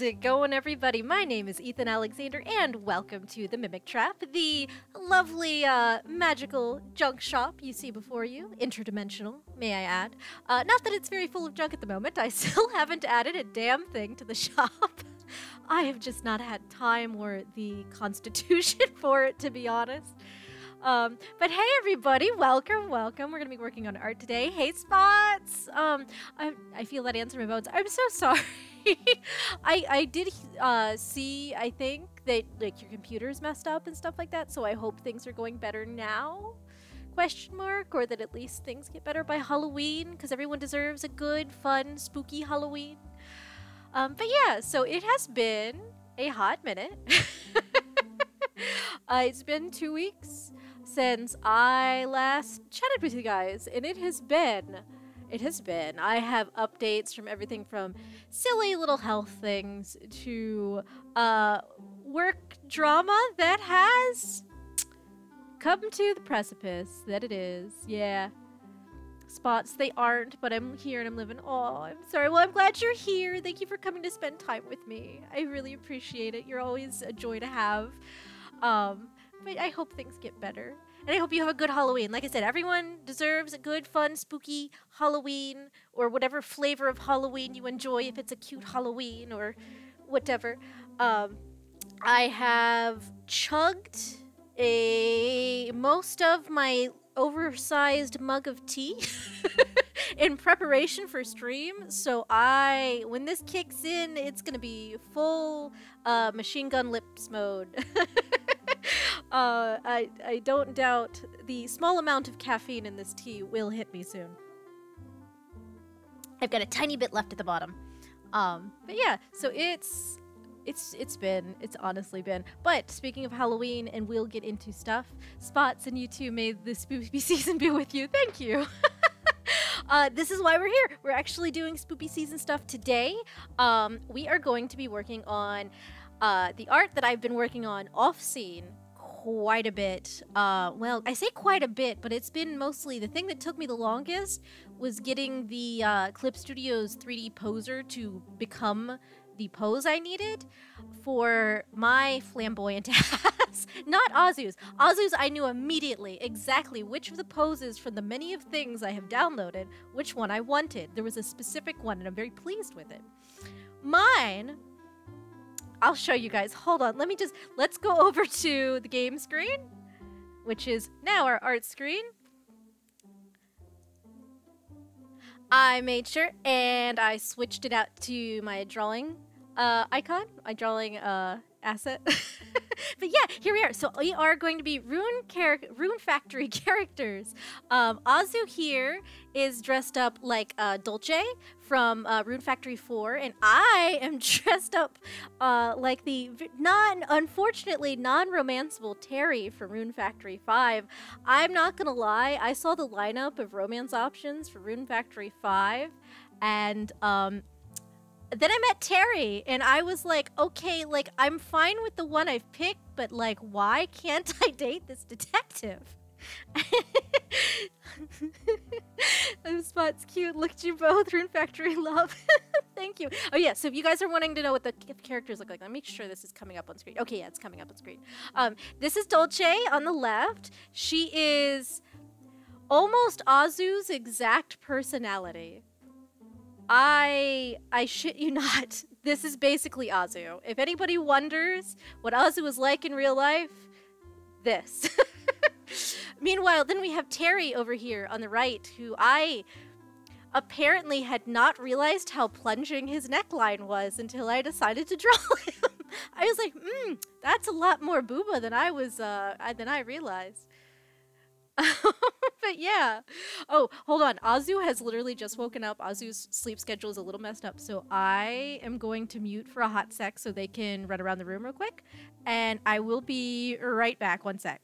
How's it going, everybody? My name is Ethan Alexander, and welcome to the Mimic Trap, the lovely, uh, magical junk shop you see before you. Interdimensional, may I add. Uh, not that it's very full of junk at the moment, I still haven't added a damn thing to the shop. I have just not had time or the constitution for it, to be honest. Um, but hey, everybody, welcome, welcome. We're gonna be working on art today. Hey, Spots. Um, I, I feel that answer my votes. I'm so sorry. I I did uh, see. I think that like your computer's messed up and stuff like that. So I hope things are going better now. Question mark, or that at least things get better by Halloween, because everyone deserves a good, fun, spooky Halloween. Um, but yeah, so it has been a hot minute. uh, it's been two weeks since I last chatted with you guys, and it has been, it has been. I have updates from everything from silly little health things to uh, work drama that has come to the precipice that it is. Yeah. Spots, they aren't, but I'm here and I'm living. Oh, I'm sorry. Well, I'm glad you're here. Thank you for coming to spend time with me. I really appreciate it. You're always a joy to have. Um, but I hope things get better. And I hope you have a good Halloween. Like I said, everyone deserves a good, fun, spooky Halloween or whatever flavor of Halloween you enjoy, if it's a cute Halloween or whatever. Um, I have chugged a most of my oversized mug of tea in preparation for stream. So I, when this kicks in, it's gonna be full uh, machine gun lips mode. uh, I, I don't doubt the small amount of caffeine in this tea will hit me soon. I've got a tiny bit left at the bottom. Um, but yeah, so it's it's it's been it's honestly been. But speaking of Halloween, and we'll get into stuff. Spots and you too. May the spooky season be with you. Thank you. Uh, this is why we're here. We're actually doing spooky season stuff today. Um, we are going to be working on uh, the art that I've been working on off scene quite a bit. Uh, well, I say quite a bit, but it's been mostly the thing that took me the longest was getting the uh, Clip Studios 3D poser to become the pose I needed for my flamboyant ass. Not Azu's. Azu's I knew immediately exactly which of the poses from the many of things I have downloaded, which one I wanted. There was a specific one and I'm very pleased with it. Mine I'll show you guys. Hold on. Let me just, let's go over to the game screen, which is now our art screen. I made sure and I switched it out to my drawing uh, icon, my drawing uh, asset. but yeah, here we are. So we are going to be Rune char- Rune Factory characters. Um, Azu here is dressed up like uh, Dolce from uh, Rune Factory 4, and I am dressed up uh, like the non, unfortunately, non-romanceable Terry from Rune Factory 5. I'm not gonna lie, I saw the lineup of romance options for Rune Factory 5, and um, then I met Terry and I was like, okay, like I'm fine with the one I've picked, but like, why can't I date this detective? Those spots cute. Look at you both. Rune Factory love. Thank you. Oh yeah. So if you guys are wanting to know what the characters look like, let me make sure this is coming up on screen. Okay, yeah, it's coming up on screen. Um, this is Dolce on the left. She is almost Azu's exact personality. I I shit you not. This is basically Azu. If anybody wonders what Azu is like in real life, this. Meanwhile, then we have Terry over here on the right, who I apparently had not realized how plunging his neckline was until I decided to draw him. I was like, hmm, that's a lot more booba than I was uh, than I realized. but yeah. Oh, hold on. Azu has literally just woken up. Azu's sleep schedule is a little messed up. So I am going to mute for a hot sec so they can run around the room real quick. And I will be right back. One sec.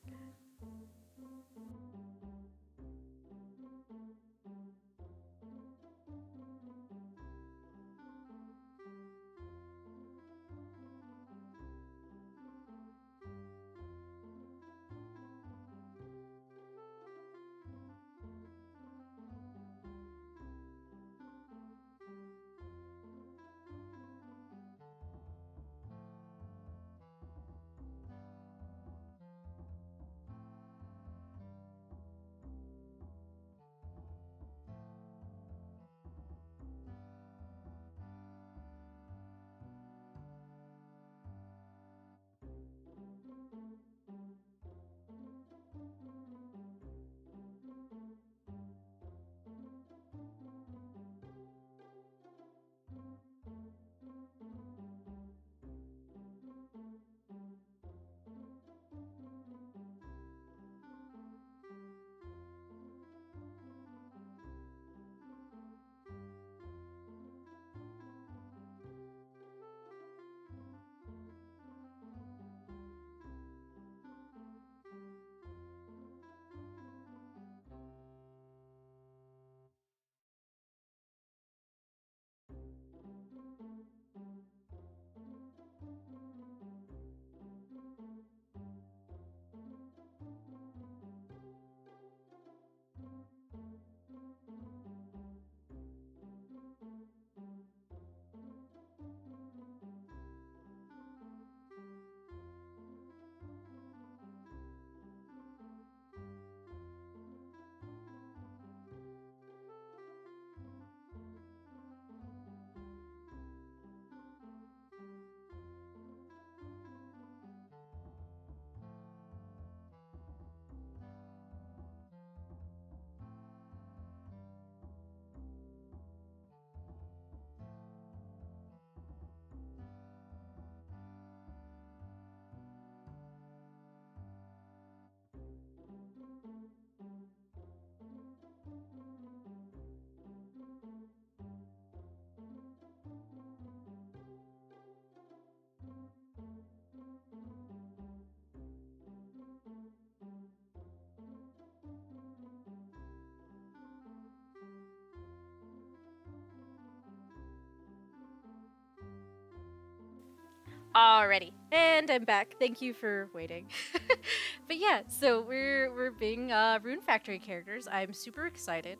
Alrighty, and I'm back. Thank you for waiting. but yeah, so we're we're being uh, Rune Factory characters. I'm super excited.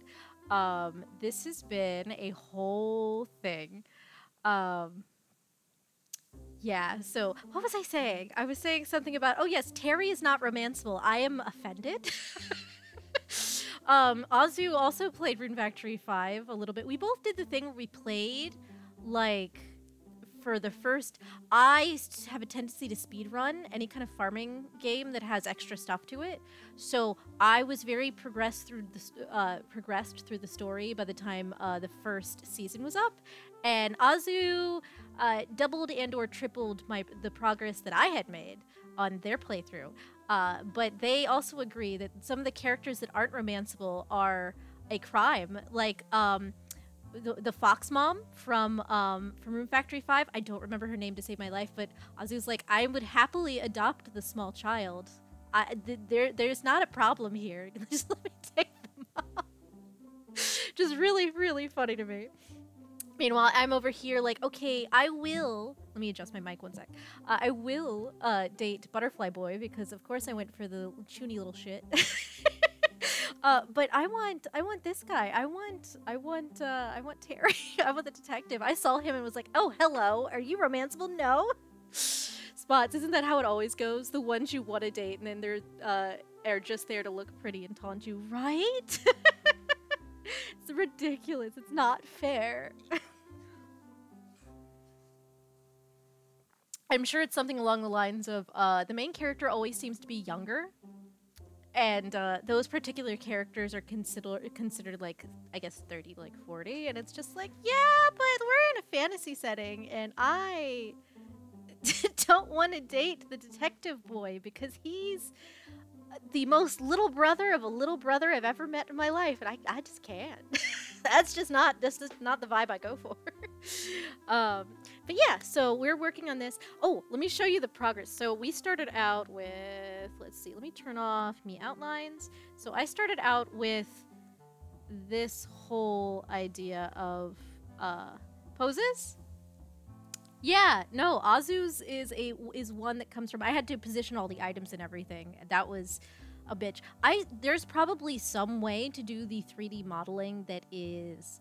Um, this has been a whole thing. Um, yeah, so what was I saying? I was saying something about, oh yes, Terry is not romanceable. I am offended. um, Azu also played Rune Factory 5 a little bit. We both did the thing where we played, like, for the first, I have a tendency to speed run any kind of farming game that has extra stuff to it. So I was very progressed through the uh, progressed through the story by the time uh, the first season was up, and Azu uh, doubled and or tripled my the progress that I had made on their playthrough. Uh, but they also agree that some of the characters that aren't romanceable are a crime, like. Um, the, the fox mom from um, from Rune Factory 5. I don't remember her name to save my life, but Azu's like, I would happily adopt the small child. I, th- there, there's not a problem here. Just let me take them. Just really, really funny to me. Meanwhile, I'm over here like, okay, I will. Let me adjust my mic one sec. Uh, I will uh, date Butterfly Boy because, of course, I went for the chuuni little shit. Uh, but I want, I want this guy. I want, I want, uh, I want Terry. I want the detective. I saw him and was like, oh, hello. Are you romanceable? No. Spots. Isn't that how it always goes? The ones you want to date and then they're, uh, are just there to look pretty and taunt you, right? it's ridiculous. It's not fair. I'm sure it's something along the lines of uh, the main character always seems to be younger and uh, those particular characters are considered considered like I guess 30 like 40 and it's just like yeah but we're in a fantasy setting and I don't want to date the detective boy because he's the most little brother of a little brother I've ever met in my life and I, I just can't. That's just not this is not the vibe I go for. Um, but yeah, so we're working on this. Oh, let me show you the progress. So we started out with, let's see, let me turn off me outlines. So I started out with this whole idea of uh, poses. Yeah, no, Azu's is a is one that comes from. I had to position all the items and everything. That was a bitch. I there's probably some way to do the 3D modeling that is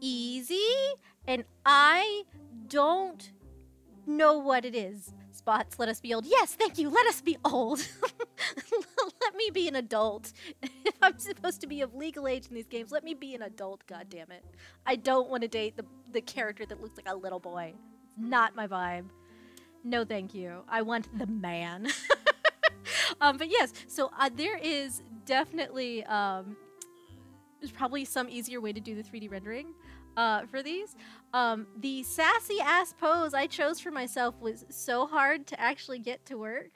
easy and I don't know what it is. Spots, let us be old. Yes, thank you. Let us be old. let me be an adult. if I'm supposed to be of legal age in these games, let me be an adult, God damn it! I don't want to date the, the character that looks like a little boy. It's not my vibe. No, thank you. I want the man. um, but yes, so uh, there is definitely um, there's probably some easier way to do the 3D rendering uh, for these. Um, the sassy ass pose I chose for myself was so hard to actually get to work.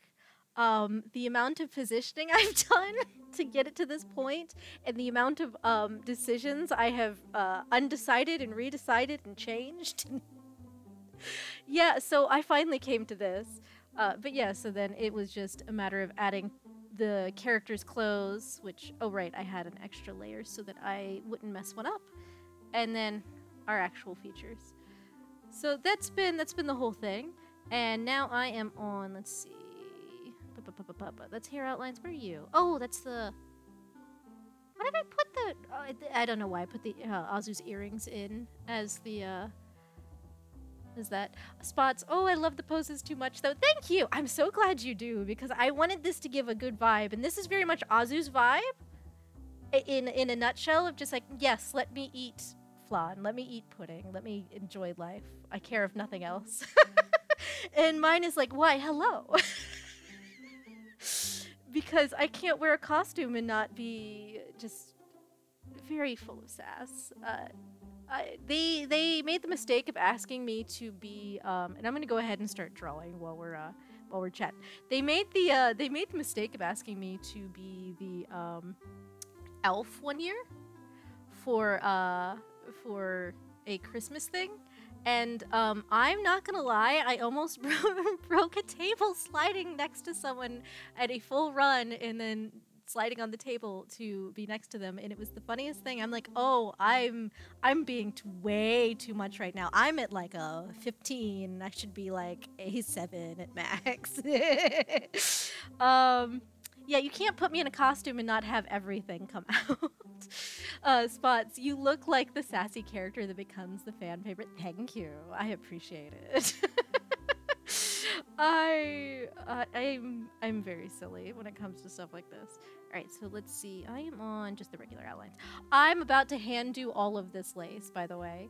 Um, the amount of positioning I've done to get it to this point, and the amount of um, decisions I have uh, undecided and redecided and changed. yeah, so I finally came to this. Uh, but yeah, so then it was just a matter of adding the character's clothes, which, oh right, I had an extra layer so that I wouldn't mess one up and then our actual features. So that's been that's been the whole thing. And now I am on, let's see. That's hair outlines. Where are you? Oh, that's the... Why did I put the... Oh, I don't know why I put the uh, Azu's earrings in as the... Uh, is that spots oh i love the poses too much though thank you i'm so glad you do because i wanted this to give a good vibe and this is very much azu's vibe in in a nutshell of just like yes let me eat flan. Let me eat pudding. Let me enjoy life. I care of nothing else. and mine is like, why, hello. because I can't wear a costume and not be just very full of sass. Uh, I, they they made the mistake of asking me to be, um, and I'm gonna go ahead and start drawing while we're uh, while we're chatting. They made the uh, they made the mistake of asking me to be the um, elf one year for uh, for a Christmas thing. And um, I'm not gonna lie, I almost broke a table sliding next to someone at a full run and then sliding on the table to be next to them. And it was the funniest thing. I'm like oh i'm i'm being way too much right now. I'm at like a 15 i should be like a 7 at max. Um yeah you can't put me in a costume and not have everything come out uh spots you look like the sassy character that becomes the fan favorite thank you i appreciate it I uh, I'm I'm very silly when it comes to stuff like this. All right, so let's see. I am on just the regular outlines. I'm about to hand do all of this lace, by the way.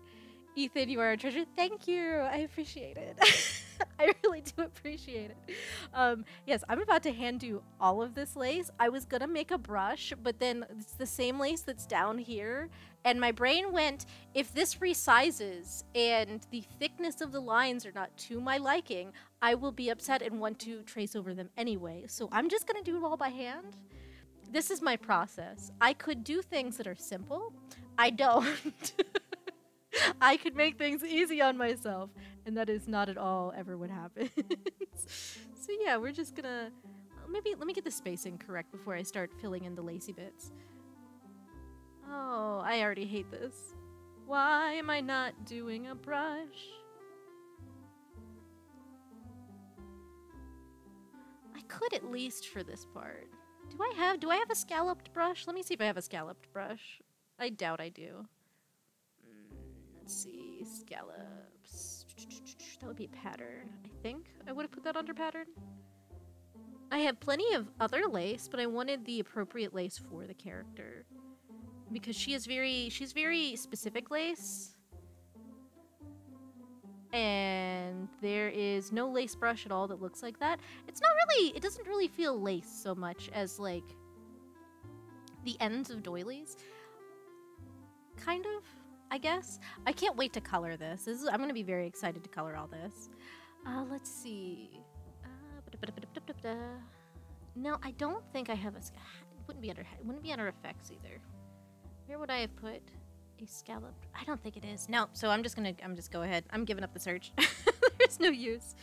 Ethan, you are a treasure. Thank you. I appreciate it. I really do appreciate it. Um, yes, I'm about to hand you all of this lace. I was gonna make a brush, but then it's the same lace that's down here. And my brain went, if this resizes and the thickness of the lines are not to my liking, I will be upset and want to trace over them anyway. So I'm just gonna do it all by hand. This is my process. I could do things that are simple. I don't. I could make things easy on myself, and that is not at all ever what happens. so yeah, we're just gonna uh, maybe let me get the spacing correct before I start filling in the lacy bits. Oh, I already hate this. Why am I not doing a brush? I could at least for this part. Do I have do I have a scalloped brush? Let me see if I have a scalloped brush. I doubt I do. Let's see, scallops. That would be pattern. I think I would have put that under pattern. I have plenty of other lace, but I wanted the appropriate lace for the character because she is very she's very specific lace and there is no lace brush at all that looks like that it's not really it doesn't really feel lace so much as like the ends of doilies kind of i guess i can't wait to color this, this is, i'm gonna be very excited to color all this uh, let's see uh, no i don't think i have a it wouldn't be under it wouldn't be under effects either where would I have put a scallop? I don't think it is. No, so I'm just gonna I'm just go ahead. I'm giving up the search. There's no use.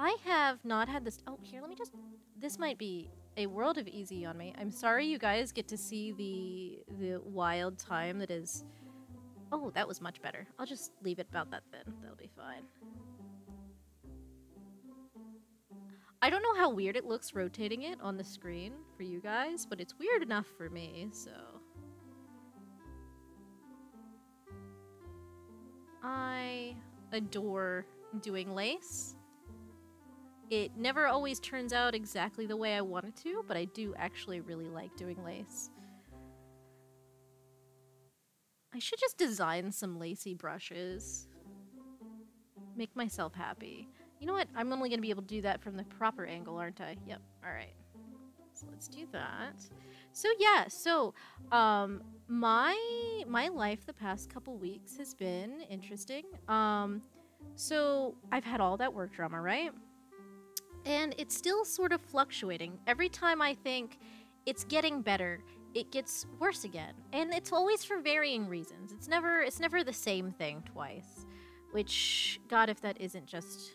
I have not had this. Oh, here, let me just. This might be a world of easy on me. I'm sorry you guys get to see the the wild time that is. Oh, that was much better. I'll just leave it about that then. That'll be fine. I don't know how weird it looks rotating it on the screen for you guys, but it's weird enough for me, so... I adore doing lace. It never always turns out exactly the way I want it to, but I do actually really like doing lace. I should just design some lacy brushes. Make myself happy. You know what? I'm only going to be able to do that from the proper angle, aren't I? Yep. All right. So let's do that. So yeah, so um my my life the past couple weeks has been interesting. Um so I've had all that work drama, right? And it's still sort of fluctuating. Every time I think it's getting better, it gets worse again. And it's always for varying reasons. It's never it's never the same thing twice. Which god if that isn't just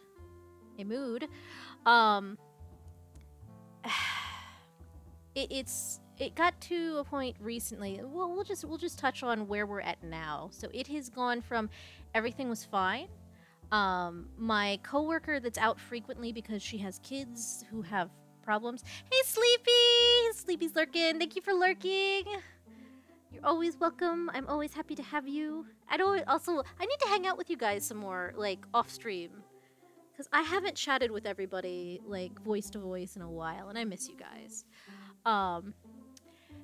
a mood. Um, it, it's it got to a point recently. Well, we'll just we'll just touch on where we're at now. So it has gone from everything was fine. Um, my coworker that's out frequently because she has kids who have problems. Hey, Sleepy! Sleepy's lurking. Thank you for lurking. You're always welcome. I'm always happy to have you. I don't also I need to hang out with you guys some more, like off stream. Because I haven't chatted with everybody, like, voice to voice in a while, and I miss you guys. Um,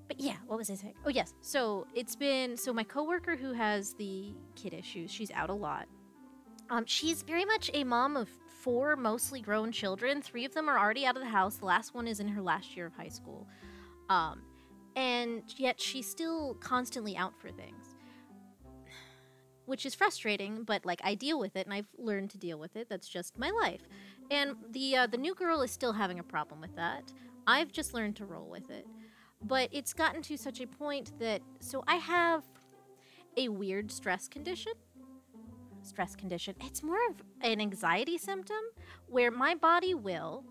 but yeah, what was I saying? Oh, yes. So it's been, so my coworker who has the kid issues, she's out a lot. Um, she's very much a mom of four mostly grown children. Three of them are already out of the house. The last one is in her last year of high school. Um, and yet she's still constantly out for things which is frustrating, but like I deal with it and I've learned to deal with it. That's just my life. And the uh, the new girl is still having a problem with that. I've just learned to roll with it. But it's gotten to such a point that so I have a weird stress condition. Stress condition. It's more of an anxiety symptom where my body will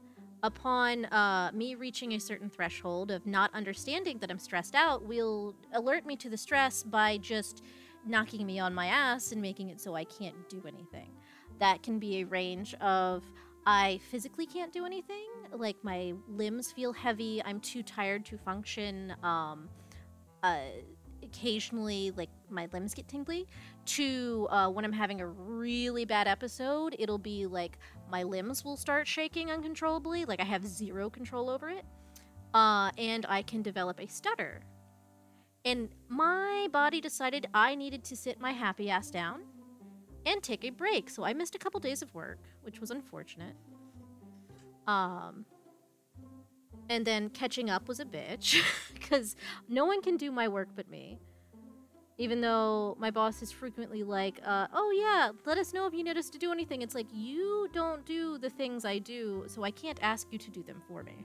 upon uh, me reaching a certain threshold of not understanding that I'm stressed out, will alert me to the stress by just knocking me on my ass and making it so I can't do anything. That can be a range of I physically can't do anything, like my limbs feel heavy, I'm too tired to function. Um, uh, occasionally, like my limbs get tingly. To uh, when I'm having a really bad episode, it'll be like my limbs will start shaking uncontrollably, like I have zero control over it. Uh, and I can develop a stutter. And my body decided I needed to sit my happy ass down and take a break. So I missed a couple days of work, which was unfortunate. Um, and then catching up was a bitch because no one can do my work but me. Even though my boss is frequently like, uh, oh yeah, let us know if you need us to do anything. It's like, you don't do the things I do, so I can't ask you to do them for me.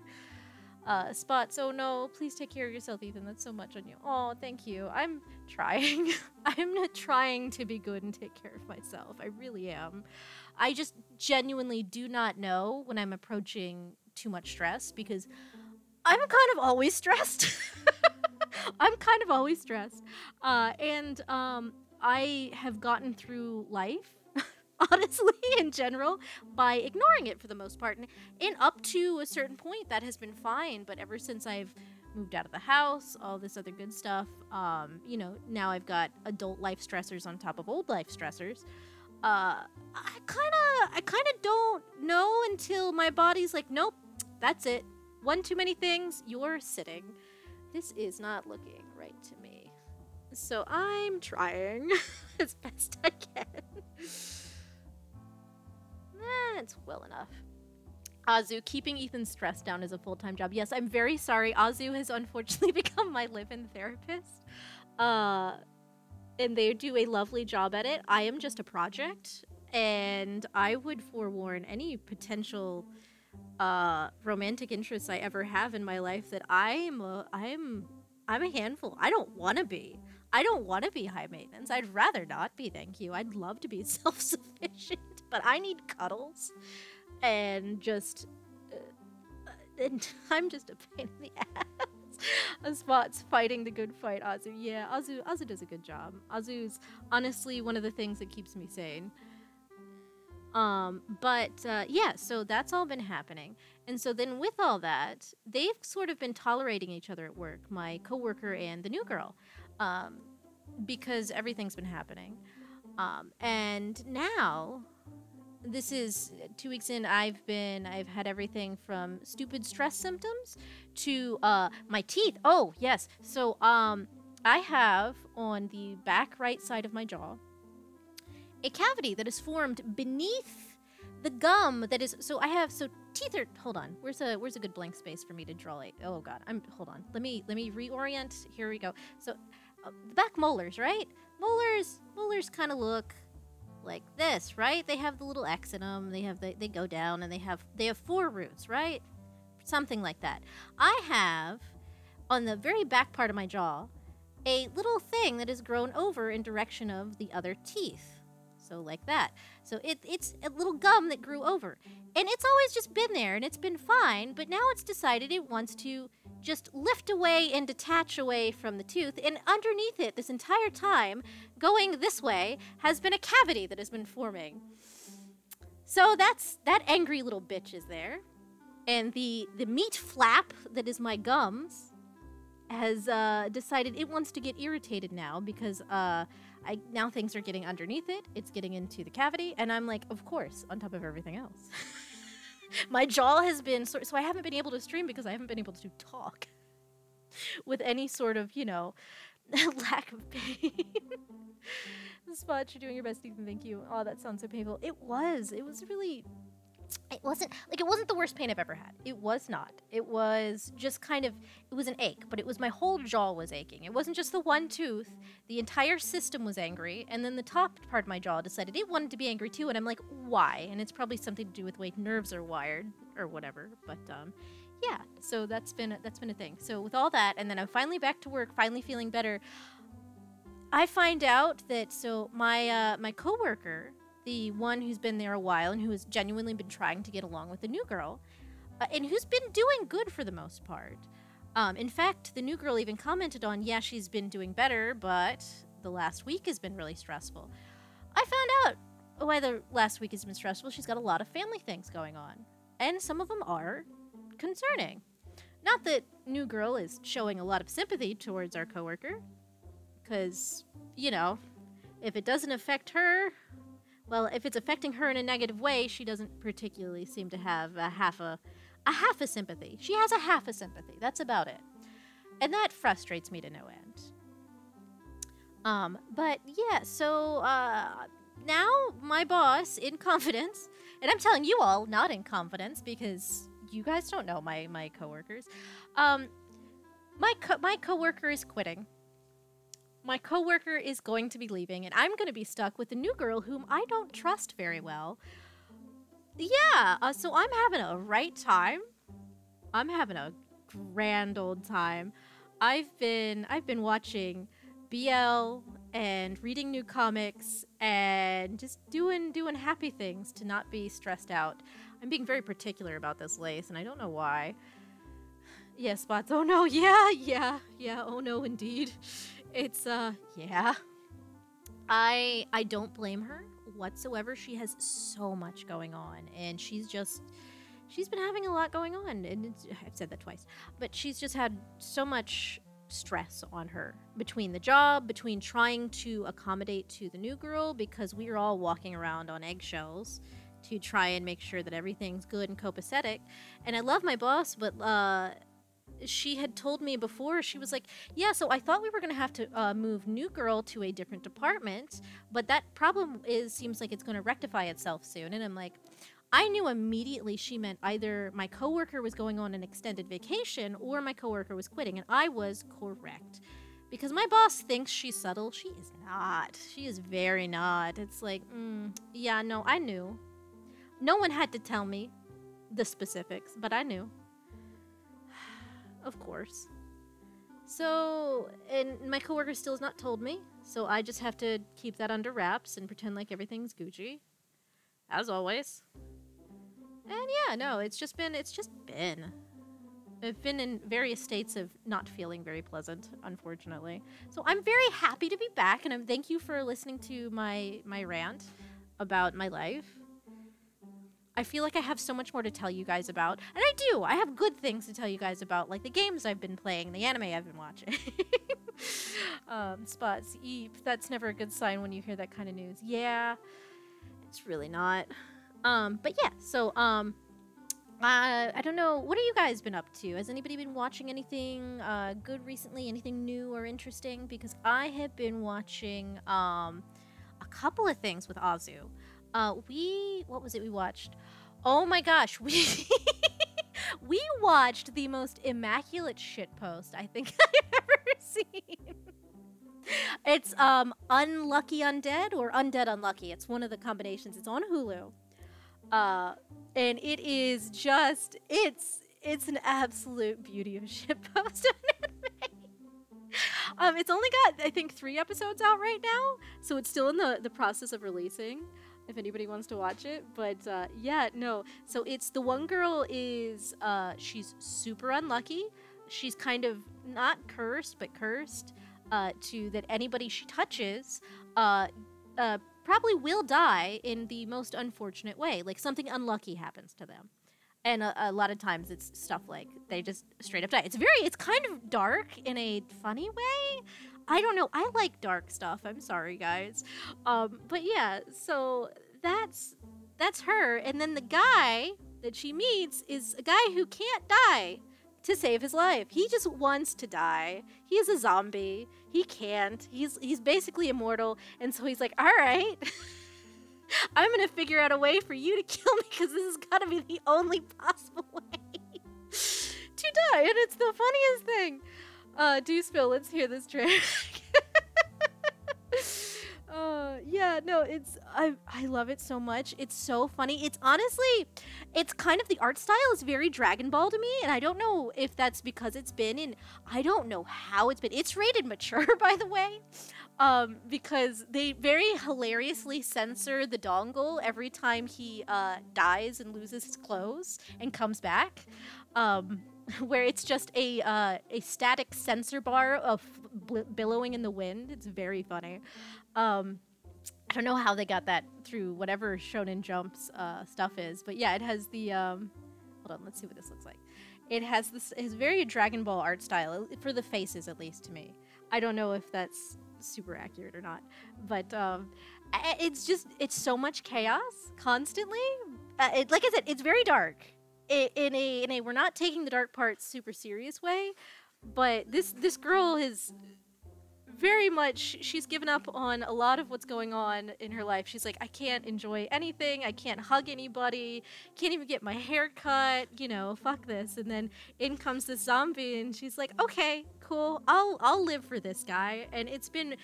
Uh, Spot, so no, please take care of yourself, Ethan. That's so much on you. Oh, thank you. I'm trying. I'm not trying to be good and take care of myself. I really am. I just genuinely do not know when I'm approaching too much stress because I'm kind of always stressed. I'm kind of always stressed. Uh, and um, I have gotten through life, honestly, in general, by ignoring it for the most part. And, and up to a certain point, that has been fine. But ever since I've moved out of the house, all this other good stuff, um, you know, now I've got adult life stressors on top of old life stressors. Uh, I kind of, I kind of don't know until my body's like, nope, that's it. One too many things, you're sitting. This is not looking right to me. So I'm trying as best I can. That's well enough. Azu, keeping Ethan stressed down is a full-time job. Yes, I'm very sorry. Azu has unfortunately become my live-in therapist. Uh, and they do a lovely job at it. I am just a project, and I would forewarn any potential uh, romantic interests I ever have in my life that I'm a, I'm I'm a handful. I don't want to be. I don't want to be high maintenance. I'd rather not be, thank you. I'd love to be self-sufficient, but I need cuddles and just uh, and I'm just a pain in the ass. A spot's fighting the good fight, Azu. Yeah, Azu Azu does a good job. Azu's honestly one of the things that keeps me sane. Um, but uh, yeah, so that's all been happening. And so then with all that, they've sort of been tolerating each other at work, my coworker and the new girl, um, because everything's been happening. Um, and now, this is two weeks in. I've been, I've had everything from stupid stress symptoms to uh, my teeth. Oh yes, so um, I have on the back right side of my jaw a cavity that is formed beneath the gum that is so I have so teeth are hold on where's a where's a good blank space for me to draw it oh god I'm hold on let me let me reorient here we go. So uh, the back molars right? Molars molars kind of look like this right? They have the little X in them they have the, they go down and they have they have four roots right? Something like that. I have on the very back part of my jaw a little thing that is grown over in direction of the other teeth so like that. So it, it's a little gum that grew over. And it's always just been there and it's been fine, but now it's decided it wants to just lift away and detach away from the tooth. And underneath it, this entire time, going this way, has been a cavity that has been forming. So that's that angry little bitch is there. And the, the meat flap that is my gums has uh, decided it wants to get irritated now because uh, I now things are getting underneath it. It's getting into the cavity, and I'm like, of course, on top of everything else. My jaw has been so, so I haven't been able to stream because I haven't been able to talk with any sort of you know lack of pain. Spot, you're doing your best, Ethan. Thank you. Oh, that sounds so painful. It was. It was really it wasn't like it wasn't the worst pain I've ever had. It was not. It was just kind of it was an ache, but it was my whole jaw was aching. It wasn't just the one tooth. The entire system was angry, and then the top part of my jaw decided it wanted to be angry too, and I'm like, why? And it's probably something to do with the way nerves are wired or whatever. But um yeah, so that's been a, that's been a thing. So with all that, and then I'm finally back to work, finally feeling better. I find out that so my uh, my coworker the one who's been there a while and who has genuinely been trying to get along with the new girl, uh, and who's been doing good for the most part. Um, in fact, the new girl even commented on, yeah, she's been doing better, but the last week has been really stressful. I found out why the last week has been stressful. She's got a lot of family things going on, and some of them are concerning. Not that new girl is showing a lot of sympathy towards our coworker, because you know, if it doesn't affect her, well, if it's affecting her in a negative way, she doesn't particularly seem to have a half a a half a sympathy. She has a half a sympathy. That's about it. And that frustrates me to no end. Um, but yeah, so uh now my boss in confidence, and I'm telling you all not in confidence because you guys don't know my my coworkers. Um my co- my coworker is quitting my coworker is going to be leaving and I'm going to be stuck with a new girl whom I don't trust very well. Yeah, uh, so I'm having a right time. I'm having a grand old time. I've been I've been watching BL and reading new comics and just doing doing happy things to not be stressed out. I'm being very particular about this lace and I don't know why. Yeah, spots. Oh no, yeah, yeah, yeah. Oh no, indeed. It's uh yeah. I I don't blame her whatsoever. She has so much going on and she's just she's been having a lot going on and I've said that twice. But she's just had so much stress on her between the job, between trying to accommodate to the new girl because we are all walking around on eggshells to try and make sure that everything's good and copacetic. And I love my boss, but uh she had told me before she was like yeah so i thought we were going to have to uh, move new girl to a different department but that problem is seems like it's going to rectify itself soon. And i'm like i knew immediately she meant either my coworker was going on an extended vacation or my coworker was quitting and i was correct. Because my boss thinks she's subtle. She is not. She is very not. It's like mm, yeah no i knew. No one had to tell me the specifics but i knew of course. So, and my coworker still has not told me, so I just have to keep that under wraps and pretend like everything's Gucci, as always. And yeah, no, it's just been, it's just been. I've been in various states of not feeling very pleasant, unfortunately. So I'm very happy to be back, and I'm thank you for listening to my my rant about my life. I feel like I have so much more to tell you guys about. And I do. I have good things to tell you guys about, like the games I've been playing, the anime I've been watching. um, spots, eep. That's never a good sign when you hear that kind of news. Yeah, it's really not. Um, but yeah, so, um, uh, I don't know. What have you guys been up to? Has anybody been watching anything uh, good recently? Anything new or interesting? Because I have been watching um, a couple of things with Azu. Uh, we what was it we watched? Oh my gosh, we we watched the most immaculate shit post I think I've ever seen. It's um Unlucky Undead or Undead Unlucky. It's one of the combinations. It's on Hulu. Uh and it is just it's it's an absolute beauty of shit post um, it's only got I think three episodes out right now, so it's still in the the process of releasing if anybody wants to watch it. But uh, yeah, no. So it's the one girl is uh, she's super unlucky. She's kind of not cursed, but cursed uh, to that anybody she touches uh, uh, probably will die in the most unfortunate way. Like something unlucky happens to them. And a, a lot of times it's stuff like they just straight up die. It's very, it's kind of dark in a funny way. I don't know. I like dark stuff. I'm sorry, guys. Um, but yeah, so that's that's her. And then the guy that she meets is a guy who can't die to save his life. He just wants to die. He is a zombie. He can't. He's he's basically immortal. And so he's like, "All right. I'm to figure out a way for you to kill me because this has got to be the only possible way to die." And it's the funniest thing. Uh, do spill. Let's hear this track. uh, yeah, no, it's I I love it so much. It's so funny. It's honestly, it's kind of the art style is very Dragon Ball to me, and I don't know if that's because it's been in. I don't know how it's been. It's rated mature, by the way, um, because they very hilariously censor the dongle every time he uh, dies and loses his clothes and comes back. Um, where it's just a uh, a static censor bar of billowing in the wind. It's very funny. Um, I don't know how they got that through whatever Shonen Jump's uh, stuff is, but yeah, it has the. Um, hold on, let's see what this looks like. It has this. It's very Dragon Ball art style for the faces, at least to me. I don't know if that's super accurate or not, but um, it's just it's so much chaos constantly. Uh, it, like I said, it's very dark in a in a we're not taking the dark parts super serious way, but this this girl is very much she's given up on a lot of what's going on in her life. She's like, I can't enjoy anything. I can't hug anybody. Can't even get my hair cut. You know, fuck this. And then in comes this zombie, and she's like, Okay, cool. I'll I'll live for this guy. And it's been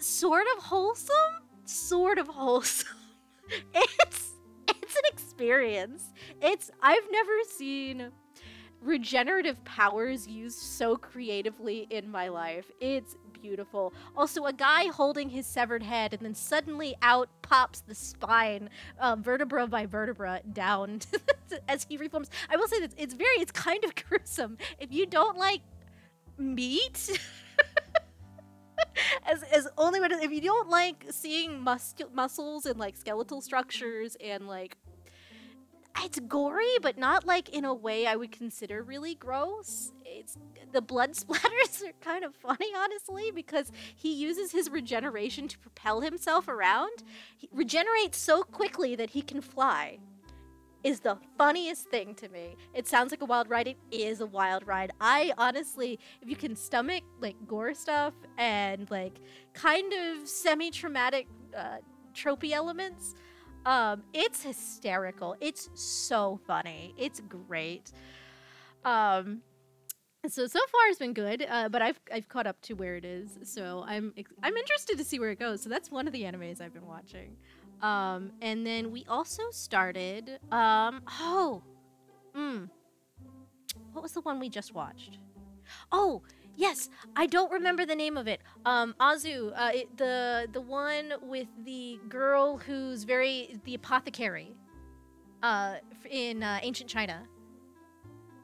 sort of wholesome, sort of wholesome. it's it's an experience. It's I've never seen regenerative powers used so creatively in my life. It's beautiful. Also, a guy holding his severed head, and then suddenly out pops the spine, um, vertebra by vertebra, down as he reforms. I will say that it's very, it's kind of gruesome. If you don't like meat. as as only when if you don't like seeing muscle muscles and like skeletal structures and like it's gory, but not like in a way I would consider really gross. It's the blood splatters are kind of funny, honestly, because he uses his regeneration to propel himself around. He regenerates so quickly that he can fly is the funniest thing to me. It sounds like a wild ride. It is a wild ride. I honestly, if you can stomach like gore stuff and like kind of semi traumatic uh, tropey elements, um, it's hysterical. It's so funny. It's great. Um, so so far it's been good, uh, but I've I've caught up to where it is. So I'm I'm interested to see where it goes. So that's one of the animes I've been watching. Um, and then we also started, um, oh, mm, what was the one we just watched? Oh, yes, I don't remember the name of it. Um, Azu, uh, it, the the one with the girl who's very the apothecary, uh, in uh, ancient China.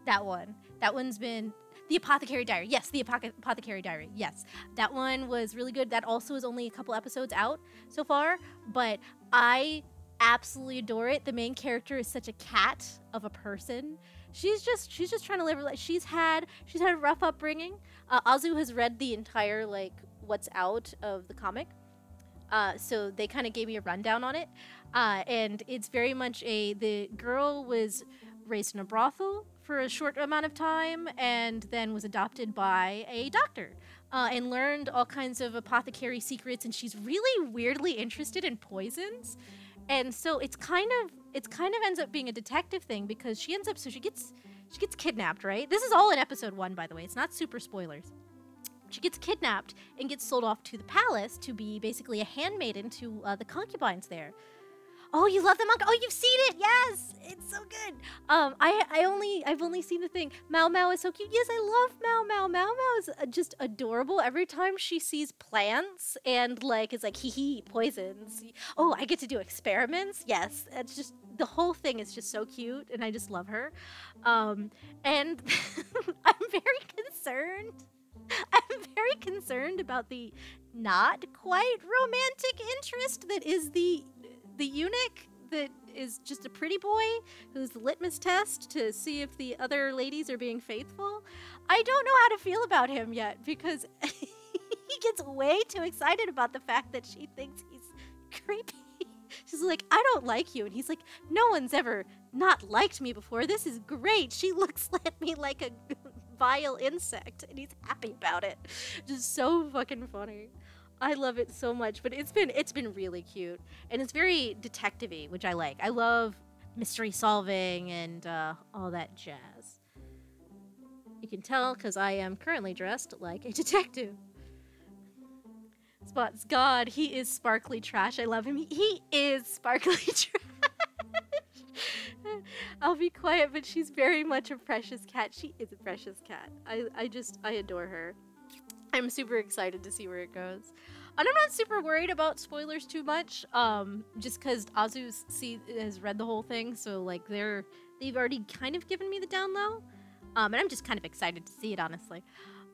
That one. That one's been the Apothecary Diary. Yes, The Apothecary Diary. Yes. That one was really good. That also is only a couple episodes out so far, but I absolutely adore it. The main character is such a cat of a person. She's just she's just trying to live her life. She's had she's had a rough upbringing. Uh, Azu has read the entire like what's out of the comic. Uh, so they kind of gave me a rundown on it, uh, and it's very much a the girl was raised in a brothel for a short amount of time and then was adopted by a doctor uh, and learned all kinds of apothecary secrets and she's really weirdly interested in poisons. And so it's kind of it's kind of ends up being a detective thing because she ends up so she gets she gets kidnapped right? This is all in episode one by the way. It's not super spoilers. She gets kidnapped and gets sold off to the palace to be basically a handmaiden to uh, the concubines there Oh, you love the manga? Oh, you've seen it? Yes, it's so good. Um, I I only I've only seen the thing. Mao Mao is so cute. Yes, I love Mao Mao. Mao Mao is uh, just adorable. Every time she sees plants and like it's like hee hee poisons. Oh, I get to do experiments. Yes, it's just the whole thing is just so cute, and I just love her. Um, and I'm very concerned. I'm very concerned about the not quite romantic interest that is the the eunuch that is just a pretty boy who's the litmus test to see if the other ladies are being faithful. I don't know how to feel about him yet because he gets way too excited about the fact that she thinks he's creepy. She's like, I don't like you. And he's like, No one's ever not liked me before. This is great. She looks at me like a vile insect. And he's happy about it. Just so fucking funny. I love it so much, but it's been it's been really cute and it's very detective-y, which I like. I love mystery solving and uh, all that jazz. You can tell because I am currently dressed like a detective. Spots, God, he is sparkly trash. I love him. He, is sparkly trash. I'll be quiet, but she's very much a precious cat. She is a precious cat. I, I just, I adore her. I'm super excited to see where it goes. And I'm not super worried about spoilers too much, um, just because Azu has read the whole thing, so like they're they've already kind of given me the down low, um, and I'm just kind of excited to see it, honestly.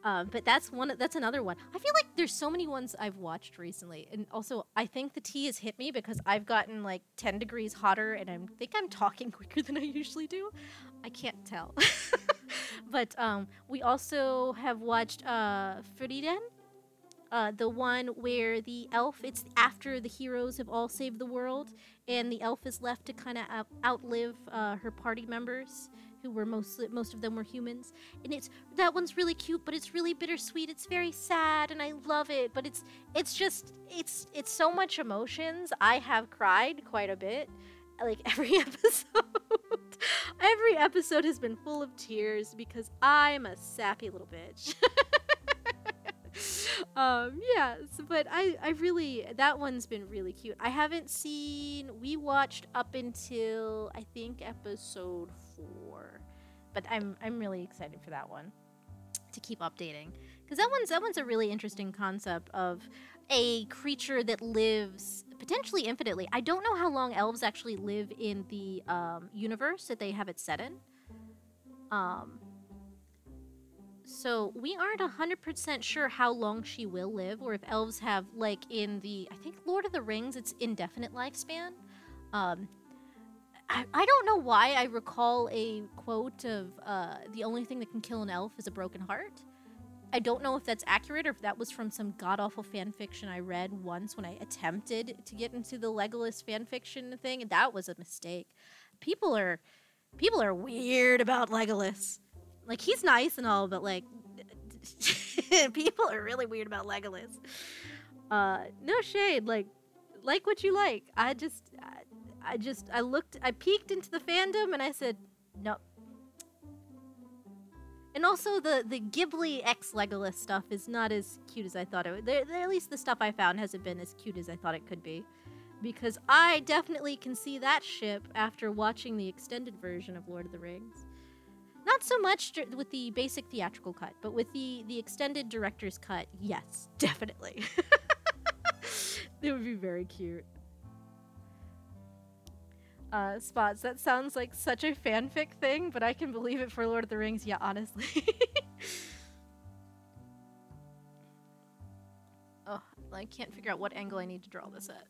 Um, but that's one. That's another one. I feel like there's so many ones I've watched recently, and also I think the tea has hit me because I've gotten like 10 degrees hotter, and I think I'm talking quicker than I usually do. I can't tell. but um, we also have watched uh, Frieren, uh, the one where the elf. It's after the heroes have all saved the world, and the elf is left to kind of out- outlive uh, her party members who were mostly most of them were humans. And it's that one's really cute but it's really bittersweet. It's very sad and i love it but it's it's just it's it's so much emotions. I have cried quite a bit like every episode. Every episode has been full of tears because i'm a sappy little bitch. Um yes but i i really that one's been really cute. I haven't seen we watched up until i think episode four. But i'm i'm really excited for that one to keep updating. Because that one's that one's a really interesting concept of a creature that lives potentially infinitely. I don't know how long elves actually live in the um, universe that they have it set in. Um so we aren't 100% sure how long she will live, or if elves have, like in the, I think Lord of the Rings, it's indefinite lifespan. Um, I, I don't know why I recall a quote of uh, the only thing that can kill an elf is a broken heart. I don't know if that's accurate or if that was from some god awful fan fiction I read once when I attempted to get into the Legolas fan fiction thing. That was a mistake. People are people are weird about Legolas. Like he's nice and all, but like people are really weird about Legolas. Uh, no shade. Like like what you like. I just I, I just I looked I peeked into the fandom and I said nope. And also the the Gimli X Legolas stuff is not as cute as I thought it would. At least the stuff I found hasn't been as cute as I thought it could be. Because I definitely can see that ship after watching the extended version of Lord of the Rings. Not so much with the basic theatrical cut, but with the the extended director's cut, yes, definitely. it would be very cute. Uh, spots. That sounds like such a fanfic thing, but I can believe it for Lord of the Rings. Yeah, honestly. oh, I can't figure out what angle I need to draw this at.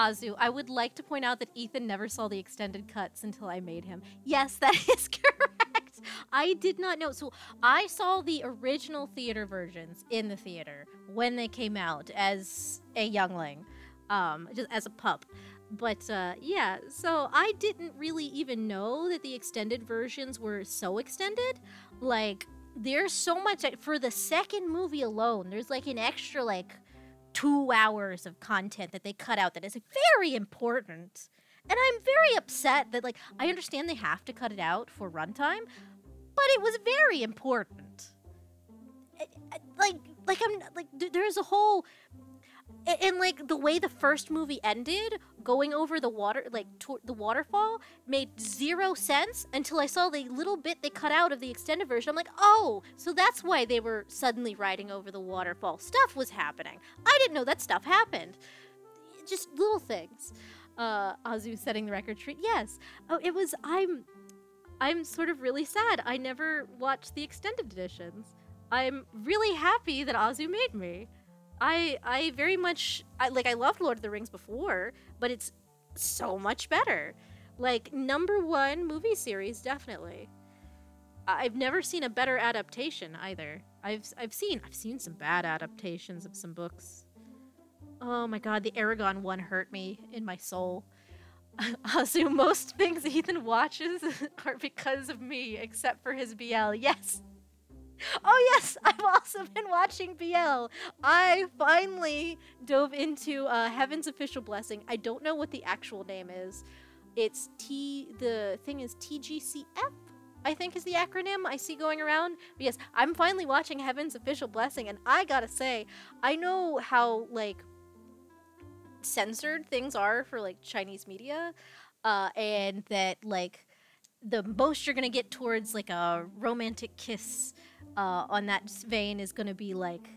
Azu, I would like to point out that Ethan never saw the extended cuts until I made him. Yes, that is correct. I did not know. So I saw the original theater versions in the theater when they came out as a youngling, um, just as a pup. But uh, yeah, so I didn't really even know that the extended versions were so extended. Like, there's so much for the second movie alone. There's like an extra like two hours of content that they cut out that is very important. And I'm very upset that, like, I understand they have to cut it out for runtime, but it was very important. Like, like I'm like, there's a whole and like the way the first movie ended going over the water like the waterfall made zero sense until i saw the little bit they cut out of the extended version. I'm like oh so that's why they were suddenly riding over the waterfall. Stuff was happening. I didn't know that stuff happened. Just little things. Uh azu setting the record straight yes. Oh it was i'm i'm sort of really sad i never watched the extended editions i'm really happy that azu made me I I very much I like I loved Lord of the Rings before, but it's so much better. Like number 1 movie series definitely. I've never seen a better adaptation either. I've I've seen I've seen some bad adaptations of some books. Oh my god, the Eragon one hurt me in my soul. I assume most things Ethan watches are because of me, except for his BL. Yes, Oh yes, I've also been watching BL. I finally dove into uh, Heaven's Official Blessing. I don't know what the actual name is. It's T. The thing is TGCF. I think is the acronym I see going around. But yes, I'm finally watching Heaven's Official Blessing, and I gotta say, I know how like censored things are for like Chinese media, uh, and that like the most you're gonna get towards like a romantic kiss uh, on that vein is gonna be like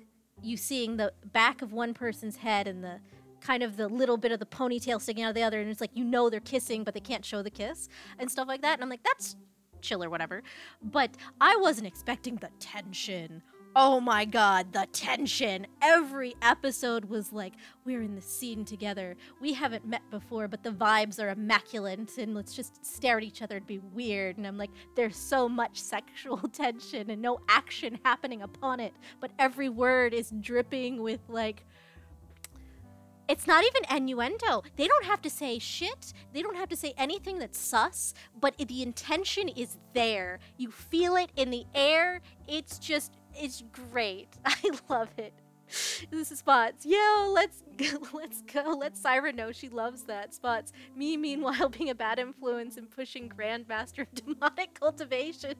you seeing the back of one person's head and the kind of the little bit of the ponytail sticking out of the other, and it's like you know they're kissing, but they can't show the kiss and stuff like that. And I'm like, that's chill or whatever. But I wasn't expecting the tension Oh my god, the tension. Every episode was like, we're in the scene together. We haven't met before, but the vibes are immaculate, and let's just stare at each other and be weird. And I'm like, there's so much sexual tension and no action happening upon it, but every word is dripping with like, it's not even innuendo. They don't have to say shit. They don't have to say anything that's sus, but the intention is there. You feel it in the air. It's just, it's great. I love it. This is Spots. Yo, let's go, let's go. Let Syra know she loves that. Spots. Me, meanwhile, being a bad influence and pushing Grandmaster of Demonic Cultivation.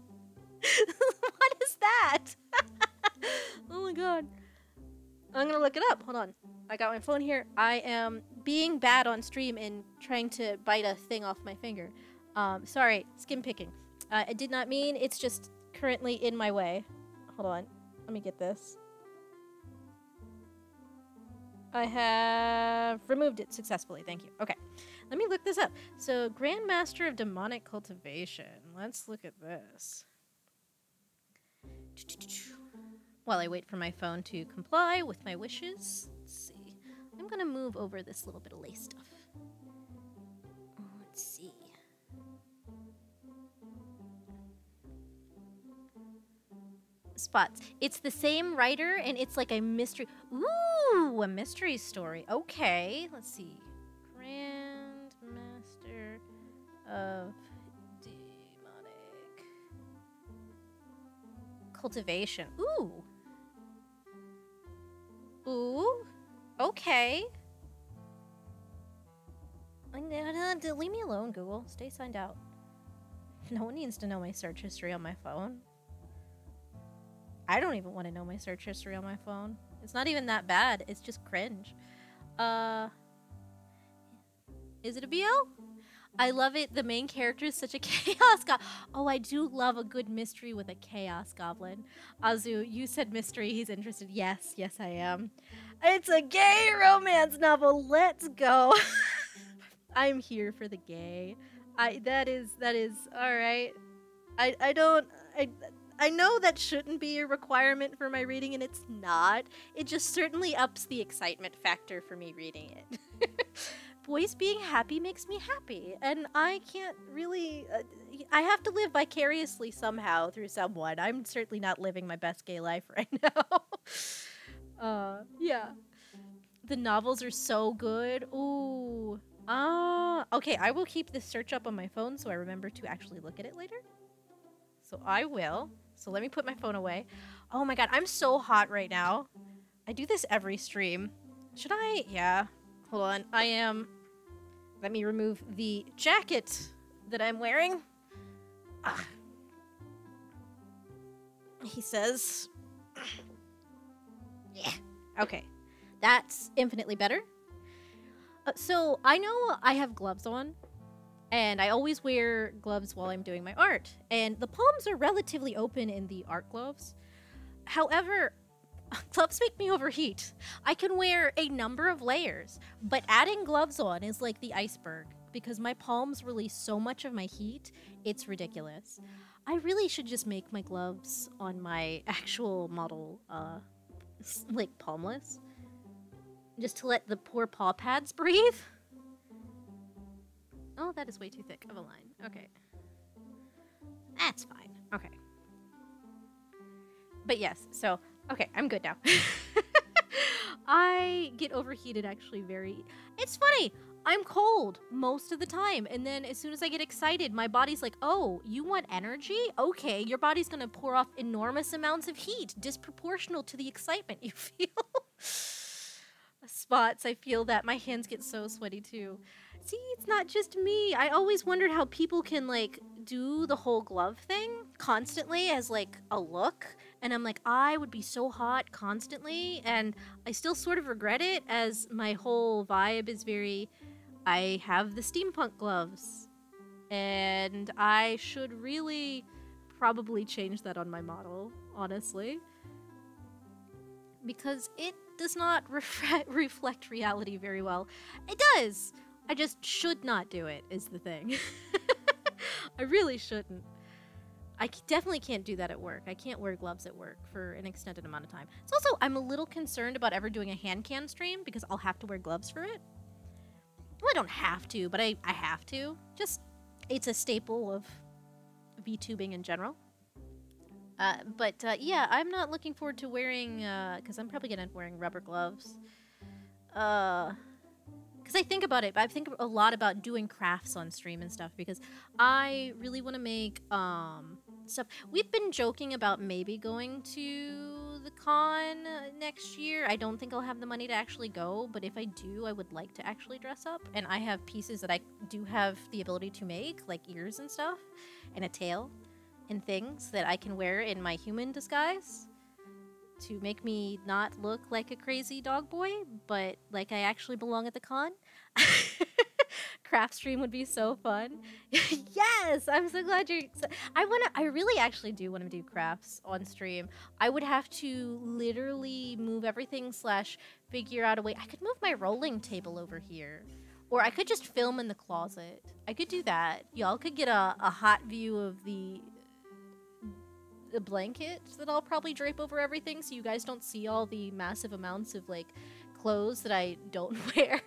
what is that? oh my god. I'm gonna look it up. Hold on. I got my phone here. I am being bad on stream and trying to bite a thing off my finger. Um, sorry, skin picking. Uh, I did not mean. It's just currently in my way. Hold on. Let me get this. I have removed it successfully. Thank you. Okay. Let me look this up. So, Grandmaster of Demonic Cultivation. Let's look at this. While I wait for my phone to comply with my wishes, let's see. I'm going to move over this little bit of lace stuff. Spots. It's the same writer, and it's like a mystery. Ooh, a mystery story. Okay, let's see. Grand Master of Demonic Cultivation. Ooh. Ooh. Okay. Leave me alone, Google. Stay signed out. No one needs to know my search history on my phone. I don't even want to know my search history on my phone. It's not even that bad. It's just cringe. Uh, is it a BL? I love it. The main character is such a chaos goblin. Oh, I do love a good mystery with a chaos goblin. Azu, you said mystery. He's interested. Yes, yes, I am. It's a gay romance novel. Let's go. I'm here for the gay. I that is that is all right. I I don't I I know that shouldn't be a requirement for my reading, and it's not. It just certainly ups the excitement factor for me reading it. Boys being happy makes me happy, and I can't really. Uh, I have to live vicariously somehow through someone. I'm certainly not living my best gay life right now. uh, yeah. The novels are so good. Ooh. Ah. Uh, okay, I will keep this search up on my phone so I remember to actually look at it later. So I will. So let me put my phone away. Oh my god, I'm so hot right now. I do this every stream. Should I? Yeah. Hold on. I am... Let me remove the jacket that I'm wearing. Ah. He says... yeah. Okay. That's infinitely better. Uh, so, I know I have gloves on, and I always wear gloves while I'm doing my art. And the palms are relatively open in the art gloves. However, gloves make me overheat. I can wear a number of layers, but adding gloves on is like the iceberg because my palms release so much of my heat, it's ridiculous. I really should just make my gloves on my actual model uh like palmless just to let the poor paw pads breathe. Oh, that is way too thick of a line. Okay. That's fine. Okay. But yes, so, okay, I'm good now. I get overheated actually very... It's funny. I'm cold most of the time. And then as soon as I get excited, my body's like, oh, you want energy? Okay, your body's going to pour off enormous amounts of heat, disproportional to the excitement you feel. Spots, I feel that. My hands get so sweaty too. See, it's not just me. I always wondered how people can like do the whole glove thing constantly as like a look. And I'm like, I would be so hot constantly. And I still sort of regret it as my whole vibe is very, I have the steampunk gloves. And I should really probably change that on my model, honestly. Because it does not reflect reality very well. It does! I just should not do it, is the thing. I really shouldn't. I definitely can't do that at work. I can't wear gloves at work for an extended amount of time. It's also, I'm a little concerned about ever doing a hand can stream because I'll have to wear gloves for it. Well, I don't have to, but I, I have to. Just, it's a staple of VTubing in general. Uh, but uh, yeah, I'm not looking forward to wearing, because uh, I'm probably going to end wearing rubber gloves. Uh, because I think about it, but I think a lot about doing crafts on stream and stuff because I really want to make um stuff. We've been joking about maybe going to the con next year. I don't think I'll have the money to actually go, but if I do, I would like to actually dress up. And I have pieces that I do have the ability to make, like ears and stuff, and a tail, and things that I can wear in my human disguise to make me not look like a crazy dog boy, but like I actually belong at the con. Craft stream would be so fun. yes, I'm so glad you're. I want to. I really actually do want to do crafts on stream. I would have to literally move everything slash figure out a way. I could move my rolling table over here. Or I could just film in the closet. I could do that. Y'all could get a, a hot view of the a blanket that I'll probably drape over everything so you guys don't see all the massive amounts of like clothes that I don't wear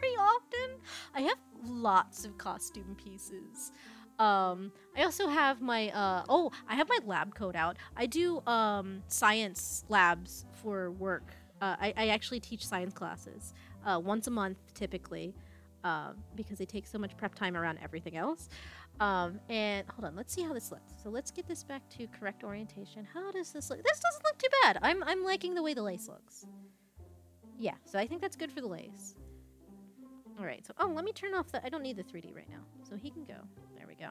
very often. I have lots of costume pieces. Um, I also have my, uh, oh, I have my lab coat out. I do um, science labs for work. Uh, I, I actually teach science classes uh, once a month typically uh, because they take so much prep time around everything else. Um, and hold on, let's see how this looks. So let's get this back to correct orientation. How does this look? This doesn't look too bad. I'm, I'm liking the way the lace looks. Yeah, so I think that's good for the lace. All right, so, oh, let me turn off the, I don't need the 3D right now. So he can go. There we go.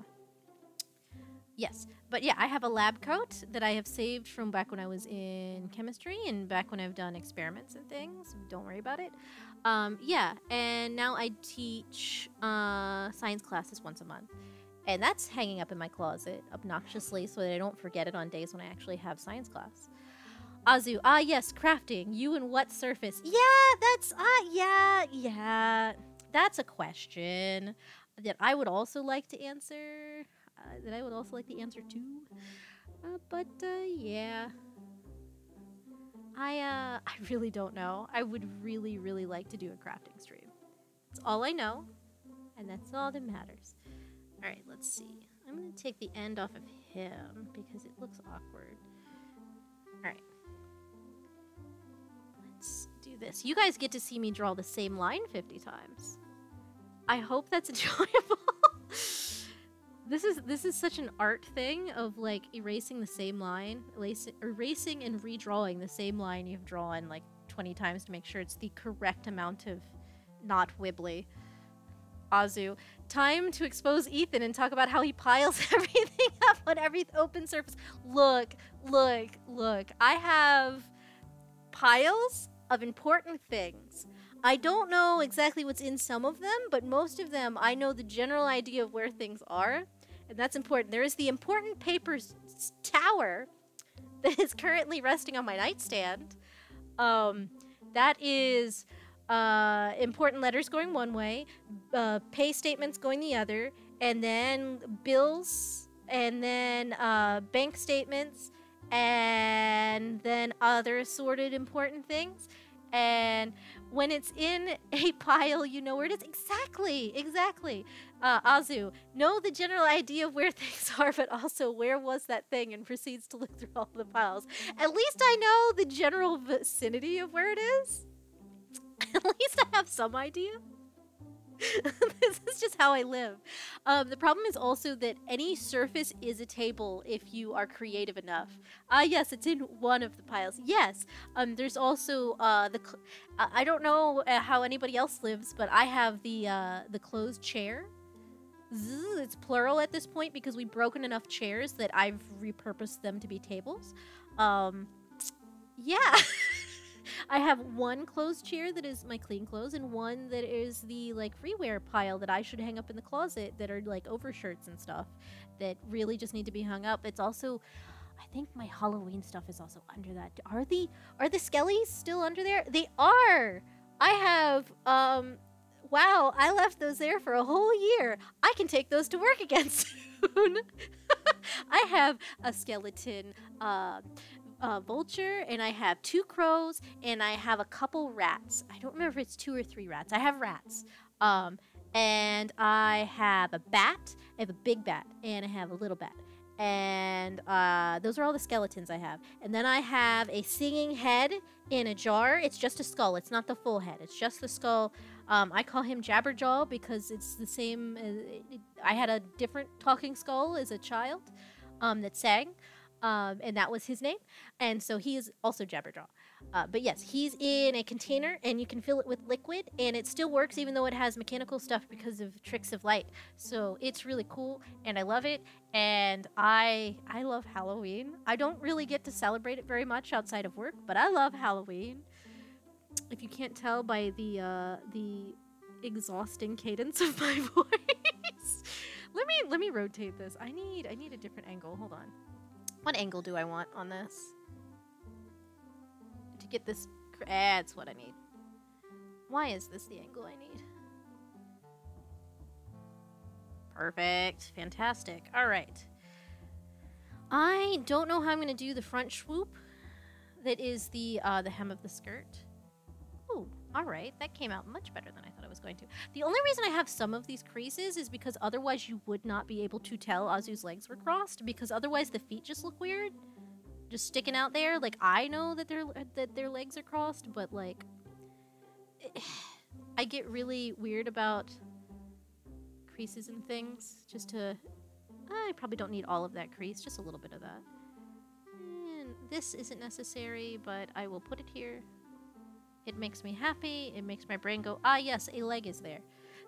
Yes, but yeah, I have a lab coat that I have saved from back when I was in chemistry and back when I've done experiments and things. Don't worry about it. Um, yeah, and now I teach uh, science classes once a month. And that's hanging up in my closet obnoxiously so that I don't forget it on days when I actually have science class. Azu, ah yes, crafting. You and what surface? Yeah, that's uh yeah, yeah. That's a question that I would also like to answer. Uh, that I would also like the answer to. Uh, but uh, yeah. I uh I really don't know. I would really really like to do a crafting stream. It's all I know, and that's all that matters. Alright, let's see. I'm to take the end off of him because it looks awkward. Alright. Let's do this. You guys get to see me draw the same line 50 times. I hope that's enjoyable. this is this is such an art thing of like erasing the same line, erasing and redrawing the same line you've drawn like 20 times to make sure it's the correct amount of not wibbly. Azu. Time to expose Ethan and talk about how he piles everything up on every open surface. Look, look, look. I have piles of important things. I don't know exactly what's in some of them, but most of them I know the general idea of where things are. And that's important. There is the important papers tower that is currently resting on my nightstand. Um, that is uh, important letters going one way, uh, pay statements going the other, and then bills, and then uh, bank statements, and then other assorted important things. And when it's in a pile, you know where it is. Exactly, exactly. Uh, Azu, know the general idea of where things are, but also where was that thing, and proceeds to look through all the piles. At least I know the general vicinity of where it is. At least I have some idea. this is just how I live. Um, the problem is also that any surface is a table if you are creative enough. Ah, uh, yes, it's in one of the piles. Yes. Um, there's also uh, the. I don't know uh, how anybody else lives, but I have the uh, the closed chair. Zzz, it's plural at this point because we've broken enough chairs that I've repurposed them to be tables. Um, yeah. I have one closed chair that is my clean clothes and one that is the like freewear pile that I should hang up in the closet that are like overshirts and stuff that really just need to be hung up. It's also I think my Halloween stuff is also under that. Are the are the skellies still under there? They are. I have um wow, I left those there for a whole year. I can take those to work again soon. I have a skeleton uh, uh, vulture, and I have two crows, and I have a couple rats. I don't remember if it's two or three rats. I have rats. Um, and I have a bat. I have a big bat, and I have a little bat. And uh, those are all the skeletons I have. And then I have a singing head in a jar. It's just a skull. It's not the full head. It's just the skull. Um, I call him Jabberjaw because it's the same. As, it, I had a different talking skull as a child um, that sang um, and that was his name. And so he is also Jabberjaw. Uh, but yes, he's in a container, and you can fill it with liquid, and it still works even though it has mechanical stuff because of tricks of light. So it's really cool, and I love it. And I I love Halloween. I don't really get to celebrate it very much outside of work, but I love Halloween. If you can't tell by the uh, the exhausting cadence of my voice. let me let me rotate this. I need I need a different angle. Hold on. What angle do I want on this? To get this... That's what I need. Why is this the angle I need? Perfect. Fantastic. All right. I don't know how I'm going to do the front swoop. That is the uh, the hem of the skirt. Ooh, all right. That came out much better than I was going to. The only reason I have some of these creases is because otherwise you would not be able to tell Azu's legs were crossed because otherwise the feet just look weird. Just sticking out there. Like, I know that their, that their legs are crossed, but, like, I get really weird about creases and things just to... I probably don't need all of that crease, just a little bit of that. And this isn't necessary, but I will put it here. It makes me happy. It makes my brain go, ah, yes, a leg is there.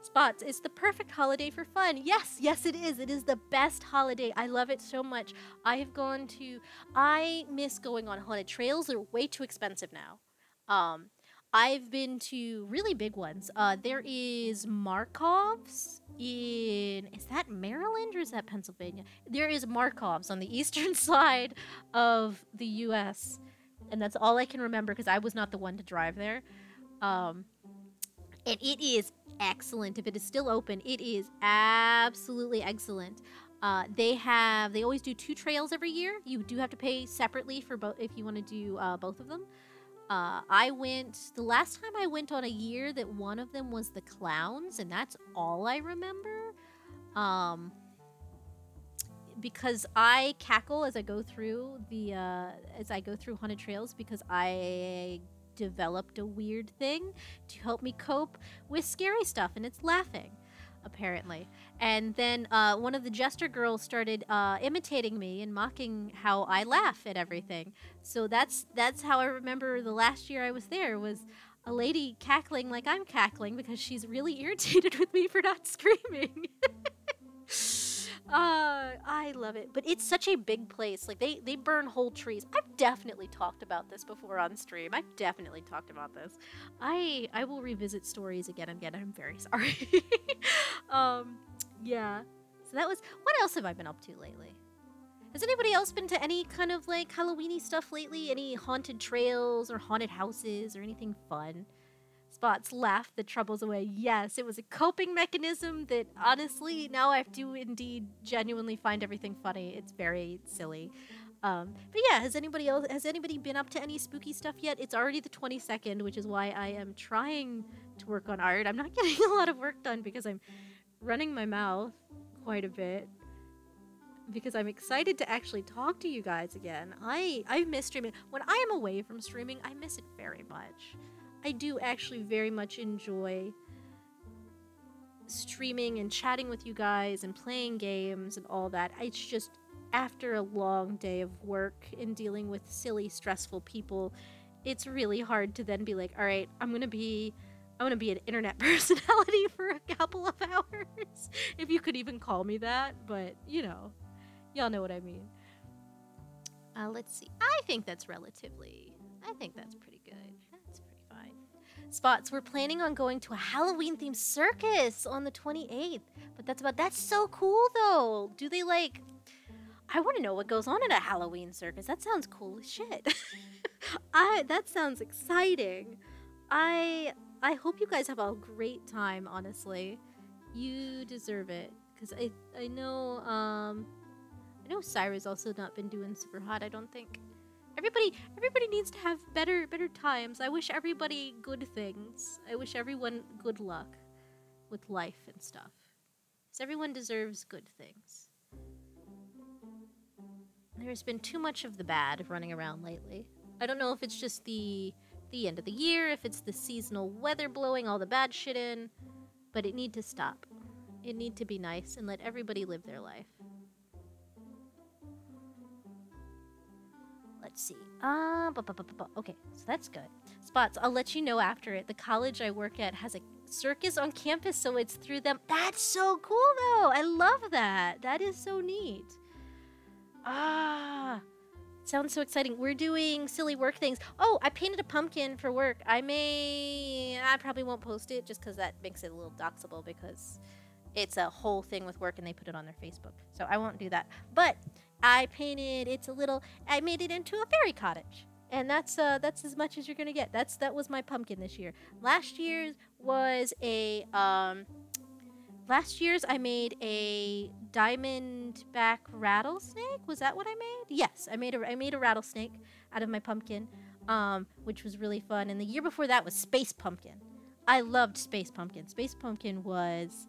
Spots, it's the perfect holiday for fun. Yes, yes, it is. It is the best holiday. I love it so much. I have gone to, I miss going on haunted trails. They're way too expensive now. Um, I've been to really big ones. Uh, there is Markoff's in, is that Maryland or is that Pennsylvania? There is Markoff's on the eastern side of the U.S and that's all I can remember because I was not the one to drive there. Um, and it is excellent. If it is still open, it is absolutely excellent. Uh, they have they always do two trails every year. You do have to pay separately for both if you want to do uh, both of them. Uh, I went the last time I went on a year that one of them was the clowns, and that's all I remember. Um, because I cackle as I go through the uh, as I go through haunted trails because I developed a weird thing to help me cope with scary stuff, and it's laughing, apparently. And then uh, one of the jester girls started uh, imitating me and mocking how I laugh at everything. So that's that's how I remember the last year I was there was a lady cackling like I'm cackling because she's really irritated with me for not screaming. Uh, I love it. But it's such a big place. Like they they burn whole trees. I've definitely talked about this before on stream. I've definitely talked about this. I I will revisit stories again and again. I'm very sorry. um, yeah. So that was. What else have I been up to lately? Has anybody else been to any kind of like Halloweeny stuff lately? Any haunted trails or haunted houses or anything fun? Spots laughed the troubles away. Yes, it was a coping mechanism that honestly now I do indeed genuinely find everything funny. It's very silly. Um, but yeah, has anybody else has anybody been up to any spooky stuff yet? It's already the 22nd, which is why I am trying to work on art. I'm not getting a lot of work done because I'm running my mouth quite a bit because I'm excited to actually talk to you guys again. I I miss streaming. When I am away from streaming, I miss it very much. I do actually very much enjoy streaming and chatting with you guys and playing games and all that. It's just after a long day of work and dealing with silly, stressful people, it's really hard to then be like, all right, I'm gonna be I'm gonna be an internet personality for a couple of hours. if you could even call me that, but you know, y'all know what I mean. Uh, let's see. I think that's relatively. I think that's pretty Spots. We're planning on going to a Halloween themed circus on the 28th, but that's about. That's so cool though. Do they like? I want to know what goes on at a Halloween circus. That sounds cool as shit. I. That sounds exciting. I. I hope you guys have a great time. Honestly, you deserve it because I. I know. Um. I know Cyrus also not been doing super hot, I don't think. Everybody everybody needs to have better better times. I wish everybody good things. I wish everyone good luck with life and stuff. Cuz everyone deserves good things. There's been too much of the bad running around lately. I don't know if it's just the the end of the year, if it's the seasonal weather blowing all the bad shit in, but it need to stop. It need to be nice and let everybody live their life. Let's see. Uh, bu- bu- okay, so that's good. Spots, I'll let you know after it. The college I work at has a circus on campus, so it's through them. That's so cool, though. I love that. That is so neat. Ah, sounds so exciting. We're doing silly work things. Oh, I painted a pumpkin for work. I may, I probably won't post it just because that makes it a little doxable because it's a whole thing with work and they put it on their Facebook. So I won't do that. But I painted it's a little I made it into a fairy cottage. And that's uh that's as much as you're gonna get. That's that was my pumpkin this year. Last year's was a um last year's I made a diamond back rattlesnake. Was that what I made? Yes, I made a I made a rattlesnake out of my pumpkin, um, which was really fun. And the year before that was space pumpkin. I loved space pumpkin. Space pumpkin was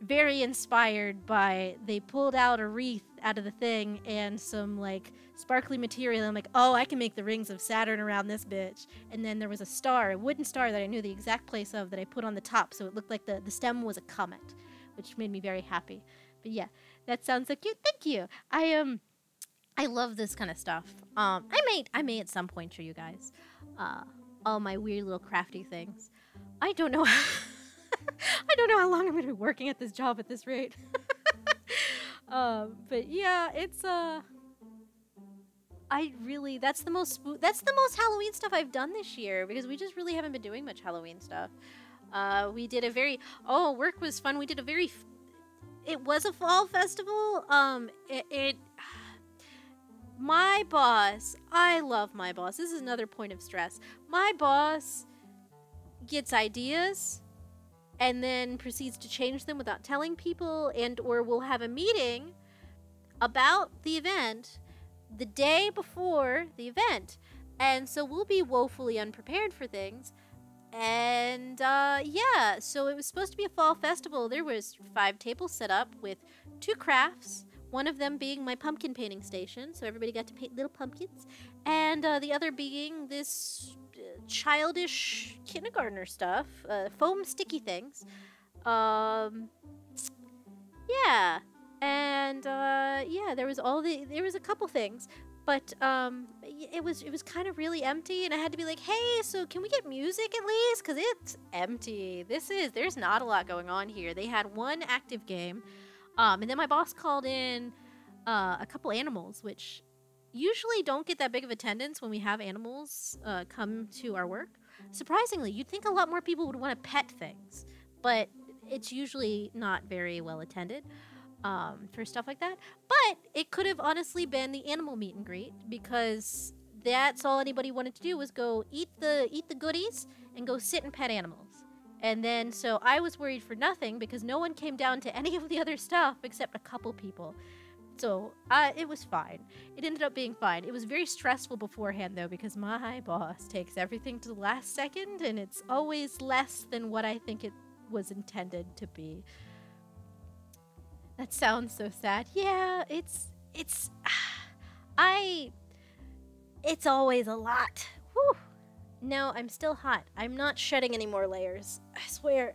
very inspired by they pulled out a wreath out of the thing and some like sparkly material. I'm like, oh, I can make the rings of Saturn around this bitch. And then there was a star, a wooden star that I knew the exact place of that I put on the top, so it looked like the the stem was a comet, which made me very happy. But yeah, that sounds so cute. Thank you. I um, I love this kind of stuff. Um, I may I may at some point show you guys, uh, all my weird little crafty things. I don't know. I don't know how long I'm going to be working at this job at this rate. um, but yeah, it's uh I really that's the most that's the most Halloween stuff I've done this year because we just really haven't been doing much Halloween stuff. Uh, we did a very oh work was fun. We did a very it was a fall festival. Um, it, it my boss. I love my boss. This is another point of stress. My boss gets ideas and then proceeds to change them without telling people and or we'll have a meeting about the event the day before the event. And so we'll be woefully unprepared for things. And uh, yeah so it was supposed to be a fall festival. There was five tables set up with two crafts one of them being my pumpkin painting station. So everybody got to paint little pumpkins. And uh, the other being this childish kindergartner stuff, uh, foam sticky things. Um, yeah, and uh, yeah, there was all the there was a couple things, but um, it was it was kind of really empty, and I had to be like, hey, so can we get music at least? Cause it's empty. This is there's not a lot going on here. They had one active game, um, and then my boss called in uh, a couple animals, which usually don't get that big of attendance when we have animals uh, come to our work. Surprisingly, you'd think a lot more people would want to pet things, but it's usually not very well attended um, for stuff like that. But it could have honestly been the animal meet and greet because that's all anybody wanted to do was go eat the eat the goodies and go sit and pet animals. And then so I was worried for nothing because no one came down to any of the other stuff except a couple people. So uh, it was fine. It ended up being fine. It was very stressful beforehand, though, because my boss takes everything to the last second, and it's always less than what I think it was intended to be. That sounds so sad. Yeah, it's it's I it's always a lot. Whew. No, I'm still hot. I'm not shedding any more layers. I swear.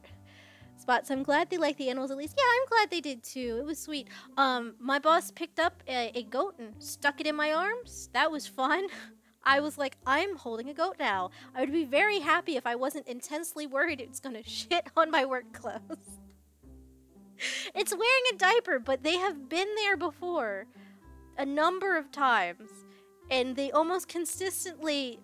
Spots, I'm glad they like the animals at least. Yeah, I'm glad they did too. It was sweet. Um, my boss picked up a, a goat and stuck it in my arms. That was fun. I was like, I'm holding a goat now. I would be very happy if I wasn't intensely worried it's gonna shit on my work clothes. it's wearing a diaper, but they have been there before a number of times, and they almost consistently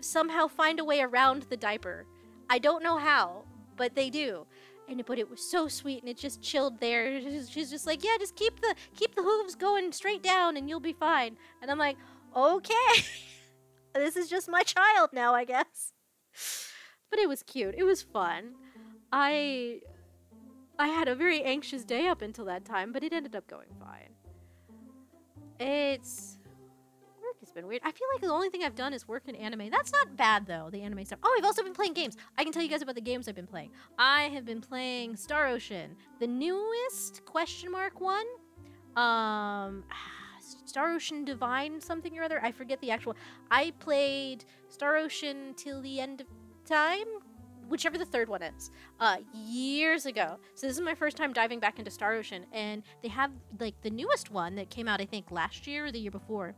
somehow find a way around the diaper. I don't know how, but they do. And but it was so sweet, and it just chilled there. She's just like, yeah, just keep the keep the hooves going straight down, and you'll be fine. And I'm like, okay, this is just my child now, I guess. But it was cute. It was fun. I I had a very anxious day up until that time, but it ended up going fine. It's been weird. I feel like the only thing I've done is work in anime. That's not bad though, the anime stuff. Oh, I've also been playing games. I can tell you guys about the games I've been playing. I have been playing Star Ocean, the newest question mark one. Um Star Ocean Divine something or other. I forget the actual. I played Star Ocean till the end of time whichever the third one is, uh, years ago. So this is my first time diving back into Star Ocean, and they have like the newest one that came out, I think, last year or the year before,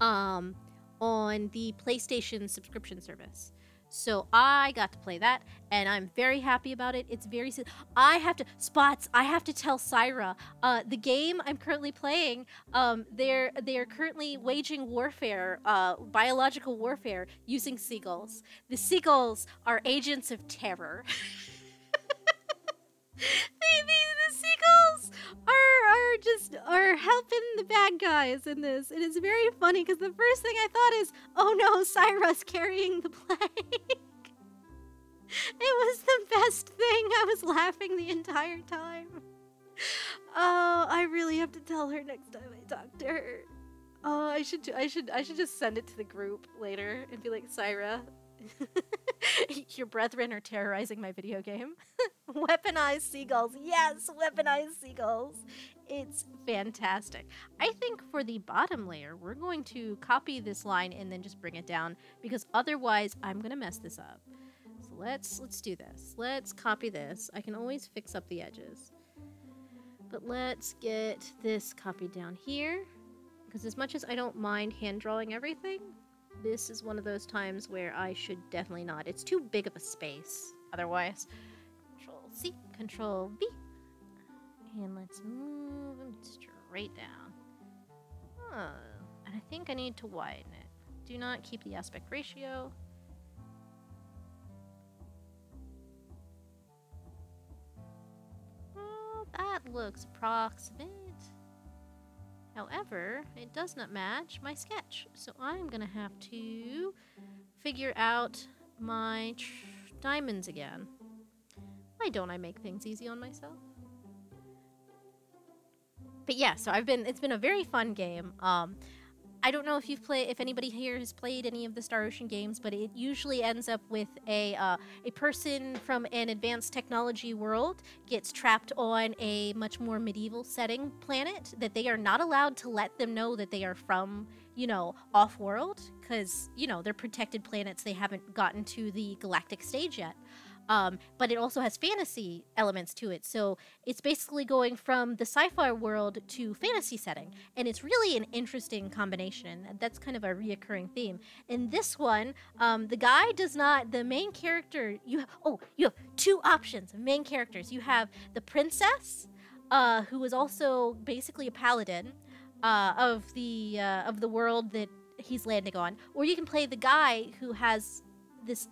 um, on the PlayStation subscription service. So I got to play that, and I'm very happy about it. It's very. I have to spots. I have to tell Syra. Uh, the game I'm currently playing. Um, they're they are currently waging warfare, uh, biological warfare using seagulls. The seagulls are agents of terror. they, they, are are just are helping the bad guys in this. It is very funny because the first thing I thought is, oh no, Syra's carrying the plague. it was the best thing. I was laughing the entire time. Oh, I really have to tell her next time I talk to her. Oh, I should I should I should just send it to the group later and be like, Syra, Your brethren are terrorizing my video game. weaponized seagulls. Yes, weaponized seagulls. It's fantastic. I think for the bottom layer, we're going to copy this line and then just bring it down because otherwise I'm going to mess this up. So let's let's do this. Let's copy this. I can always fix up the edges. But let's get this copied down here because as much as I don't mind hand drawing everything, this is one of those times where I should definitely not. It's too big of a space otherwise. Control C, Control V. And let's move them straight down. Oh, and I think I need to widen it. Do not keep the aspect ratio. Well, that looks approximate. However, it does not match my sketch. So I'm to have to figure out my diamonds again. Why don't I make things easy on myself? But yeah, so I've been, it's been a very fun game. Um, I don't know if you've played, if anybody here has played any of the Star Ocean games, but it usually ends up with a uh, a person from an advanced technology world gets trapped on a much more medieval setting planet that they are not allowed to let them know that they are from, you know, off world because you know they're protected planets. They haven't gotten to the galactic stage yet. Um, but it also has fantasy elements to it. So it's basically going from the sci fi world to fantasy setting. And it's really an interesting combination. That's kind of a reoccurring theme. In this one, um, the guy does not, the main character, you have, oh, you have two options of main characters. You have the princess, uh, who is also basically a paladin. Uh, of the uh, of the world that he's landing on, or you can play the guy who has this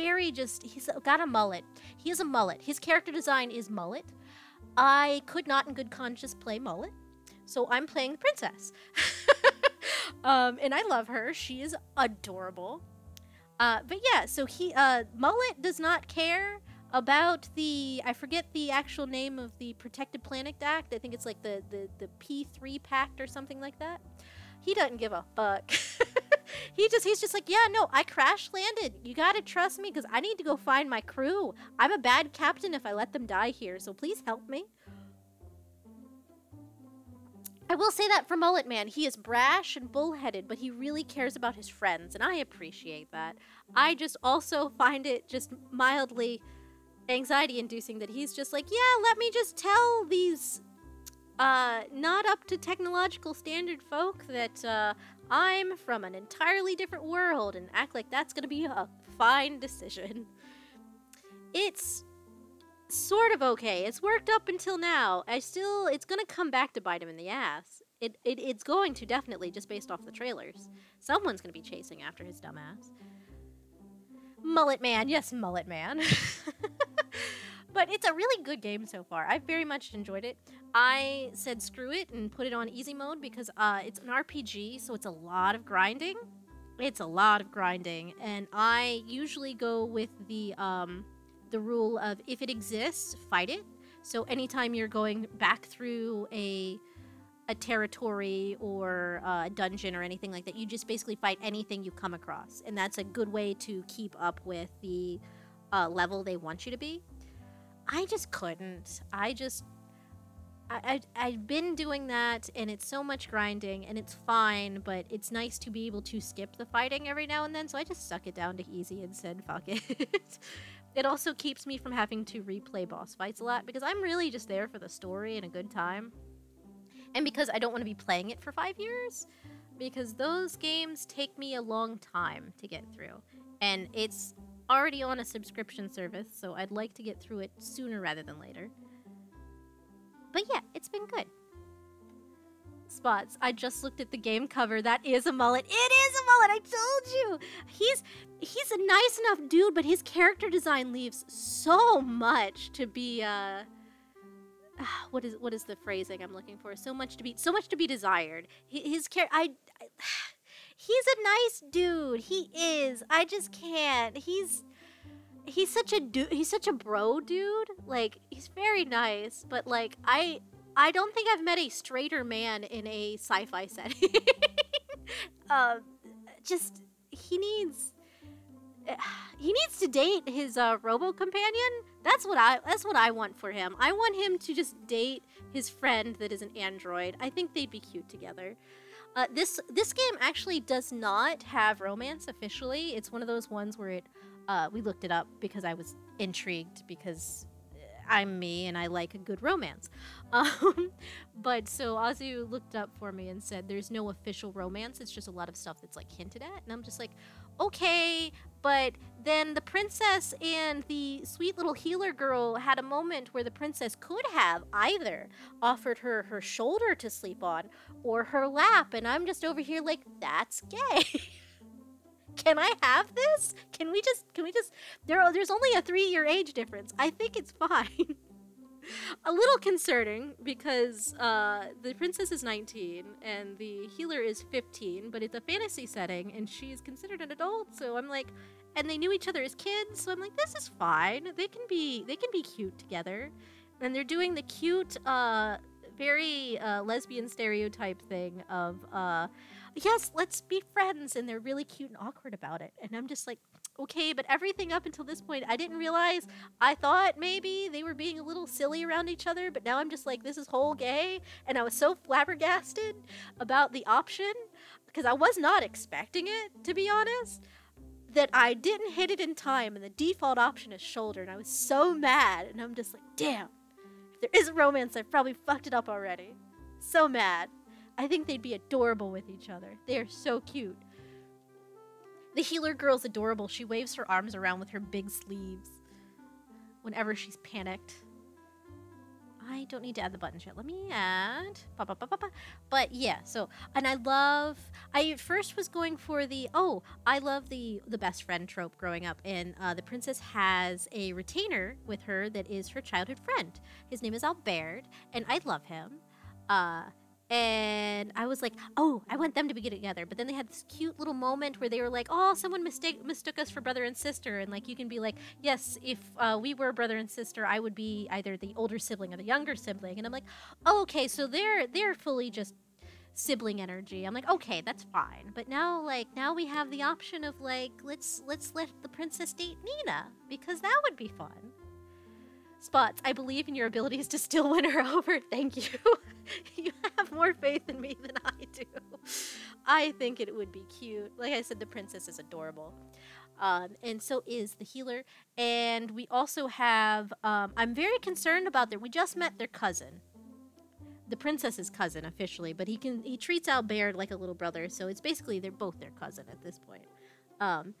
very just, he's got a mullet. He is a mullet. His character design is mullet. I could not in good conscience play mullet, so I'm playing the princess. um, and I love her. She is adorable. Uh, but yeah, so he, uh, mullet does not care about the I forget the actual name of the Protected Planet Act. I think it's like the the the P3 Pact or something like that. He doesn't give a fuck. he just he's just like, yeah, no, I crash landed. You gotta trust me because I need to go find my crew. I'm a bad captain if I let them die here, so please help me. I will say that for Mullet Man, he is brash and bullheaded, but he really cares about his friends, and I appreciate that. I just also find it just mildly anxiety inducing that he's just like, yeah, let me just tell these uh, not up to technological standard folk that uh, I'm from an entirely different world and act like that's gonna be a fine decision. It's sort of okay. It's worked up until now. I still, it's gonna come back to bite him in the ass. It, it, it's going to definitely, just based off the trailers. Someone's gonna be chasing after his dumbass. Mullet Man, yes, Mullet Man. but it's a really good game so far. I've very much enjoyed it. I said screw it and put it on easy mode because uh, it's an RPG, so it's a lot of grinding. It's a lot of grinding, and I usually go with the um, the rule of if it exists, fight it. So anytime you're going back through a a territory or uh, a dungeon or anything like that, you just basically fight anything you come across, and that's a good way to keep up with the uh, level they want you to be. I just couldn't. I just I, I, have been doing that, and it's so much grinding, and it's fine, but it's nice to be able to skip the fighting every now and then, so I just suck it down to easy and said, fuck it. it also keeps me from having to replay boss fights a lot, because I'm really just there for the story and a good time. And because I don't want to be playing it for five years, because those games take me a long time to get through. And it's already on a subscription service, so I'd like to get through it sooner rather than later. But yeah, it's been good. Spots. I just looked at the game cover. That is a mullet. It is a mullet. I told you. He's he's a nice enough dude, but his character design leaves so much to be uh what is what is the phrasing I'm looking for? So much to be so much to be desired. His care I, I he's a nice dude. He is. I just can't. He's he's such a dude. He's such a bro dude. Like he's very nice, but like I I don't think I've met a straighter man in a sci-fi setting. uh, just he needs he needs to date his uh, robo companion. That's what I that's what I want for him. I want him to just date his friend that is an android. I think they'd be cute together. Uh, this this game actually does not have romance officially. It's one of those ones where it uh, we looked it up because I was intrigued because I'm me and I like a good romance. Um, but so Azu looked up for me and said there's no official romance. It's just a lot of stuff that's like hinted at. And I'm just like, okay, but then the princess and the sweet little healer girl had a moment where the princess could have either offered her her shoulder to sleep on or her lap. And I'm just over here like, that's gay. can I have this? Can we just can we just there there's only a 3-year age difference. I think it's fine. a little concerning because uh, the princess is 19 and the healer is 15, but it's a fantasy setting and she's considered an adult. So I'm like, and they knew each other as kids, so I'm like, this is fine. They can be they can be cute together, and they're doing the cute, uh, very uh, lesbian stereotype thing of uh, yes, let's be friends. And they're really cute and awkward about it. And I'm just like, okay, but everything up until this point, I didn't realize. I thought maybe they were being a little silly around each other, but now I'm just like, this is whole gay. And I was so flabbergasted about the option because I was not expecting it, to be honest, that I didn't hit it in time and the default option is shoulder. And I was so mad. And I'm just like, damn, if there is a romance, I've probably fucked it up already. So mad. I think they'd be adorable with each other. They are so cute. The healer girl's adorable. She waves her arms around with her big sleeves whenever she's panicked. I don't need to add the buttons yet. Let me add. Ba, ba, ba, but yeah, so and I love. I first was going for the oh, I love the the best friend trope growing up, and uh, the princess has a retainer with her that is her childhood friend. His name is Albert, and I love him. Uh, and I was like, oh, I want them to be together. But then they had this cute little moment where they were like, oh, someone mistake mistook us for brother and sister, and like you can be like, yes, if uh, we were brother and sister, I would be either the older sibling or the younger sibling. And I'm like, oh, okay, so they're they're fully just sibling energy. I'm like, okay, that's fine. But now, like, now we have the option of like, let's let's let the princess date Nina because that would be fun. Spots, I believe in your abilities to still win her over. Thank you. you have more faith in me than I do. I think it would be cute. Like I said, the princess is adorable. Um, and so is the healer. And we also have, um, I'm very concerned about their, we just met their cousin. The princess's cousin officially, but he can he treats Albert like a little brother, so it's basically they're both their cousin at this point. Um,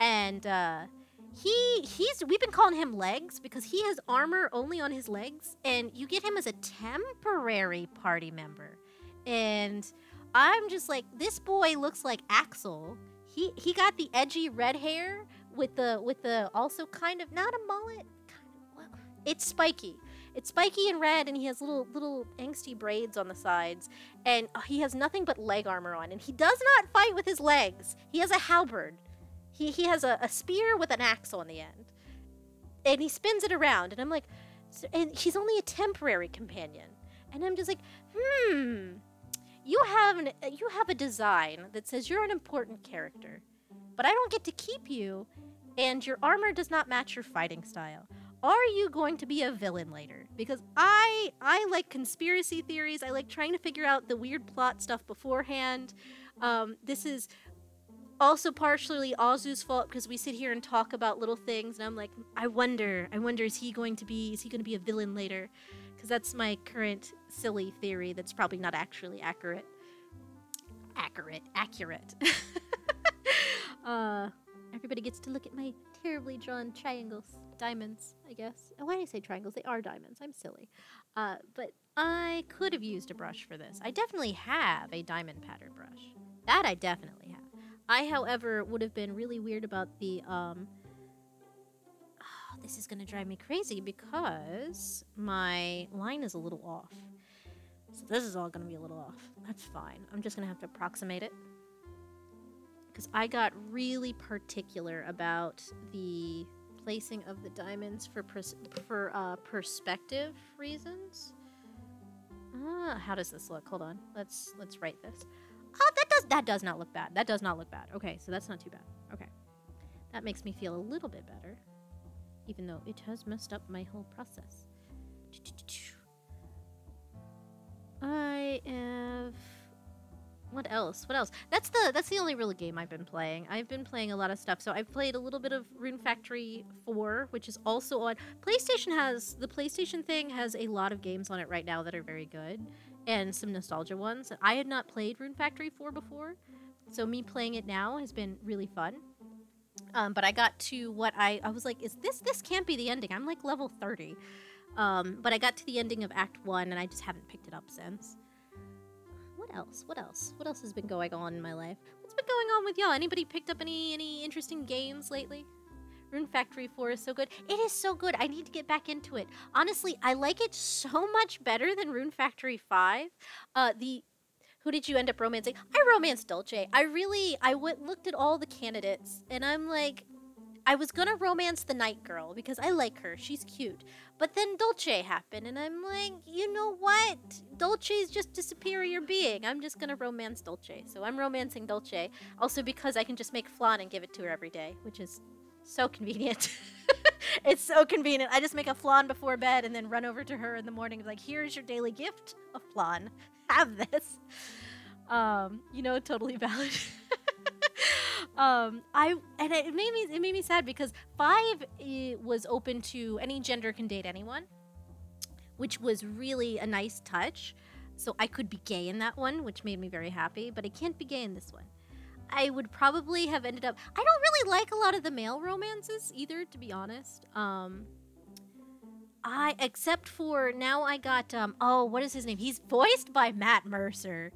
and uh, he he's we've been calling him legs because he has armor only on his legs, and you get him as a temporary party member. And I'm just like, this boy looks like Axel. He he got the edgy red hair with the with the also kind of not a mullet. Kind of, it's spiky. It's spiky and red, and he has little little angsty braids on the sides, and uh, he has nothing but leg armor on, and he does not fight with his legs. He has a halberd. He he has a, a spear with an axe on the end, and he spins it around, and I'm like, and she's only a temporary companion, and I'm just like, hmm you have an you have a design that says you're an important character, but I don't get to keep you, and your armor does not match your fighting style. Are you going to be a villain later? Because I I like conspiracy theories. I like trying to figure out the weird plot stuff beforehand. Um, this is also partially Azu's fault because we sit here and talk about little things, and I'm like, I wonder, I wonder, is he going to be, is he going to be a villain later? because that's my current silly theory that's probably not actually accurate. Accurate. Accurate. uh, everybody gets to look at my terribly drawn triangles. Diamonds, I guess. Oh, why did I say triangles? They are diamonds. I'm silly. Uh, but I could have used a brush for this. I definitely have a diamond pattern brush. That I definitely have. I, however, would have been really weird about the um, this is going to drive me crazy because my line is a little off. So this is all going to be a little off. That's fine. I'm just going to have to approximate it. Because I got really particular about the placing of the diamonds for pers for uh, perspective reasons. Ah, how does this look? Hold on. Let's let's write this. Oh, does that does not look bad. That does not look bad. Okay, so that's not too bad. Okay. That makes me feel a little bit better even though it has messed up my whole process. I have what else? What else? That's the that's the only real game I've been playing. I've been playing a lot of stuff. So I've played a little bit of Rune Factory 4, which is also on PlayStation has the PlayStation thing has a lot of games on it right now that are very good and some nostalgia ones. I had not played Rune Factory 4 before. So me playing it now has been really fun. Um, but I got to what I I was like, is this this can't be the ending? I'm like level 30. Um, but I got to the ending of Act One, and I just haven't picked it up since. What else? What else? What else has been going on in my life? What's been going on with y'all? Anybody picked up any any interesting games lately? Rune Factory 4 is so good. It is so good. I need to get back into it. Honestly, I like it so much better than Rune Factory 5. Uh, the who did you end up romancing? I romanced Dolce. I really, I went looked at all the candidates, and I'm like, I was gonna romance the knight girl because I like her. She's cute. But then Dolce happened, and I'm like, you know what? Dolce is just a superior being. I'm just gonna romance Dolce. So I'm romancing Dolce. Also because I can just make flan and give it to her every day, which is so convenient. it's so convenient. I just make a flan before bed and then run over to her in the morning like, here's your daily gift of flan have this. Um, you know, totally valid. um, I and it made me it made me sad because five was open to any gender can date anyone, which was really a nice touch. So I could be gay in that one, which made me very happy. But I can't be gay in this one. I would probably have ended up. I don't really like a lot of the male romances either, to be honest. Um, I except for now I got um oh what is his name? He's voiced by Matt Mercer,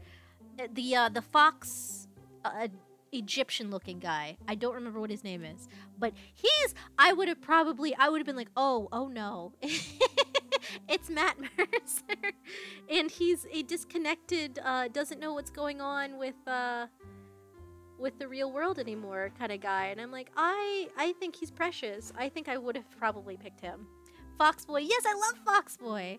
uh, the uh, the fox uh, Egyptian looking guy. I don't remember what his name is, but he's I would have probably I would have been like oh oh no, it's Matt Mercer, and he's a disconnected uh, doesn't know what's going on with uh with the real world anymore kind of guy, and I'm like I I think he's precious. I think I would have probably picked him. Foxboy. Yes, I love Foxboy.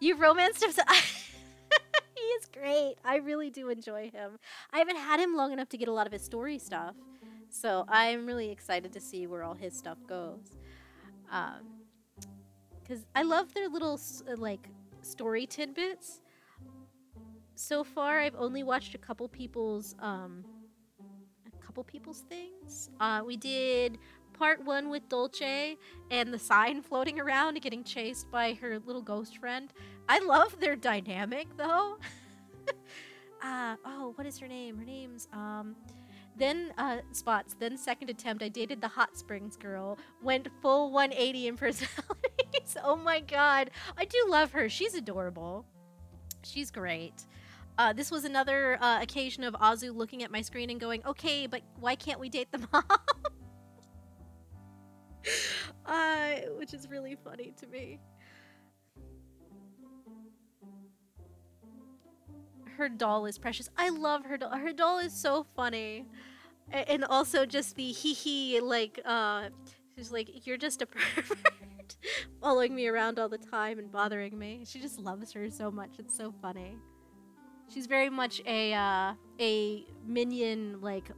You've romanced him. So he is great. I really do enjoy him. I haven't had him long enough to get a lot of his story stuff. So I'm really excited to see where all his stuff goes. Um, because I love their little uh, like story tidbits. So far, I've only watched a couple people's um, couple people's things. Uh, we did part one with Dolce and the sign floating around getting chased by her little ghost friend. I love their dynamic though. uh, oh, what is her name? Her name's um. Then uh, spots. Then second attempt, I dated the hot springs girl. Went full 180 in personalities. oh my god, I do love her. She's adorable. She's great. Uh, this was another uh, occasion of Azu looking at my screen and going, "Okay, but why can't we date the mom?" uh, which is really funny to me. Her doll is precious. I love her doll. Her doll is so funny, and also just the hee hee like. Uh, she's like, "You're just a pervert," following me around all the time and bothering me. She just loves her so much. It's so funny. She's very much a uh, a minion like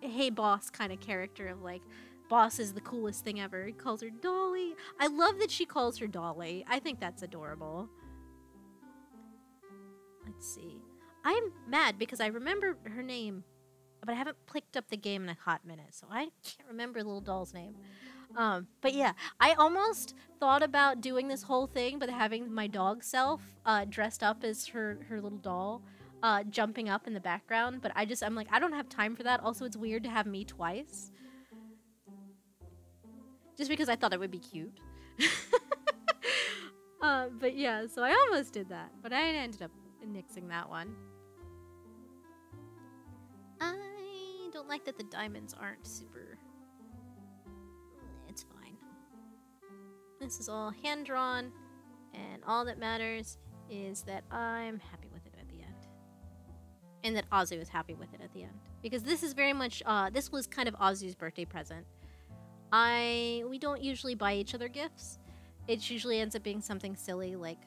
hey boss kind of character of like boss is the coolest thing ever. He calls her Dolly. I love that she calls her Dolly. I think that's adorable. Let's see. I'm mad because I remember her name, but I haven't picked up the game in a hot minute, so I can't remember little doll's name. Um, but yeah, I almost thought about doing this whole thing, but having my dog self uh, dressed up as her her little doll, uh, jumping up in the background. But I just I'm like I don't have time for that. Also, it's weird to have me twice. Just because I thought it would be cute. uh, but yeah, so I almost did that, but I ended up nixing that one. I don't like that the diamonds aren't super This is all hand drawn, and all that matters is that I'm happy with it at the end. And that Azu is happy with it at the end. Because this is very much, uh, this was kind of Azu's birthday present. I, we don't usually buy each other gifts. It usually ends up being something silly, like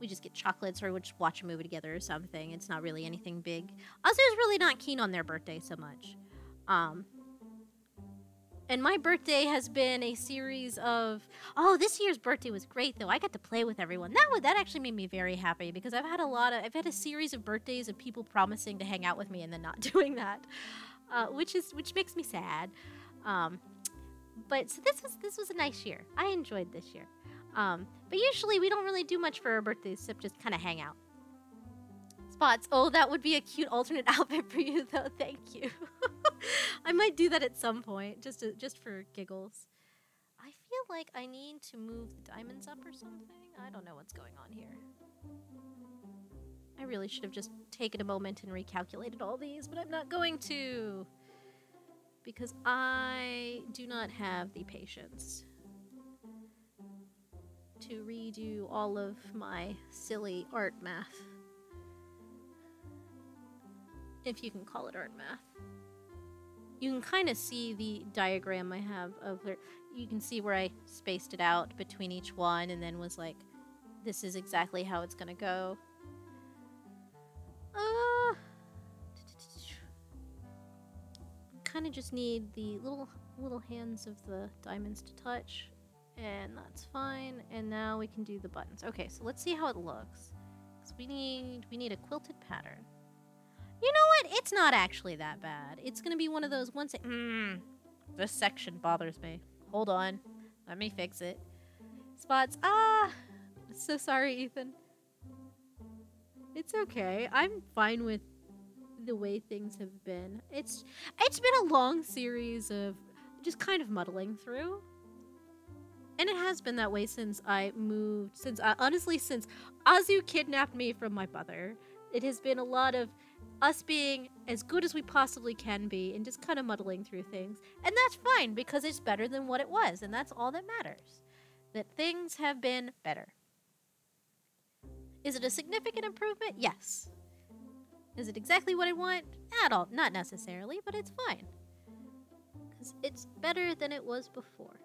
we just get chocolates or we just watch a movie together or something. It's not really anything big. Azu's really not keen on their birthday so much. Um, and my birthday has been a series of oh, this year's birthday was great though. I got to play with everyone. That would that actually made me very happy because I've had a lot of I've had a series of birthdays of people promising to hang out with me and then not doing that, uh, which is which makes me sad. Um, but so this was this was a nice year. I enjoyed this year. Um, but usually we don't really do much for our birthdays except just kind of hang out. Spots. Oh, that would be a cute alternate outfit for you though. Thank you. I might do that at some point, just to, just for giggles. I feel like I need to move the diamonds up or something. I don't know what's going on here. I really should have just taken a moment and recalculated all these, but I'm not going to. Because I do not have the patience to redo all of my silly art math. If you can call it art math you can kind of see the diagram I have of her. You can see where I spaced it out between each one and then was like, this is exactly how it's gonna go. Uh, kind of just need the little little hands of the diamonds to touch and that's fine and now we can do the buttons okay so let's see how it looks because we need we need a quilted pattern you know what? It's not actually that bad. It's gonna be one of those ones. Mmm. This section bothers me. Hold on. Let me fix it. Spots. Ah. So sorry, Ethan. It's okay. I'm fine with the way things have been. It's it's been a long series of just kind of muddling through. And it has been that way since I moved, since uh, honestly, since Azu kidnapped me from my mother. It has been a lot of us being as good as we possibly can be and just kind of muddling through things. And that's fine because it's better than what it was, and that's all that matters. That things have been better. Is it a significant improvement? Yes. Is it exactly what I want? At all, not necessarily, but it's fine. Cuz it's better than it was before.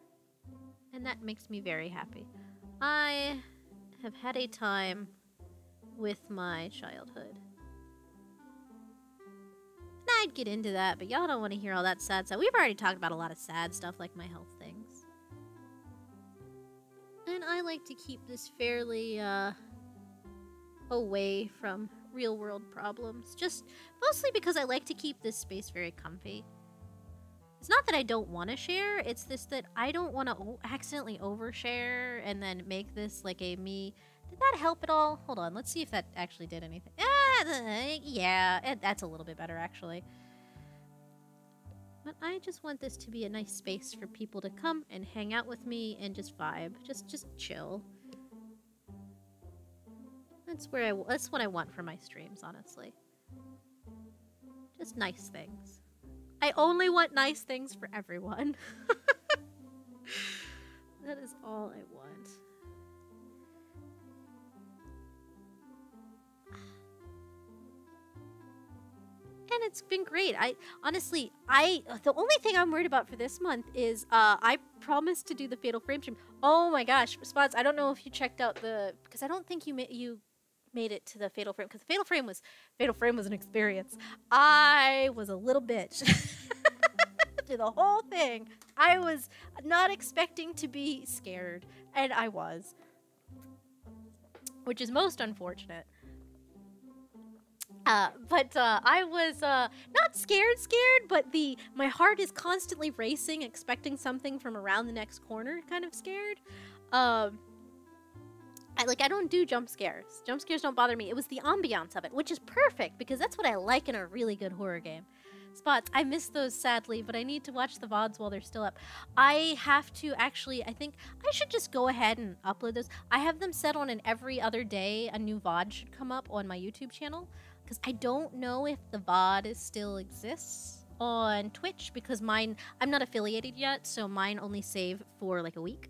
And that makes me very happy. I have had a time with my childhood. I'd get into that, but y'all don't want to hear all that sad stuff. We've already talked about a lot of sad stuff like my health things. And I like to keep this fairly, uh, away from real world problems. Just mostly because I like to keep this space very comfy. It's not that I don't want to share, it's this that I don't want to accidentally overshare and then make this like a me. Did that help at all? Hold on, let's see if that actually did anything. Ah, yeah, that's a little bit better actually. But I just want this to be a nice space for people to come and hang out with me and just vibe, just just chill. That's where I that's what I want for my streams, honestly. Just nice things. I only want nice things for everyone. that is all I want. And it's been great. I honestly, I the only thing I'm worried about for this month is uh, I promised to do the Fatal Frame stream. Oh my gosh, spots! I don't know if you checked out the because I don't think you you made it to the Fatal Frame because Fatal Frame was Fatal Frame was an experience. I was a little bitch through the whole thing. I was not expecting to be scared, and I was, which is most unfortunate. Uh, but uh, I was uh, not scared, scared, but the my heart is constantly racing, expecting something from around the next corner, kind of scared. Um, I like I don't do jump scares. Jump scares don't bother me. It was the ambiance of it, which is perfect because that's what I like in a really good horror game. Spots, I miss those sadly, but I need to watch the VODs while they're still up. I have to actually, I think I should just go ahead and upload those. I have them set on an every other day, a new VOD should come up on my YouTube channel because I don't know if the VOD still exists on Twitch because mine, I'm not affiliated yet, so mine only save for like a week.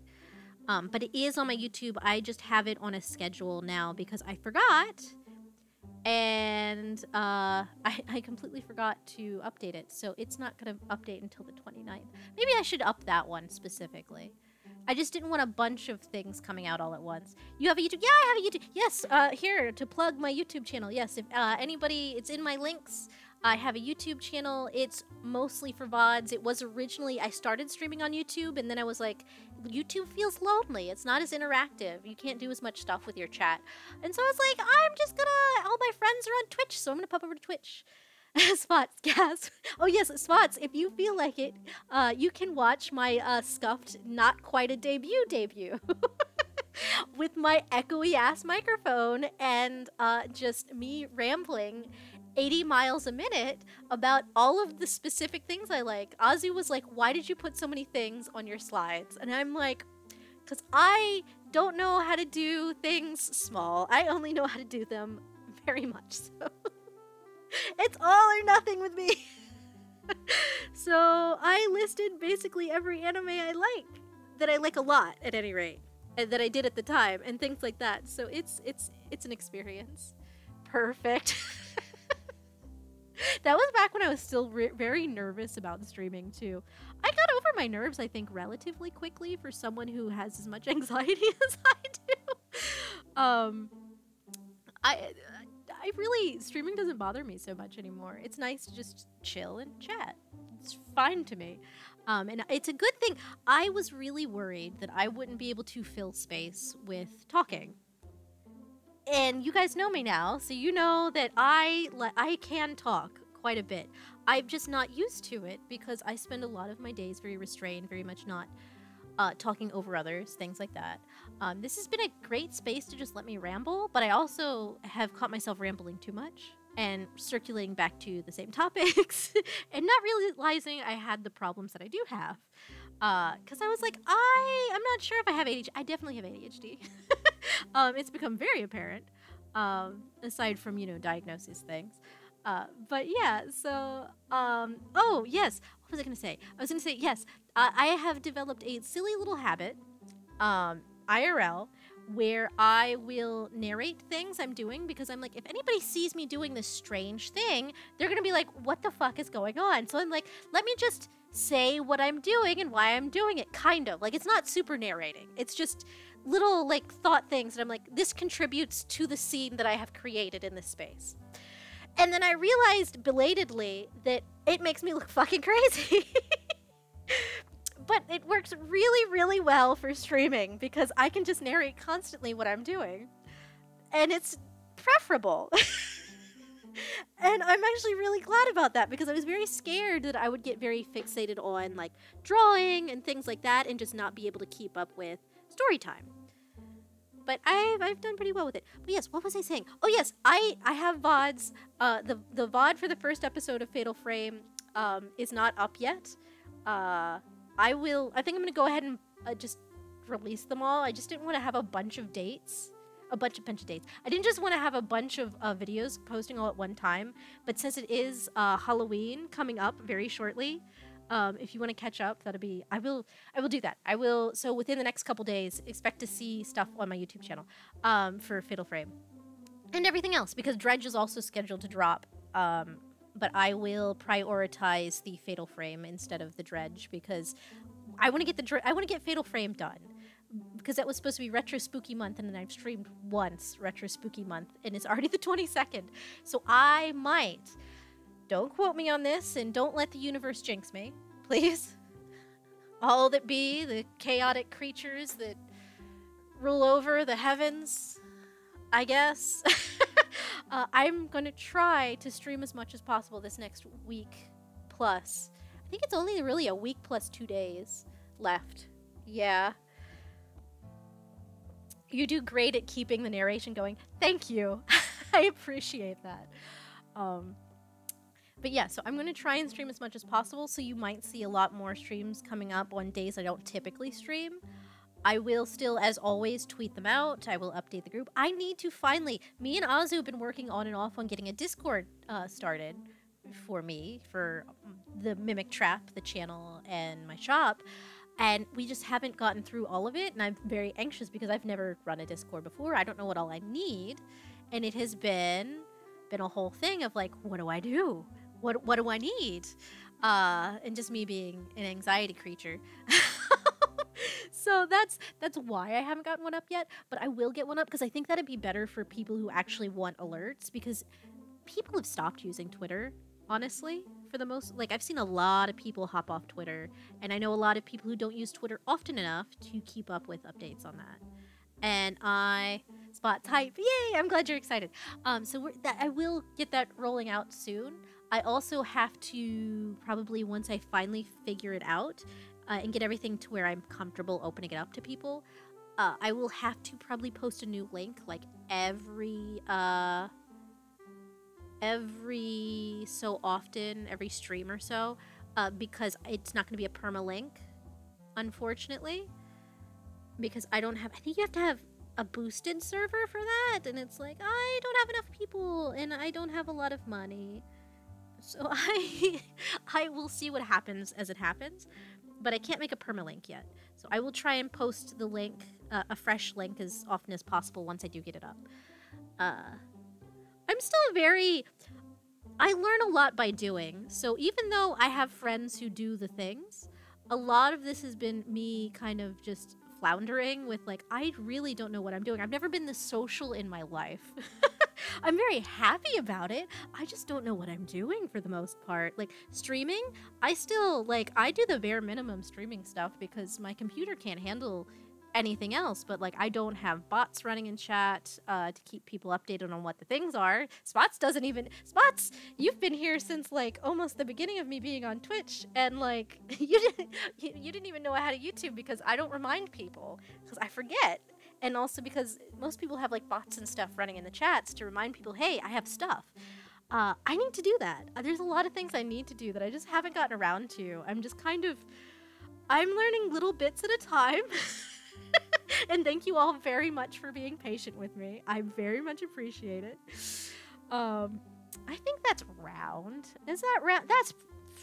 Um, but it is on my YouTube. I just have it on a schedule now because I forgot. And uh, I, I completely forgot to update it. So it's not going to update until the 29th. Maybe I should up that one specifically. I just didn't want a bunch of things coming out all at once. You have a YouTube? Yeah, I have a YouTube. Yes, uh, here to plug my YouTube channel. Yes, if uh, anybody, it's in my links. I have a YouTube channel. It's mostly for VODs. It was originally, I started streaming on YouTube and then I was like, YouTube feels lonely. It's not as interactive. You can't do as much stuff with your chat. And so I was like, I'm just gonna, all my friends are on Twitch, so I'm gonna pop over to Twitch. Spots, gas. Oh yes, Spots. If you feel like it, uh, you can watch my uh, scuffed, not quite a debut debut, with my echoey ass microphone and uh, just me rambling 80 miles a minute about all of the specific things I like. Azu was like, "Why did you put so many things on your slides?" And I'm like, "Cuz I don't know how to do things small. I only know how to do them very much so." It's all or nothing with me. so I listed basically every anime I like that I like a lot at any rate, and that I did at the time, and things like that. So it's it's it's an experience. Perfect. that was back when I was still very nervous about streaming too. I got over my nerves, I think, relatively quickly for someone who has as much anxiety as I do. Um, I I really streaming doesn't bother me so much anymore. It's nice to just chill and chat. It's fine to me. Um, and it's a good thing. I was really worried that I wouldn't be able to fill space with talking. And you guys know me now, so you know that I I can talk quite a bit. I'm just not used to it because I spend a lot of my days very restrained, very much not uh, talking over others, things like that. Um, this has been a great space to just let me ramble, but I also have caught myself rambling too much and circulating back to the same topics and not realizing I had the problems that I do have. Because uh, I was like, I, I'm not sure if I have ADHD. I definitely have ADHD. um, it's become very apparent, um, aside from, you know, diagnosis things. Uh, but yeah, so, um, oh, yes. What was I going to say? I was going to say, yes, uh, I have developed a silly little habit, um, IRL, where I will narrate things I'm doing because I'm like, if anybody sees me doing this strange thing, they're to be like, what the fuck is going on? So I'm like, let me just say what I'm doing and why I'm doing it, kind of. Like, it's not super narrating, it's just little, like, thought things. And I'm like, this contributes to the scene that I have created in this space. And then I realized belatedly that it makes me look fucking crazy. but it works really, really well for streaming because I can just narrate constantly what I'm doing. And it's preferable. and I'm actually really glad about that because I was very scared that I would get very fixated on like drawing and things like that and just not be able to keep up with story time. But I've, I've done pretty well with it. But yes, what was I saying? Oh yes, I, I have VODs. Uh, the, the VOD for the first episode of Fatal Frame um, is not up yet. Uh, I will, I think I'm going to go ahead and uh, just release them all. I just didn't want to have a bunch of dates a bunch of bunch of dates. I didn't just want to have a bunch of uh, videos posting all at one time, but since it is uh, Halloween coming up very shortly, um, if you want to catch up, that'll be I will I will do that. I will so within the next couple days expect to see stuff on my YouTube channel um, for Fatal Frame and everything else because Dredge is also scheduled to drop. Um, but I will prioritize the Fatal Frame instead of the Dredge because I want to get the I want to get Fatal Frame done because that was supposed to be retro spooky month and then I've streamed once retro spooky month and it's already the 22nd. So I might don't quote me on this and don't let the universe jinx me, please. All that be the chaotic creatures that rule over the heavens, I guess. uh, I'm going to try to stream as much as possible this next week plus. I think it's only really a week plus two days left. Yeah. You do great at keeping the narration going. Thank you. I appreciate that. Um, but yeah, so I'm going to try and stream as much as possible, so you might see a lot more streams coming up on days I don't typically stream. I will still, as always, tweet them out. I will update the group. I need to finally... Me and Azu have been working on and off on getting a Discord uh, started for me, for the Mimic Trap, the channel, and my shop. And we just haven't gotten through all of it and i'm very anxious because i've never run a discord before. I don't know what all i need. And it has been been a whole thing of like what do i do? What what do i need? Uh and just me being an anxiety creature so that's that's why i haven't gotten one up yet but i will get one up because i think that'd be better for people who actually want alerts because people have stopped using twitter honestly for the most like I've seen a lot of people hop off Twitter and I know a lot of people who don't use Twitter often enough to keep up with updates on that. And I spot type. Yay, I'm glad you're excited. Um so that I will get that rolling out soon. I also have to probably once I finally figure it out uh, and get everything to where I'm comfortable opening it up to people, uh, I will have to probably post a new link like every uh every so often, every stream or so, uh, because it's not going to be a permalink, unfortunately. Because I don't have, I think you have to have a boosted server for that, and it's like, I don't have enough people, and I don't have a lot of money. So I, I will see what happens as it happens, but I can't make a permalink yet. So I will try and post the link, uh, a fresh link, as often as possible once I do get it up. Uh, I'm still very. I learn a lot by doing. So even though I have friends who do the things, a lot of this has been me kind of just floundering with like I really don't know what I'm doing. I've never been this social in my life. I'm very happy about it. I just don't know what I'm doing for the most part. Like streaming, I still like I do the bare minimum streaming stuff because my computer can't handle anything else, but like I don't have bots running in chat uh, to keep people updated on what the things are. Spots doesn't even Spots. You've been here since like almost the beginning of me being on Twitch, and like you didn't you, you didn't even know I had a YouTube because I don't remind people because I forget, and also because most people have like bots and stuff running in the chats to remind people, hey, I have stuff. Uh, I need to do that. Uh, there's a lot of things I need to do that I just haven't gotten around to. I'm just kind of I'm learning little bits at a time. and thank you all very much for being patient with me. I very much appreciate it. Um, I think that's round. Is that round? That's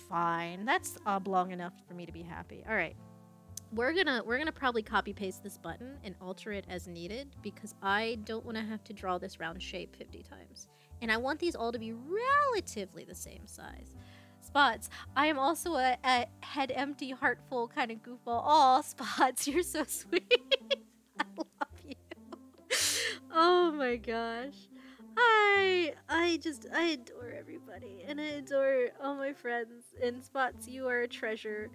fine. That's oblong enough for me to be happy. All right. We're gonna we're gonna probably copy paste this button and alter it as needed because I don't want to have to draw this round shape 50 times. And I want these all to be relatively the same size spots. I am also a, a head empty, heart full kind of goofball. All spots, you're so sweet. I love you. Oh my gosh. I I just I adore everybody and I adore all my friends and spots you are a treasure.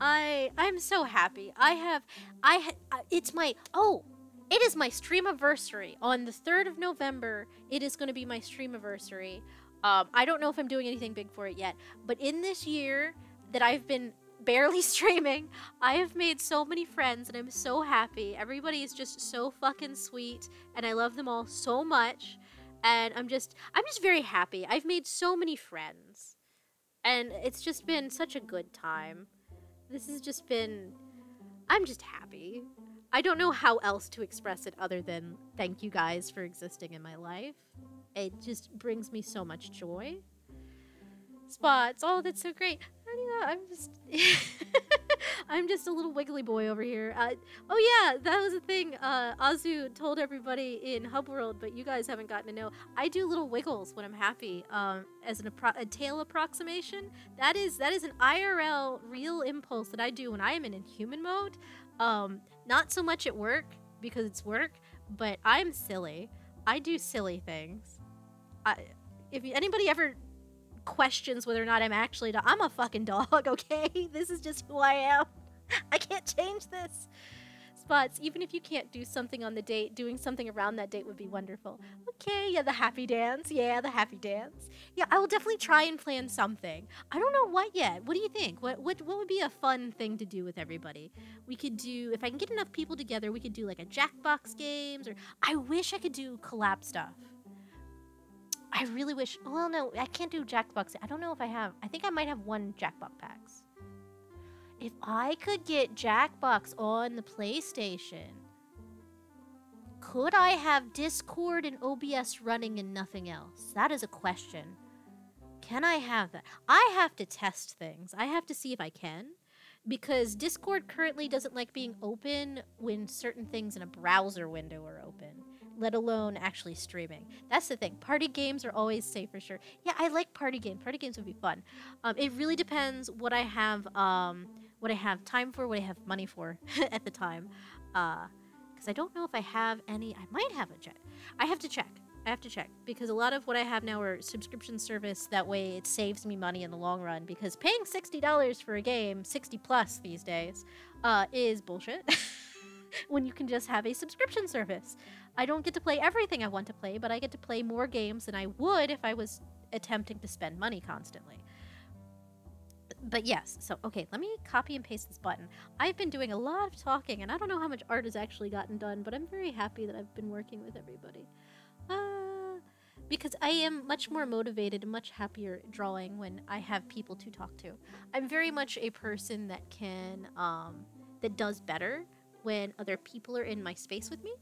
I I'm so happy. I have I ha, it's my oh it is my stream anniversary on the 3rd of November. It is going to be my stream anniversary. Um, I don't know if I'm doing anything big for it yet, but in this year that I've been barely streaming, I have made so many friends and I'm so happy. Everybody is just so fucking sweet and I love them all so much. And I'm just I'm just very happy. I've made so many friends. And it's just been such a good time. This has just been I'm just happy. I don't know how else to express it other than thank you guys for existing in my life. It just brings me so much joy. Spots, oh, that's so great. How do I I'm just, I'm just a little wiggly boy over here. Uh, oh yeah, that was a thing. Uh, Azu told everybody in Hub World, but you guys haven't gotten to know. I do little wiggles when I'm happy, um, as an a tail approximation. That is that is an IRL real impulse that I do when I am in human mode. Um, not so much at work because it's work, but I'm silly. I do silly things. I, if anybody ever questions whether or not I'm actually i I'm a fucking dog, okay? This is just who I am. I can't change this. Spots, even if you can't do something on the date, doing something around that date would be wonderful. Okay, yeah, the happy dance. Yeah, the happy dance. Yeah, I will definitely try and plan something. I don't know what yet. What do you think? What what what would be a fun thing to do with everybody? We could do if I can get enough people together, we could do like a Jackbox games or I wish I could do collab stuff. I really wish. Well, no, I can't do Jackbox. I don't know if I have. I think I might have one Jackbox packs. If I could get Jackbox on the PlayStation, could I have Discord and OBS running and nothing else? That is a question. Can I have that? I have to test things. I have to see if I can. Because Discord currently doesn't like being open when certain things in a browser window are open let alone actually streaming. That's the thing. Party games are always safe for sure. Yeah, I like party games. Party games would be fun. Um, it really depends what I have, um, what I have time for, what I have money for at the time. Because uh, I don't know if I have any. I might have a check. I have to check. I have to check because a lot of what I have now are subscription service. That way, it saves me money in the long run. Because paying sixty dollars for a game, sixty plus these days, uh, is bullshit. when you can just have a subscription service. I don't get to play everything I want to play, but I get to play more games than I would if I was attempting to spend money constantly. But yes, so okay, let me copy and paste this button. I've been doing a lot of talking, and I don't know how much art has actually gotten done, but I'm very happy that I've been working with everybody. Uh, because I am much more motivated and much happier drawing when I have people to talk to. I'm very much a person that can, um, that does better when other people are in my space with me.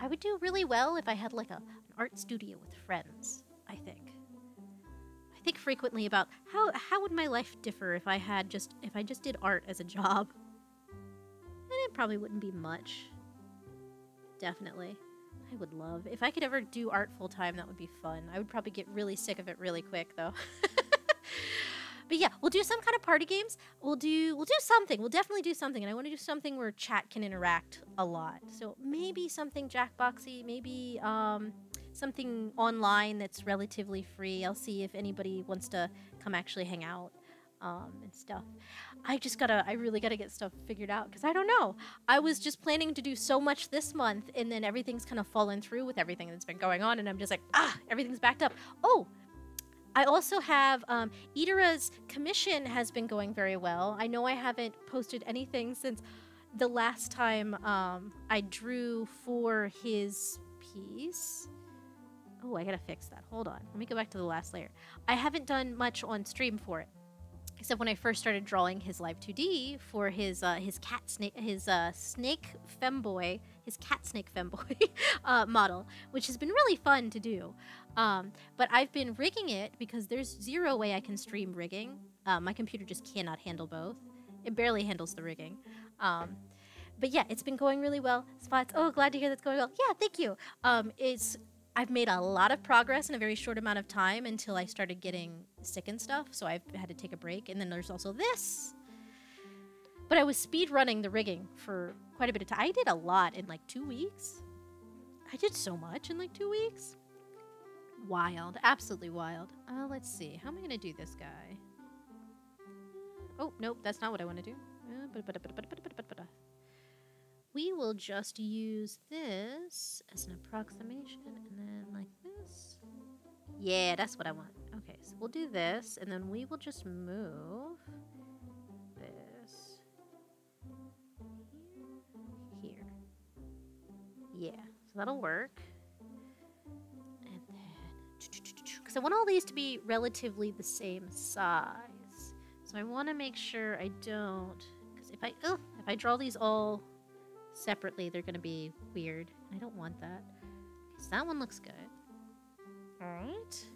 I would do really well if I had like a, an art studio with friends, I think. I think frequently about how how would my life differ if I had just if I just did art as a job. And it probably wouldn't be much. Definitely. I would love if I could ever do art full time that would be fun. I would probably get really sick of it really quick though. But yeah, we'll do some kind of party games. We'll do we'll do something. We'll definitely do something, and I want to do something where chat can interact a lot. So maybe something Jackboxy, maybe um, something online that's relatively free. I'll see if anybody wants to come actually hang out um, and stuff. I just gotta, I really gotta get stuff figured out because I don't know. I was just planning to do so much this month, and then everything's kind of fallen through with everything that's been going on, and I'm just like, ah, everything's backed up. Oh, I also have um, commission has been going very well. I know I haven't posted anything since the last time um, I drew for his piece. Oh, I gotta fix that. Hold on. Let me go back to the last layer. I haven't done much on stream for it. Except when I first started drawing his live 2D for his uh, his cat snake his uh, snake femboy his cat snake femboy uh, model, which has been really fun to do. Um, but I've been rigging it because there's zero way I can stream rigging. Uh, my computer just cannot handle both. It barely handles the rigging. Um, but yeah, it's been going really well. Spots. Oh, glad to hear that's going well. Yeah, thank you. Um, it's I've made a lot of progress in a very short amount of time until I started getting sick and stuff. So I've had to take a break. And then there's also this. But I was speed running the rigging for quite a bit of time. I did a lot in like two weeks. I did so much in like two weeks. Wild. Absolutely wild. Uh, let's see. How am I going to do this guy? Oh, nope. That's not what I want to do. We will just use this as an approximation and then like this. Yeah, that's what I want. Okay, so we'll do this, and then we will just move that'll work. And then, because I want all these to be relatively the same size. So I want to make sure I don't, because if I, oh, if I draw these all separately, they're going to be weird. I don't want that. That one looks good. All right.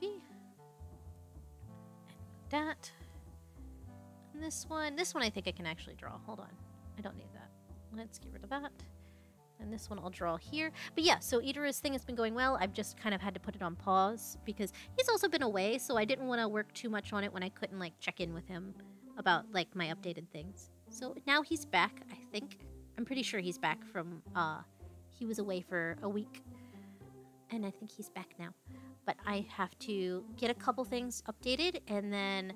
B. And that. And this one, this one I think I can actually draw. Hold on. I don't need that. Let's get rid of that. And this one I'll draw here. But yeah, so Itara's thing has been going well. I've just kind of had to put it on pause because he's also been away, so I didn't want to work too much on it when I couldn't like check in with him about like my updated things. So now he's back, I think. I'm pretty sure he's back from uh he was away for a week. And I think he's back now. But I have to get a couple things updated and then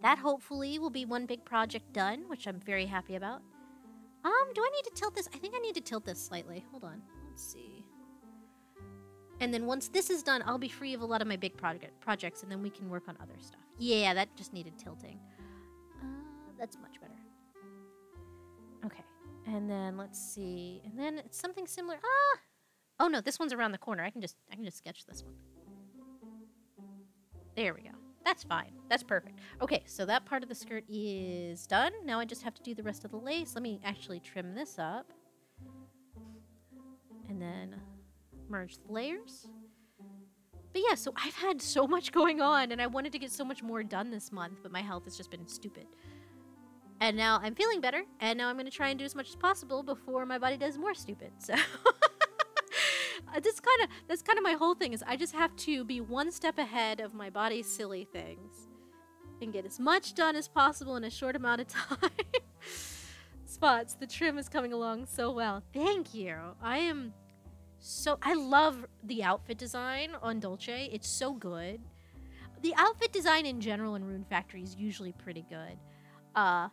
that hopefully will be one big project done, which I'm very happy about. Um, do I need to tilt this? I think I need to tilt this slightly. Hold on. Let's see. And then once this is done, I'll be free of a lot of my big project projects, and then we can work on other stuff. Yeah, that just needed tilting. Uh, that's much better. Okay. And then let's see. And then it's something similar. Ah! Oh no, this one's around the corner. I can just I can just sketch this one. There we go. That's fine. That's perfect. Okay, so that part of the skirt is done. Now I just have to do the rest of the lace. Let me actually trim this up. And then merge the layers. But yeah, so I've had so much going on and I wanted to get so much more done this month, but my health has just been stupid. And now I'm feeling better, and now I'm going to try and do as much as possible before my body does more stupid. So this kind of that's kind of my whole thing is I just have to be one step ahead of my body's silly things and get as much done as possible in a short amount of time. Spots, the trim is coming along so well. Thank you. I am so I love the outfit design on Dolce. It's so good. The outfit design in general in Rune Factory is usually pretty good. Uh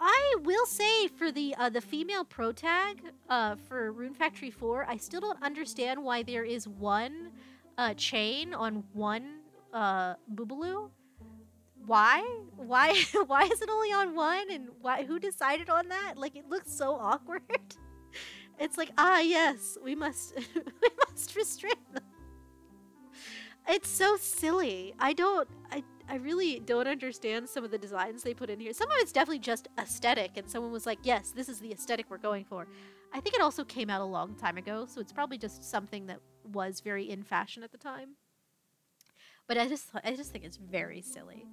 I will say for the uh, the female pro tag uh, for Rune Factory 4, I still don't understand why there is one uh, chain on one uh, Boobaloo. Why? Why? Why is it only on one? And why? Who decided on that? Like it looks so awkward. It's like ah yes, we must we must restrain them. It's so silly. I don't. I I really don't understand some of the designs they put in here. Some of it's definitely just aesthetic, and someone was like, yes, this is the aesthetic we're going for. I think it also came out a long time ago, so it's probably just something that was very in fashion at the time. But I just, I just think it's very silly.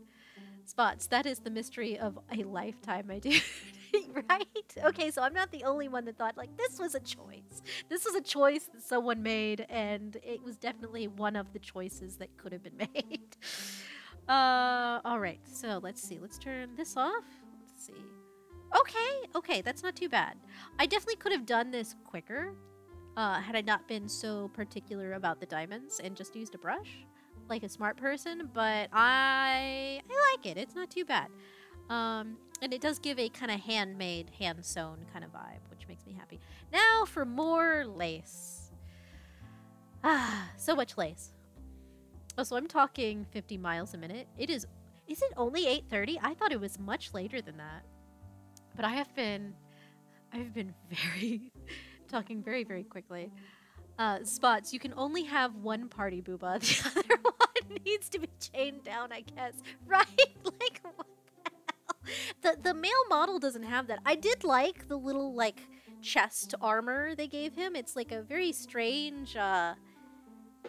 Spots, that is the mystery of a lifetime, my dude. right? Okay, so I'm not the only one that thought, like, this was a choice. This was a choice that someone made, and it was definitely one of the choices that could have been made. Uh, all right. So let's see. Let's turn this off. Let's see. Okay, okay, that's not too bad. I definitely could have done this quicker uh, had I not been so particular about the diamonds and just used a brush like a smart person, but I I like it. It's not too bad. Um, and it does give a kind of handmade, hand sewn kind of vibe, which makes me happy. Now for more lace. Ah, so much lace. Oh, so I'm talking 50 miles a minute. It is, is it only 8.30? I thought it was much later than that. But I have been, I've been very, talking very, very quickly. Uh, spots, you can only have one party booba. The other one needs to be chained down, I guess. Right? Like, what the hell? The, the male model doesn't have that. I did like the little, like, chest armor they gave him. It's like a very strange, uh,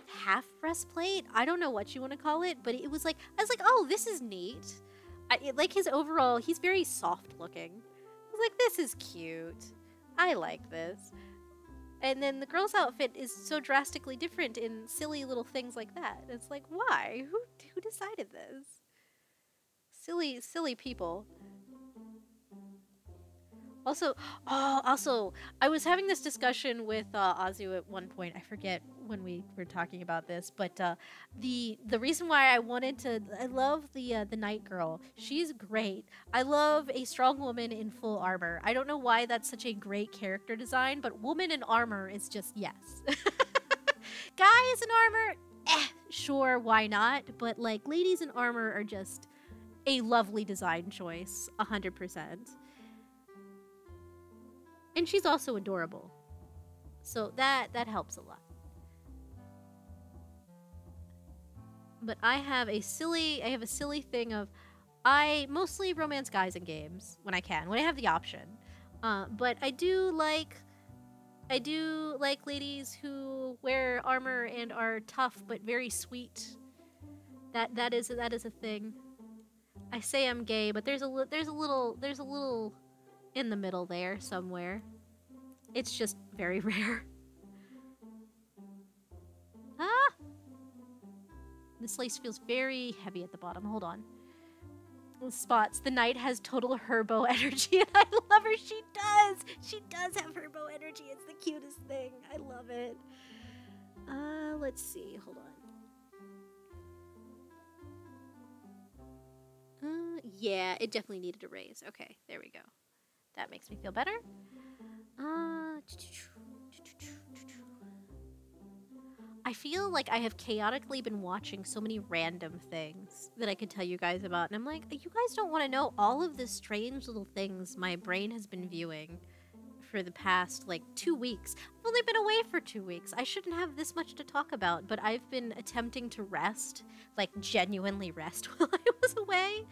half breastplate. I don't know what you want to call it, but it was like I was like, oh, this is neat. I, it, like his overall, he's very soft looking. I was like, this is cute. I like this. And then the girl's outfit is so drastically different in silly little things like that. It's like, why? Who who decided this? Silly, silly people. Also, oh, also, I was having this discussion with uh, Azu at one point. I forget when we were talking about this, but uh, the the reason why I wanted to, I love the uh, the knight girl. She's great. I love a strong woman in full armor. I don't know why that's such a great character design, but woman in armor is just yes. Guys in armor, sure, why not? But like ladies in armor are just a lovely design choice, 100%. And she's also adorable. So that that helps a lot. But I have a silly I have a silly thing of I mostly romance guys in games when I can, when I have the option. Uh, but I do like I do like ladies who wear armor and are tough but very sweet. That that is that is a thing. I say I'm gay, but there's a there's a little there's a little in the middle there somewhere. It's just very rare. Ah! This lace feels very heavy at the bottom. Hold on. Spots. The knight has total herbo energy, and I love her. She does. She does have herbo energy. It's the cutest thing. I love it. Uh, let's see. Hold on. Uh, yeah, it definitely needed a raise. Okay, there we go. That makes me feel better. Uh, I feel like I have chaotically been watching so many random things that I could tell you guys about. And I'm like, you guys don't want to know all of the strange little things my brain has been viewing for the past like two weeks. I've only been away for two weeks. I shouldn't have this much to talk about, but I've been attempting to rest, like genuinely rest while I was away,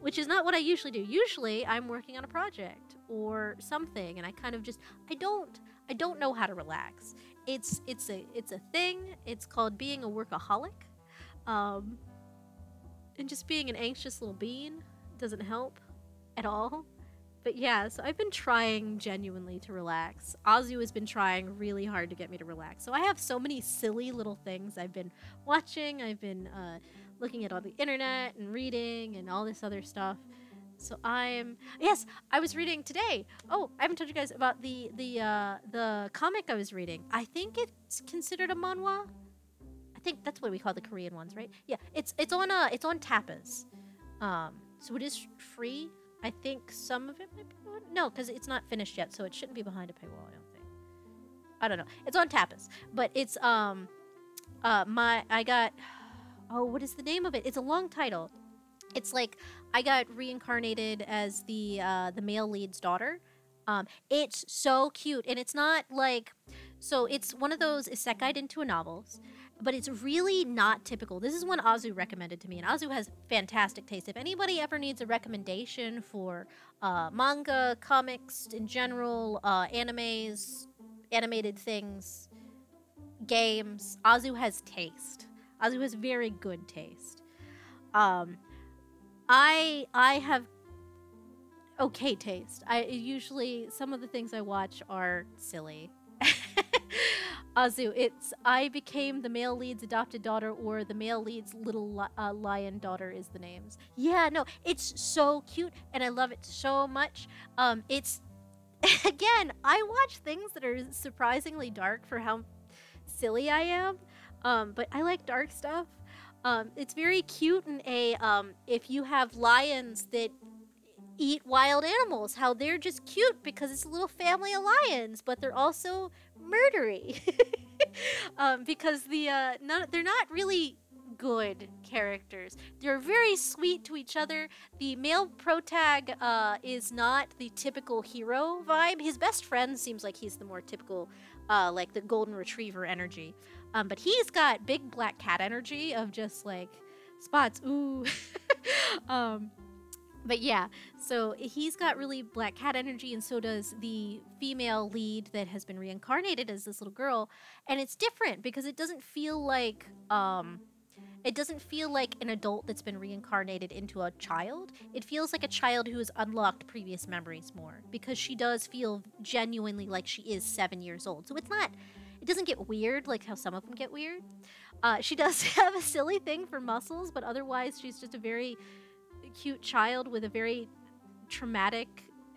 which is not what I usually do. Usually I'm working on a project or something and I kind of just I don't I don't know how to relax it's it's a it's a thing. It's called being a workaholic, um, and just being an anxious little bean doesn't help at all. But yeah, so I've been trying genuinely to relax. Azu has been trying really hard to get me to relax. So I have so many silly little things I've been watching. I've been uh, looking at all the internet and reading and all this other stuff. So I'm yes, I was reading today. Oh, I haven't told you guys about the the uh, the comic I was reading. I think it's considered a manhwa. I think that's what we call the Korean ones, right? Yeah, it's it's on uh it's on Tapas. Um, so it is free. I think some of it might be no, because it's not finished yet, so it shouldn't be behind a paywall. I don't think. I don't know. It's on Tapas, but it's um, uh, my I got. Oh, what is the name of it? It's a long title. It's like I got reincarnated as the uh, the male lead's daughter. Um, it's so cute, and it's not like so. It's one of those isekai into a novels, but it's really not typical. This is one Azu recommended to me, and Azu has fantastic taste. If anybody ever needs a recommendation for uh, manga, comics in general, uh, animes, animated things, games, Azu has taste. Azu has very good taste. Um, I I have okay taste. I usually some of the things I watch are silly. Azu, it's I became the male lead's adopted daughter or the male lead's little li- uh, lion daughter is the names. Yeah, no, it's so cute and I love it so much. Um, it's again, I watch things that are surprisingly dark for how silly I am. Um, but I like dark stuff. Um, it's very cute in a um, if you have lions that eat wild animals, how they're just cute because it's a little family of lions, but they're also murdery um, because the uh, not, they're not really good characters. They're very sweet to each other. The male protag uh, is not the typical hero vibe. His best friend seems like he's the more typical, uh, like the golden retriever energy. Um, but he's got big black cat energy of just like spots. Ooh. um, but yeah, so he's got really black cat energy, and so does the female lead that has been reincarnated as this little girl. And it's different because it doesn't feel like um, it doesn't feel like an adult that's been reincarnated into a child. It feels like a child who has unlocked previous memories more because she does feel genuinely like she is seven years old. So it's not it doesn't get weird like how some of them get weird. Uh, she does have a silly thing for muscles, but otherwise she's just a very cute child with a very traumatic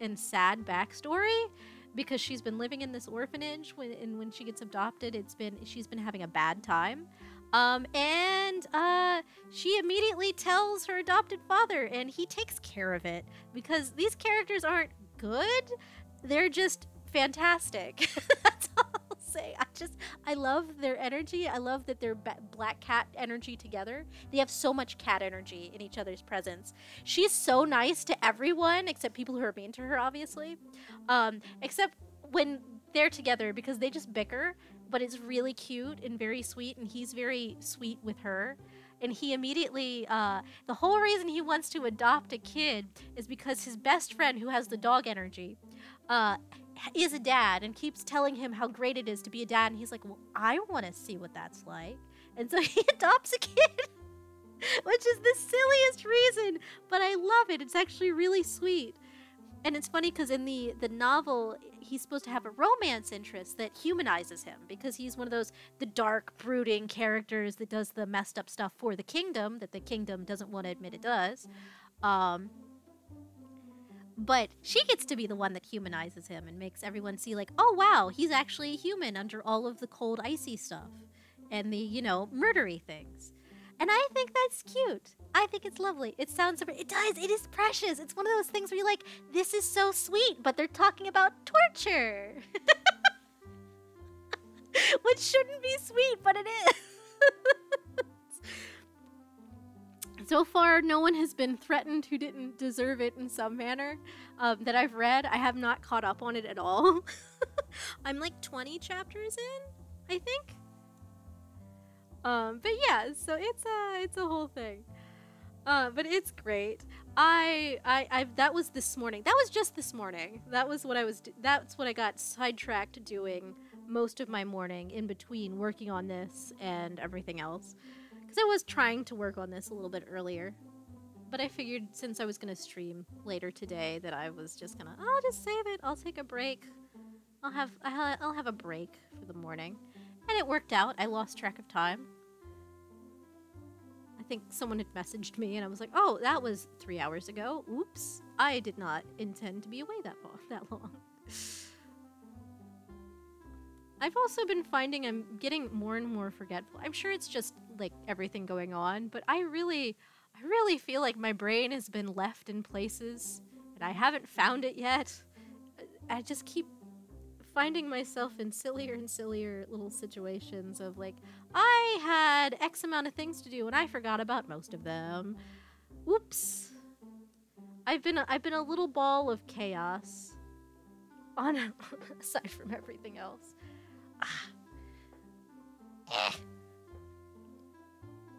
and sad backstory because she's been living in this orphanage when and when she gets adopted it's been she's been having a bad time. Um, and uh, she immediately tells her adopted father and he takes care of it because these characters aren't good. They're just fantastic. That's say. I just, I love their energy. I love that they're black cat energy together. They have so much cat energy in each other's presence. She's so nice to everyone except people who are mean to her, obviously. Um, except when they're together because they just bicker, but it's really cute and very sweet, and he's very sweet with her and he immediately uh, the whole reason he wants to adopt a kid is because his best friend who has the dog energy uh, is a dad and keeps telling him how great it is to be a dad and he's like well i want to see what that's like. And so he adopts a kid which is the silliest reason but i love it. It's actually really sweet. And it's funny because in the the novel he's supposed to have a romance interest that humanizes him because he's one of those the dark brooding characters that does the messed up stuff for the kingdom that the kingdom doesn't want to admit it does. Um, but she gets to be the one that humanizes him and makes everyone see like oh wow he's actually a human under all of the cold icy stuff and the you know murdery things and I think that's cute. I think it's lovely. It sounds, it does, it is precious. It's one of those things where you're like, this is so sweet, but they're talking about torture. Which shouldn't be sweet, but it is. so far, no one has been threatened who didn't deserve it in some manner um, that I've read. I have not caught up on it at all. I'm like 20 chapters in, I think. Um, but yeah, so it's a it's a whole thing. Uh, but it's great. I, I, I, that was this morning. That was just this morning. That was what I was. That's what I got sidetracked doing most of my morning in between working on this and everything else. Because I was trying to work on this a little bit earlier, but I figured since I was gonna stream later today that I was just gonna. I'll just save it. I'll take a break. I'll have I'll have a break for the morning, and it worked out. I lost track of time I think someone had messaged me, and I was like, "Oh, that was three hours ago. Oops, I did not intend to be away that long." That long. I've also been finding I'm getting more and more forgetful. I'm sure it's just like everything going on, but I really, I really feel like my brain has been left in places and I haven't found it yet. I just keep finding myself in sillier and sillier little situations of like, I had X amount of things to do and I forgot about most of them. Whoops. I've been a, I've been a little ball of chaos. On aside from everything else. Ah.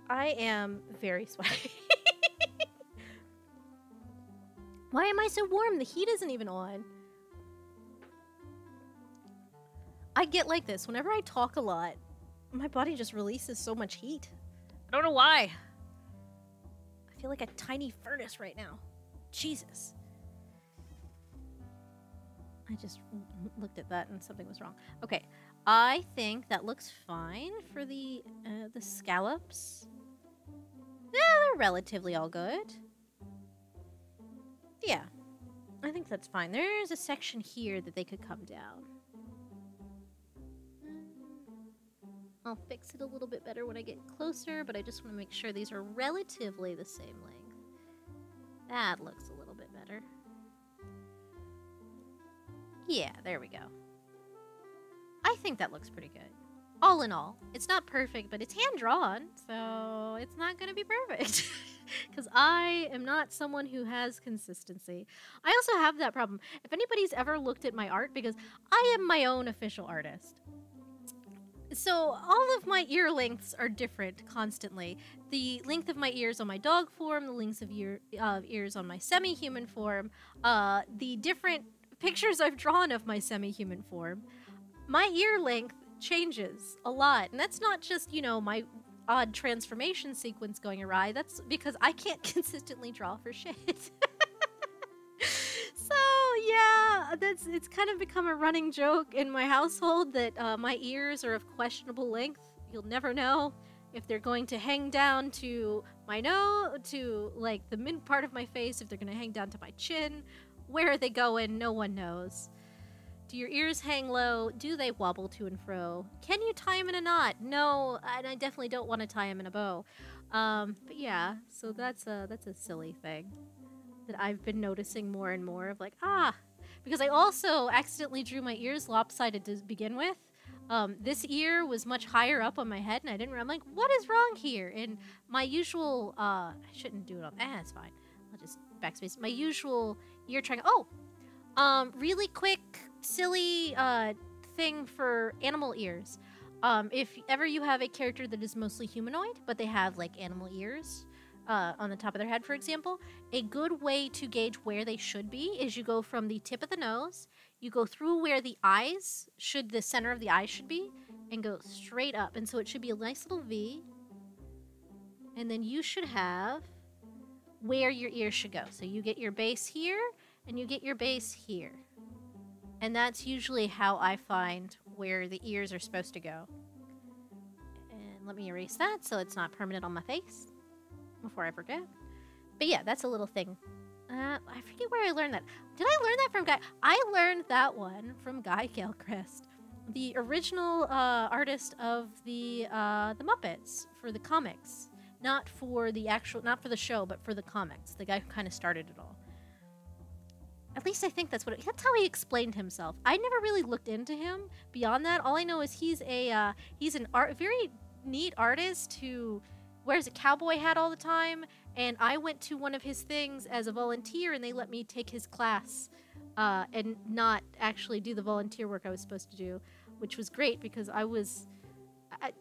I am very sweaty. Why am I so warm? The heat isn't even on. I get like this. Whenever I talk a lot, my body just releases so much heat. I don't know why. I feel like a tiny furnace right now. Jesus. I just looked at that and something was wrong. Okay, I think that looks fine for the uh, the scallops. Yeah, they're relatively all good. Yeah, I think that's fine. There's a section here that they could come down. I'll fix it a little bit better when I get closer, but I just want to make sure these are relatively the same length. That looks a little bit better. Yeah, there we go. I think that looks pretty good. All in all, it's not perfect, but it's hand-drawn, so it's not going to be perfect. Because I am not someone who has consistency. I also have that problem. If anybody's ever looked at my art, because I am my own official artist, so all of my ear lengths are different constantly. The length of my ears on my dog form, the lengths of ear, uh, ears on my semi-human form, uh, the different pictures I've drawn of my semi-human form. My ear length changes a lot, and that's not just you know my odd transformation sequence going awry. That's because I can't consistently draw for shit. So yeah, that's it's kind of become a running joke in my household that uh, my ears are of questionable length. You'll never know if they're going to hang down to my nose, to like the mid part of my face, if they're going to hang down to my chin. Where are they going? No one knows. Do your ears hang low? Do they wobble to and fro? Can you tie them in a knot? No, and I definitely don't want to tie them in a bow. Um, but yeah, so that's a that's a silly thing that I've been noticing more and more of like, ah, because I also accidentally drew my ears lopsided to begin with. Um, this ear was much higher up on my head, and I didn't. I'm like, what is wrong here? And my usual, uh, I shouldn't do it on. Eh, it's fine. I'll just backspace. My usual ear triangle. Oh, um, really quick, silly uh, thing for animal ears. Um, if ever you have a character that is mostly humanoid, but they have like animal ears uh, on the top of their head, for example, a good way to gauge where they should be is you go from the tip of the nose, you go through where the eyes should, the center of the eyes should be, and go straight up. And so it should be a nice little V. And then you should have where your ear should go. So you get your base here, and you get your base here. And that's usually how I find where the ears are supposed to go. And let me erase that so it's not permanent on my face before I forget. But yeah, that's a little thing. Uh, I forget where I learned that. Did I learn that from Guy? I learned that one from Guy Gilchrist, the original uh, artist of the uh, the Muppets for the comics, not for the actual, not for the show, but for the comics. The guy who kind of started it all. At least I think that's what it, that's how he explained himself. I never really looked into him beyond that. All I know is he's a uh, he's an art very neat artist who wears a cowboy hat all the time. And I went to one of his things as a volunteer, and they let me take his class uh, and not actually do the volunteer work I was supposed to do, which was great because I was I,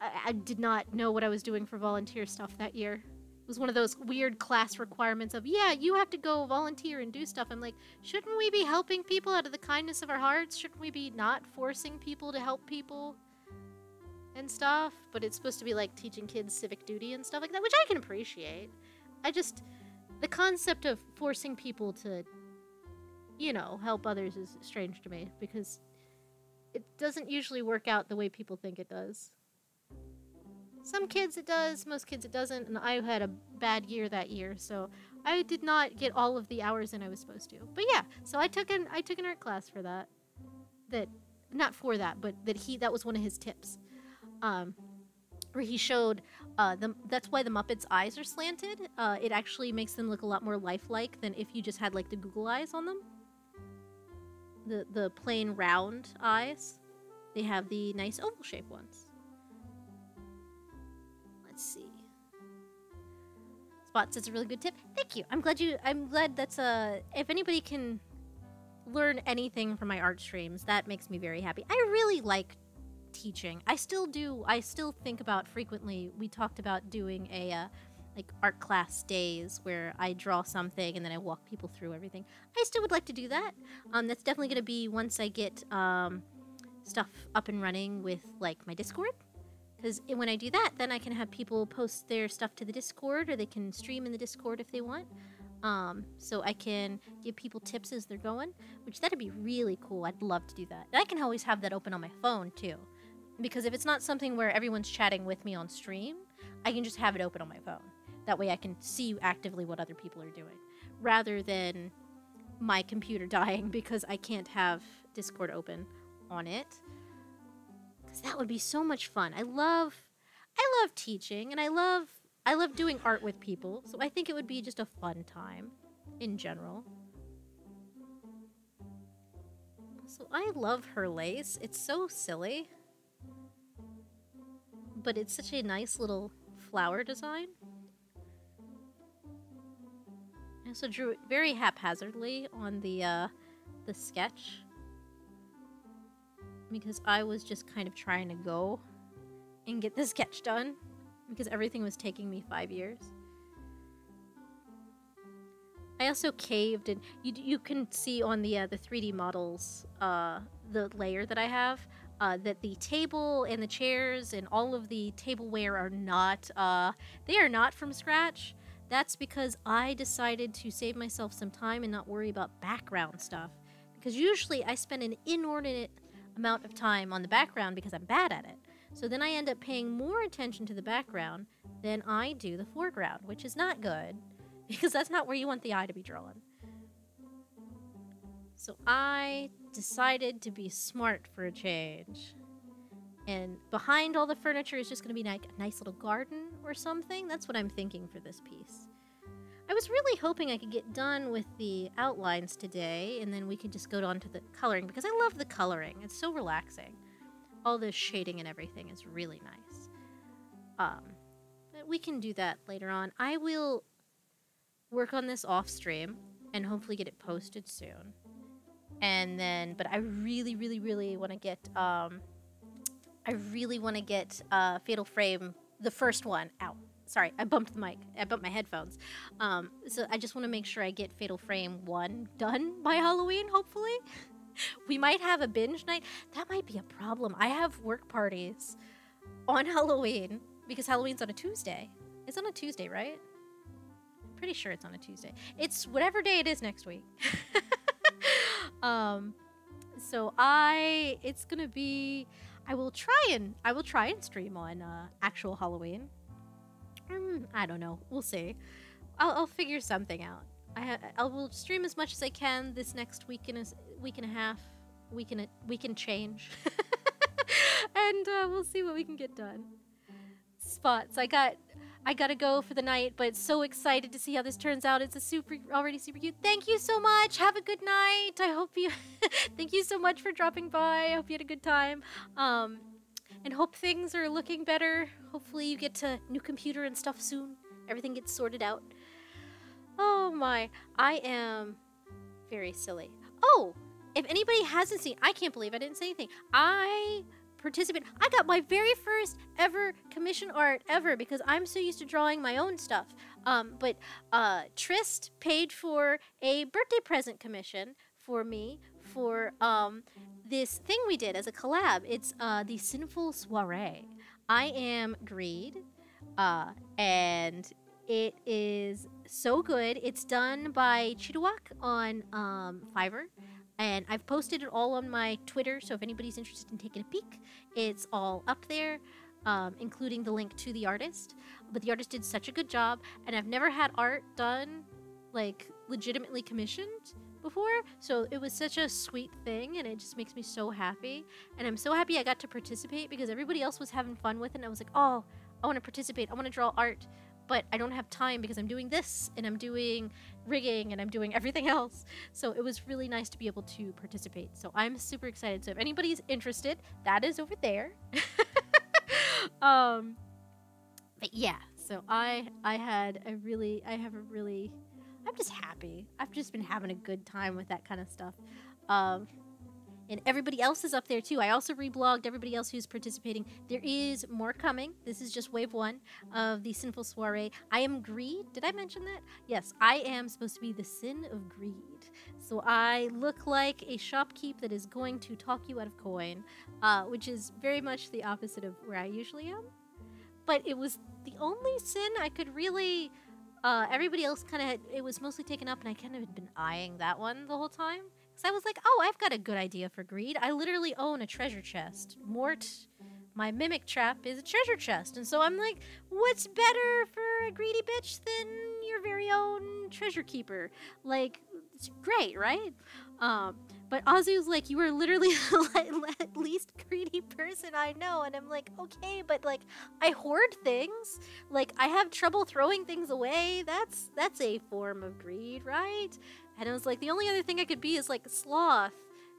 I, I did not know what I was doing for volunteer stuff that year was one of those weird class requirements of yeah you have to go volunteer and do stuff. I'm like shouldn't we be helping people out of the kindness of our hearts? Shouldn't we be not forcing people to help people and stuff? But it's supposed to be like teaching kids civic duty and stuff like that which i can appreciate. I just the concept of forcing people to you know help others is strange to me because it doesn't usually work out the way people think it does some kids it does, most kids it doesn't, and I had a bad year that year, so I did not get all of the hours in I was supposed to. But yeah, so I took an I took an art class for that. That not for that, but that he that was one of his tips. Um, where he showed uh, the, that's why the Muppets' eyes are slanted. Uh, it actually makes them look a lot more lifelike than if you just had like the Google eyes on them. The the plain round eyes, they have the nice oval shaped ones. Let's see. Spot says a really good tip. Thank you. I'm glad you. I'm glad that's a. If anybody can learn anything from my art streams, that makes me very happy. I really like teaching. I still do. I still think about frequently. We talked about doing a uh, like art class days where I draw something and then I walk people through everything. I still would like to do that. Um, that's definitely going to be once I get um, stuff up and running with like my Discord. Because when I do that, then I can have people post their stuff to the Discord, or they can stream in the Discord if they want. Um, so I can give people tips as they're going, which that'd be really cool. I'd love to do that. And I can always have that open on my phone too, because if it's not something where everyone's chatting with me on stream, I can just have it open on my phone. That way I can see actively what other people are doing, rather than my computer dying because I can't have Discord open on it that would be so much fun. I love I love teaching and I love I love doing art with people. So I think it would be just a fun time in general. So I love her lace. It's so silly. But it's such a nice little flower design. I also drew it very haphazardly on the uh, the sketch because I was just kind of trying to go and get the sketch done because everything was taking me five years. I also caved, and you you can see on the uh, the 3D models uh, the layer that I have uh, that the table and the chairs and all of the tableware are not uh, they are not from scratch. That's because I decided to save myself some time and not worry about background stuff. Because usually I spend an inordinate amount of time on the background because I'm bad at it. So then I end up paying more attention to the background than I do the foreground, which is not good because that's not where you want the eye to be drawn. So I decided to be smart for a change. And behind all the furniture is just going to be like a nice little garden or something. That's what I'm thinking for this piece. I was really hoping I could get done with the outlines today, and then we could just go on to the coloring, because I love the coloring. It's so relaxing. all the shading and everything is really nice. Um, we can do that later on. I will work on this off stream and hopefully get it posted soon. And then, but I really, really, really want to get, um, I really want to get uh, Fatal Frame, the first one, out. Sorry, I bumped the mic. I bumped my headphones. Um, so I just want to make sure I get Fatal Frame 1 done by Halloween, hopefully. we might have a binge night. That might be a problem. I have work parties on Halloween because Halloween's on a Tuesday. It's on a Tuesday, right? Pretty sure it's on a Tuesday. It's whatever day it is next week. um, so I, it's gonna be. I will try and I will try and stream on uh, actual Halloween. Mm, I don't know. We'll see. I'll, I'll figure something out. I I will stream as much as I can this next week and a week and a half, We can a week and change, and uh, we'll see what we can get done. Spots. I got I gotta go for the night, but so excited to see how this turns out. It's a super, already super cute. Thank you so much. Have a good night. I hope you, thank you so much for dropping by. I hope you had a good time. Um, and hope things are looking better. Hopefully you get to new computer and stuff soon. Everything gets sorted out. Oh my, I am very silly. Oh, if anybody hasn't seen, I can't believe I didn't say anything. I participant. I got my very first ever commission art ever because I'm so used to drawing my own stuff. Um, but uh, Trist paid for a birthday present commission for me for um, this thing we did as a collab. It's uh, the Sinful Soiree. I am Greed, uh, and it is so good. It's done by Chitawak on um, Fiverr. And I've posted it all on my Twitter, so if anybody's interested in taking a peek, it's all up there, um, including the link to the artist. But the artist did such a good job, and I've never had art done, like, legitimately commissioned before, so it was such a sweet thing, and it just makes me so happy. And I'm so happy I got to participate because everybody else was having fun with it, and I was like, oh, I want to participate, I want to draw art but I don't have time because I'm doing this and I'm doing rigging and I'm doing everything else. So it was really nice to be able to participate. So I'm super excited. So if anybody's interested, that is over there. um, but yeah, so I I had a really I have a really I'm just happy. I've just been having a good time with that kind of stuff. Um, and everybody else is up there too. I also reblogged everybody else who's participating. There is more coming. This is just wave one of the Sinful Soiree. I am Greed. Did I mention that? Yes, I am supposed to be the sin of greed. So I look like a shopkeep that is going to talk you out of coin, uh, which is very much the opposite of where I usually am. But it was the only sin I could really. Uh, everybody else kind of it was mostly taken up, and I kind of had been eyeing that one the whole time. Because I was like, oh, I've got a good idea for greed. I literally own a treasure chest. Mort, my mimic trap, is a treasure chest. And so I'm like, what's better for a greedy bitch than your very own treasure keeper? Like, it's great, right? Um, but Azu's like, you are literally the least greedy person I know. And I'm like, okay, but like, I hoard things. Like, I have trouble throwing things away. That's that's a form of greed, right? And I was like, the only other thing I could be is like sloth.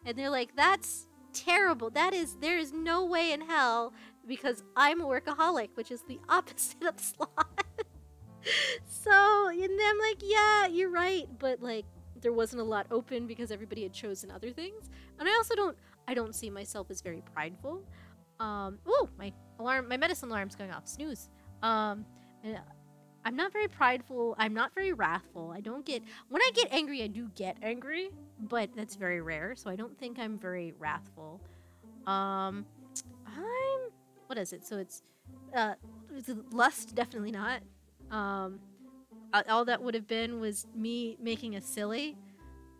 And they're like, that's terrible. That is, there is no way in hell because I'm a workaholic, which is the opposite of sloth. so, and I'm like, yeah, you're right. But like, there wasn't a lot open because everybody had chosen other things. And I also don't, I don't see myself as very prideful. Um, oh, my alarm, my medicine alarm's going off. Snooze. Um, I'm not very prideful. I'm not very wrathful. I don't get when I get angry, I do get angry, but that's very rare. So I don't think I'm very wrathful. Um, I'm what is it? So it's uh, lust, definitely not. Um, all that would have been was me making a silly,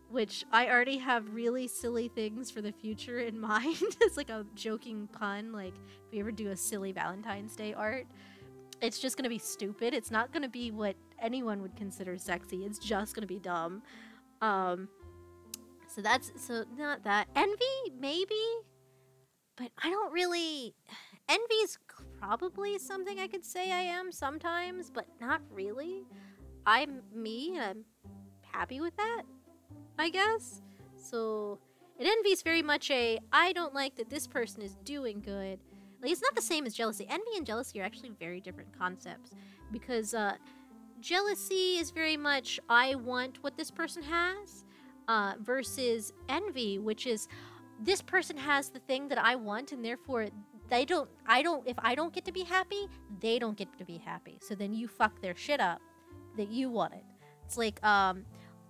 which I already have really silly things for the future in mind. it's like a joking pun, like if we ever do a silly Valentine's Day art it's just gonna be stupid. It's not gonna be what anyone would consider sexy. It's just gonna be dumb. Um, so that's so not that envy maybe, but I don't really. Envy is probably something I could say I am sometimes, but not really. I'm me, and I'm happy with that. I guess. So And envy is very much a I don't like that this person is doing good. Like it's not the same as jealousy. Envy and jealousy are actually very different concepts because uh, jealousy is very much I want what this person has, uh, versus envy, which is this person has the thing that I want, and therefore they don't. I don't. If I don't get to be happy, they don't get to be happy. So then you fuck their shit up that you wanted. It's like um,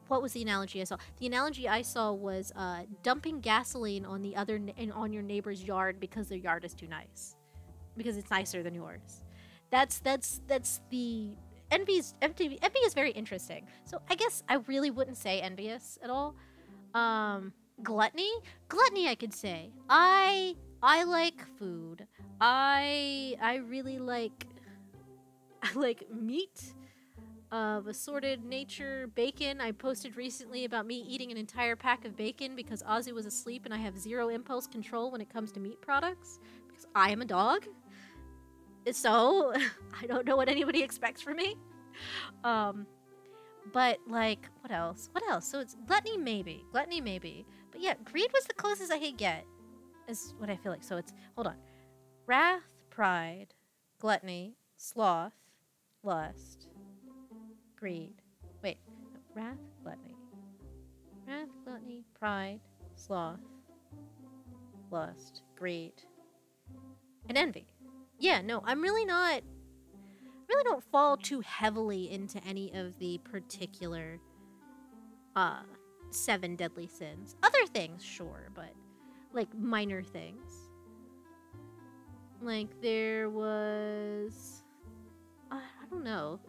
what was the analogy I saw? The analogy I saw was uh, dumping gasoline on the other on your neighbor's yard because their yard is too nice, because it's nicer than yours. That's that's that's the envy. Envy, envy is very interesting. So I guess I really wouldn't say envious at all. Um, gluttony, gluttony. I could say I I like food. I I really like I like meat of assorted nature bacon. I posted recently about me eating an entire pack of bacon because Azu was asleep and I have zero impulse control when it comes to meat products because I am a dog. So, I don't know what anybody expects from me. Um, but like, what else? What else? So it's gluttony, maybe. Gluttony, maybe. But yeah, greed was the closest I could get, is what I feel like. So it's, hold on. Wrath, pride, gluttony, sloth, lust, greed. Wait, no, wrath, gluttony. Wrath, gluttony, pride, sloth, lust, greed, and envy. Yeah, no, I'm really not. Really don't fall too heavily into any of the particular uh seven deadly sins. Other things, sure, but like minor things. Like there was I don't know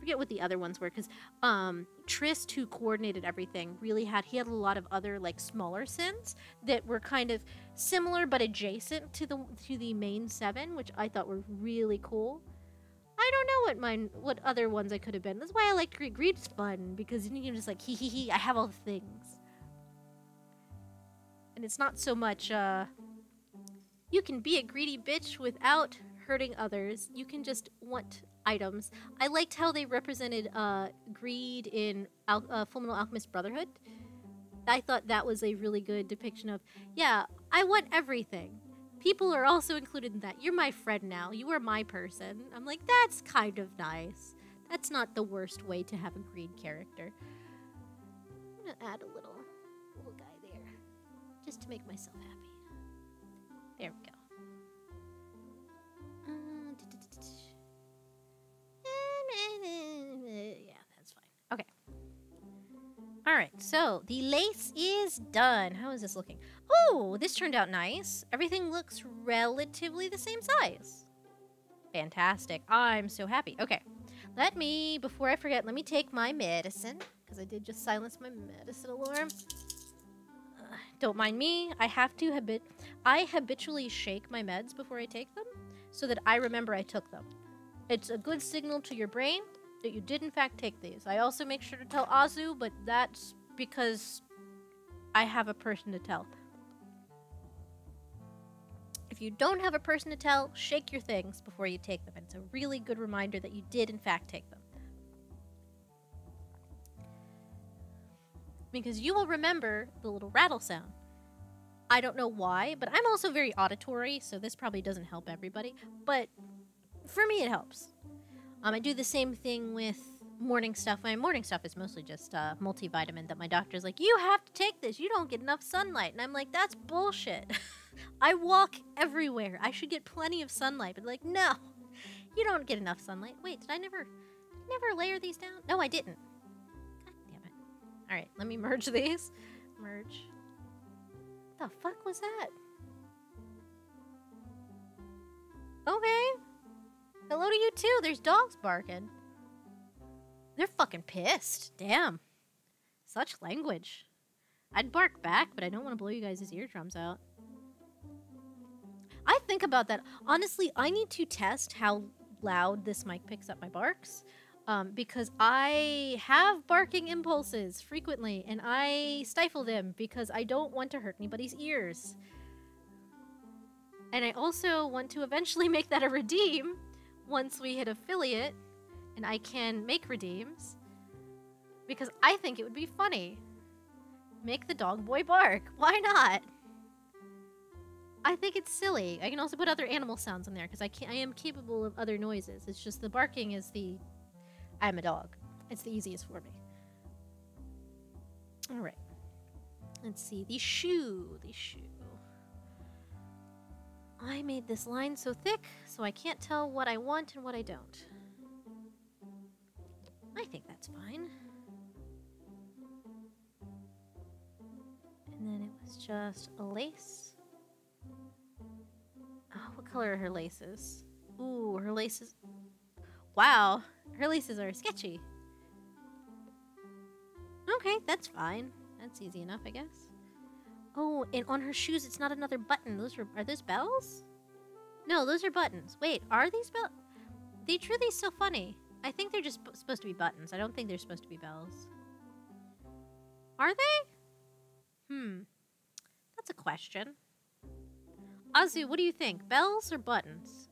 forget what the other ones were because um, Trist, who coordinated everything, really had he had a lot of other like smaller sins that were kind of similar but adjacent to the to the main seven, which I thought were really cool. I don't know what mine, what other ones I could have been. That's why I like Greed. Greed's fun because you can just like hee hee hee. I have all the things, and it's not so much. uh You can be a greedy bitch without hurting others. You can just want items. I liked how they represented uh, greed in Al- uh, Fullmetal Alchemist Brotherhood. I thought that was a really good depiction of, yeah, I want everything. People are also included in that. You're my friend now. You are my person. I'm like, that's kind of nice. That's not the worst way to have a greed character. I'm gonna add a little, little guy there, just to make myself happy. There we go. Yeah, that's fine. Okay. All right, so the lace is done. How is this looking? Oh, this turned out nice. Everything looks relatively the same size. Fantastic. I'm so happy. Okay, let me, before I forget, let me take my medicine, because I did just silence my medicine alarm. Don't mind me. I have to habit. I habitually shake my meds before I take them, so that I remember I took them. It's a good signal to your brain that you did in fact take these. I also make sure to tell Azu, but that's because I have a person to tell. If you don't have a person to tell, shake your things before you take them. It's a really good reminder that you did in fact take them. Because you will remember the little rattle sound. I don't know why, but I'm also very auditory, so this probably doesn't help everybody. But for me, it helps. Um, I do the same thing with morning stuff. My morning stuff is mostly just uh, multivitamin that my doctor's like, you have to take this. You don't get enough sunlight. And I'm like, that's bullshit. I walk everywhere. I should get plenty of sunlight. But like, no, you don't get enough sunlight. Wait, did I never, never layer these down? No, I didn't. God damn it. All right, let me merge these. Merge. What the fuck was that? Okay. Hello to you too. There's dogs barking. They're fucking pissed. Damn. Such language. I'd bark back, but I don't want to blow you guys' eardrums out. I think about that. Honestly, I need to test how loud this mic picks up my barks. Um, because I have barking impulses frequently, and I stifle them because I don't want to hurt anybody's ears. And I also want to eventually make that a redeem once we hit affiliate and I can make redeems because I think it would be funny Make the dog boy bark. Why not? I think it's silly. I can also put other animal sounds in there because I can I am capable of other noises. It's just the barking is the I'm a dog. It's the easiest for me. All right. Let's see. The shoe. The shoe. I made this line so thick so I can't tell what I want and what I don't. I think that's fine. And then it was just a lace. Oh, what color are her laces? Ooh, her laces. Wow, her laces are sketchy. Okay, that's fine. That's easy enough, I guess. Oh, and on her shoes, it's not another button. Those are are those bells? No, those are buttons. Wait, are these bells? They drew these so funny. I think they're just supposed to be buttons. I don't think they're supposed to be bells. Are they? Hmm. That's a question. Azu, what do you think? Bells or buttons?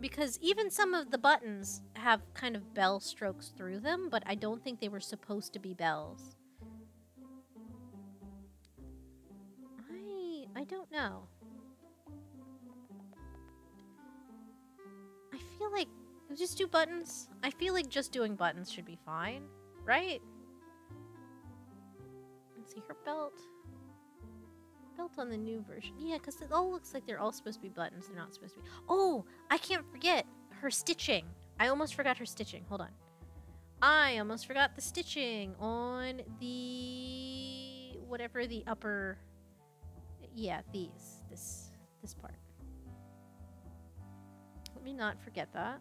Because even some of the buttons have kind of bell strokes through them, but I don't think they were supposed to be bells. I I don't know. I feel like just do buttons. I feel like just doing buttons should be fine, right? Let's see her belt. Belt on the new version. Yeah, because it all looks like they're all supposed to be buttons. They're not supposed to be. Oh, I can't forget her stitching. I almost forgot her stitching. Hold on. I almost forgot the stitching on the whatever the upper. Yeah, these. This this part. Let me not forget that.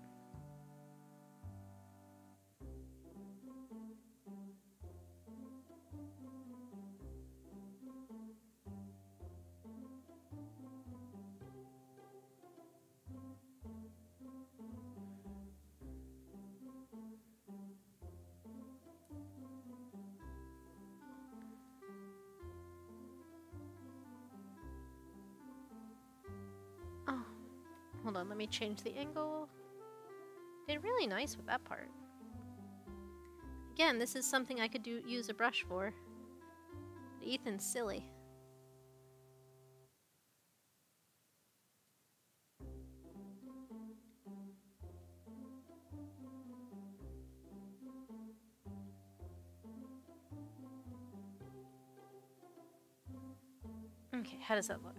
Hold on, let me change the angle. Did really nice with that part. Again, this is something I could do use a brush for. Ethan's silly. Okay, how does that look?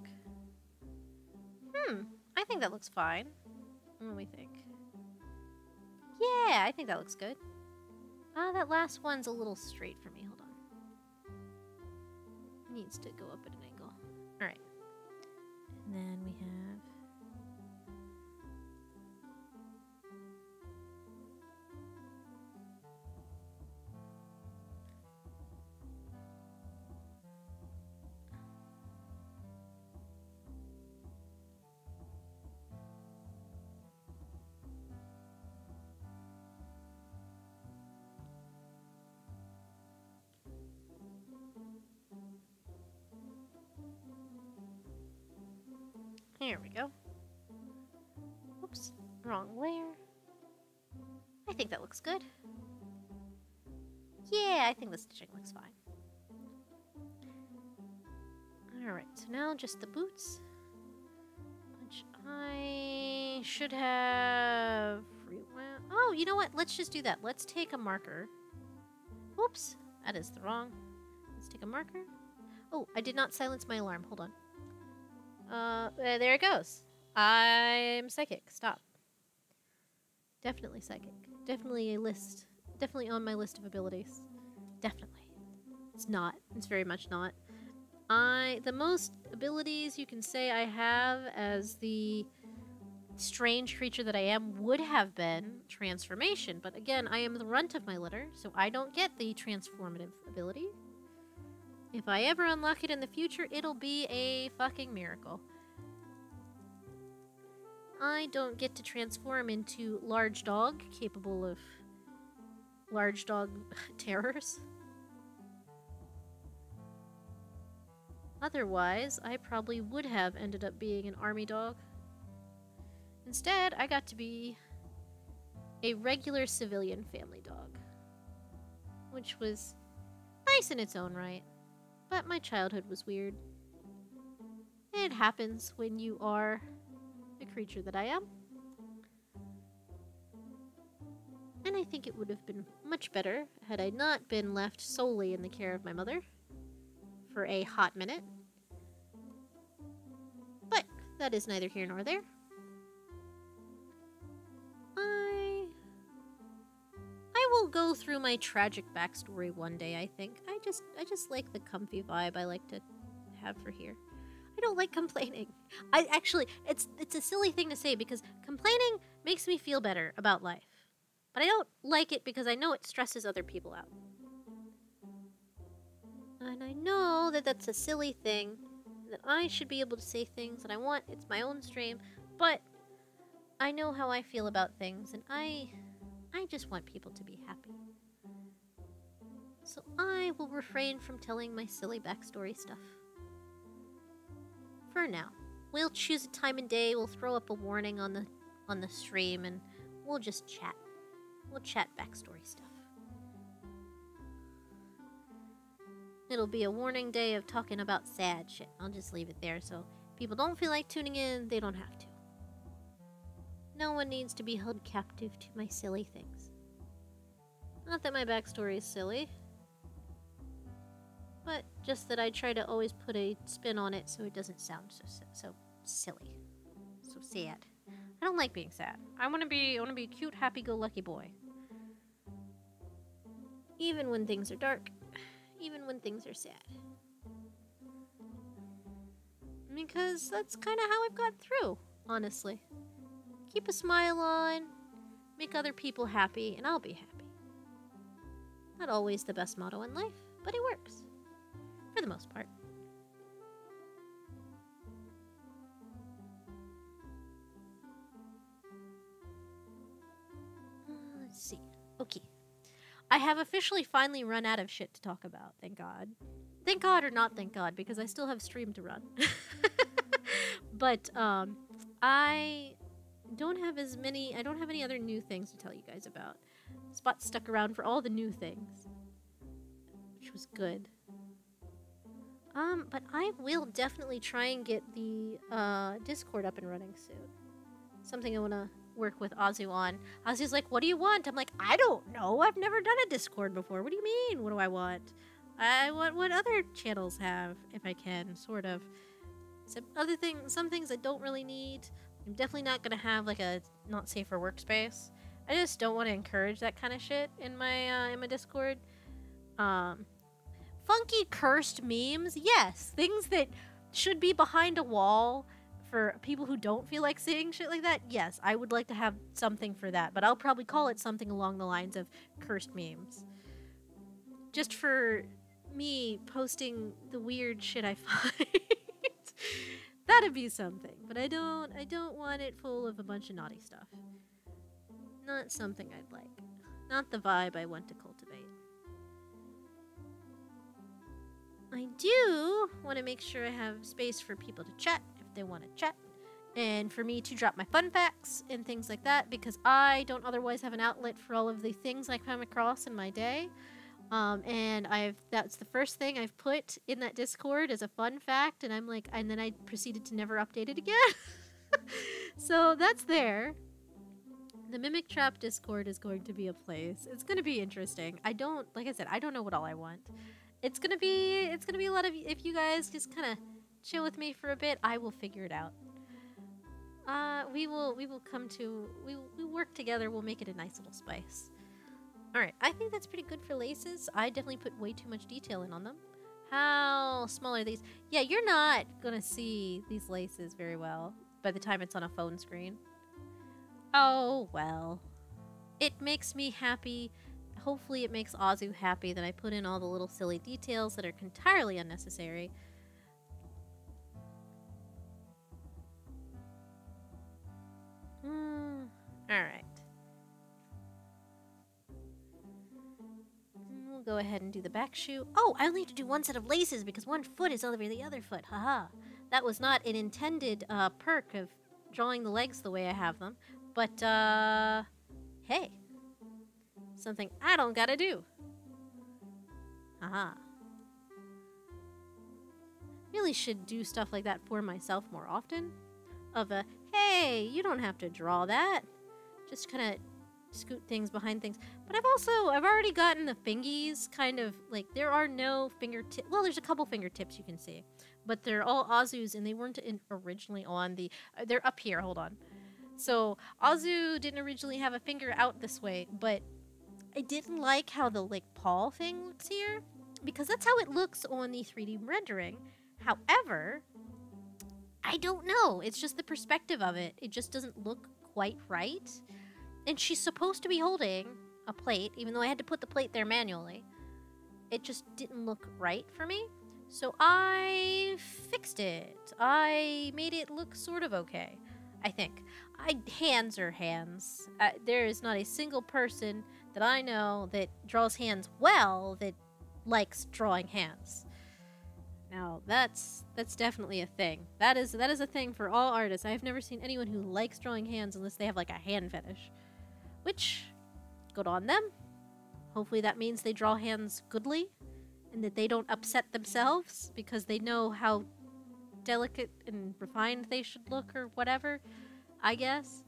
Hmm. I think that looks fine. What do we think? Yeah, I think that looks good. Ah, uh, that last one's a little straight for me. Hold on. Needs to go up at an angle. Alright. And then we have Here we go. Oops, wrong layer. I think that looks good. Yeah, I think the stitching looks fine. Alright, so now just the boots. Which I should have... Oh, you know what? Let's just do that. Let's take a marker. Oops, that is the wrong. Let's take a marker. Oh, I did not silence my alarm. Hold on. Uh, there it goes. I'm psychic. Stop. Definitely psychic. Definitely a list. Definitely on my list of abilities. Definitely. It's not. It's very much not. I the most abilities you can say I have as the strange creature that I am would have been transformation, but again, I am the runt of my litter, so I don't get the transformative ability. If I ever unlock it in the future, it'll be a fucking miracle. I don't get to transform into large dog, capable of large dog terrors. Otherwise, I probably would have ended up being an army dog. Instead, I got to be a regular civilian family dog. Which was nice in its own right. But my childhood was weird. It happens when you are the creature that I am. And I think it would have been much better had I not been left solely in the care of my mother for a hot minute. But that is neither here nor there. Will go through my tragic backstory one day, I think. I just I just like the comfy vibe I like to have for here. I don't like complaining. I actually it's it's a silly thing to say because complaining makes me feel better about life. But I don't like it because I know it stresses other people out. And I know that that's a silly thing, that I should be able to say things that I want. It's my own stream, but I know how I feel about things, and I, I just want people to be happy. So I will refrain from telling my silly backstory stuff. For now, we'll choose a time and day. We'll throw up a warning on the on the stream, and we'll just chat. We'll chat backstory stuff. It'll be a warning day of talking about sad shit. I'll just leave it there so people don't feel like tuning in, they don't have to. No one needs to be held captive to my silly things. Not that my backstory is silly, but just that I try to always put a spin on it so it doesn't sound so so silly, so sad. I don't like being sad. I want to be I want to be a cute, happy-go-lucky boy. Even when things are dark, even when things are sad. Because that's kind of how I've got through, honestly. Keep a smile on, make other people happy, and I'll be happy. Not always the best motto in life, but it works. For the most part. Uh, let's see. Okay. I have officially finally run out of shit to talk about, thank God. Thank God or not thank God, because I still have stream to run. but um, I don't have as many, I don't have any other new things to tell you guys about. Spot stuck around for all the new things, which was good. Um, but I will definitely try and get the uh, Discord up and running soon. Something I want to work with Azu on. Azu's like, what do you want? I'm like, I don't know. I've never done a Discord before. What do you mean? What do I want? I want what other channels have, if I can, sort of. Some other things, some things I don't really need. I'm definitely not gonna have like a not safe for workspace. I just don't want to encourage that kind of shit in my uh, in my Discord. Um, funky cursed memes, yes, things that should be behind a wall for people who don't feel like seeing shit like that, yes, I would like to have something for that, but I'll probably call it something along the lines of cursed memes. Just for me posting the weird shit I find. That'd be something, but I don't I don't want it full of a bunch of naughty stuff. Not something I'd like. Not the vibe I want to cultivate. I do want to make sure I have space for people to chat if they want to chat and for me to drop my fun facts and things like that because I don't otherwise have an outlet for all of the things I come across in my day. Um, and I've that's the first thing I've put in that Discord as a fun fact, and I'm like, and then I proceeded to never update it again. so that's there. The Mimic Trap Discord is going to be a place. It's going to be interesting. I don't, like I said, I don't know what all I want. It's gonna be, it's gonna be a lot of if you guys just kind of chill with me for a bit. I will figure it out. Uh, we will we will come to we we work together. We'll make it a nice little spice. All right, I think that's pretty good for laces. I definitely put way too much detail in on them. How small are these? Yeah, you're not gonna see these laces very well by the time it's on a phone screen. Oh well, it makes me happy. Hopefully, it makes Azu happy that I put in all the little silly details that are entirely unnecessary. Mm, Alright. Go ahead and do the back shoe. Oh, I only have to do one set of laces because one foot is over the other foot. Haha. That was not an intended uh, perk of drawing the legs the way I have them. But, uh, hey. Something I don't gotta do. Haha. really should do stuff like that for myself more often. Of a, hey, you don't have to draw that. Just kind of scoot things behind things. But I've also, I've already gotten the fingies kind of, like, there are no fingertips. Well, there's a couple fingertips you can see. But they're all Azu's, and they weren't in originally on the, uh, they're up here, hold on. So, Azu didn't originally have a finger out this way, but I didn't like how the, like, paw thing looks here. Because that's how it looks on the 3D rendering. However, I don't know. It's just the perspective of it. It just doesn't look quite right. And she's supposed to be holding a plate, even though I had to put the plate there manually. It just didn't look right for me. So I fixed it. I made it look sort of okay, I think. I hands are hands. Uh, there is not a single person that I know that draws hands well that likes drawing hands. Now that's that's definitely a thing. That is that is a thing for all artists. I've never seen anyone who likes drawing hands unless they have like a hand fetish. Which good on them. Hopefully that means they draw hands goodly and that they don't upset themselves because they know how delicate and refined they should look or whatever, I guess.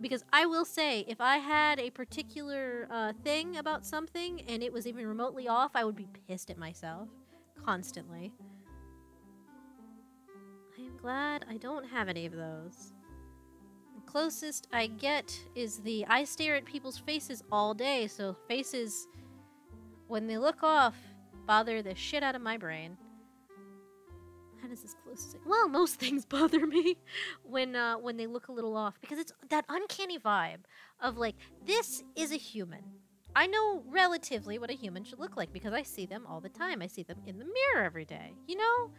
Because I will say, if I had a particular uh, thing about something and it was even remotely off, I would be pissed at myself constantly. I am glad I don't have any of those. Closest I get is the I stare at people's faces all day, so faces, when they look off, bother the shit out of my brain. That is as close as it. Well, most things bother me when uh, when they look a little off because it's that uncanny vibe of like this is a human. I know relatively what a human should look like because I see them all the time. I see them in the mirror every day. You know,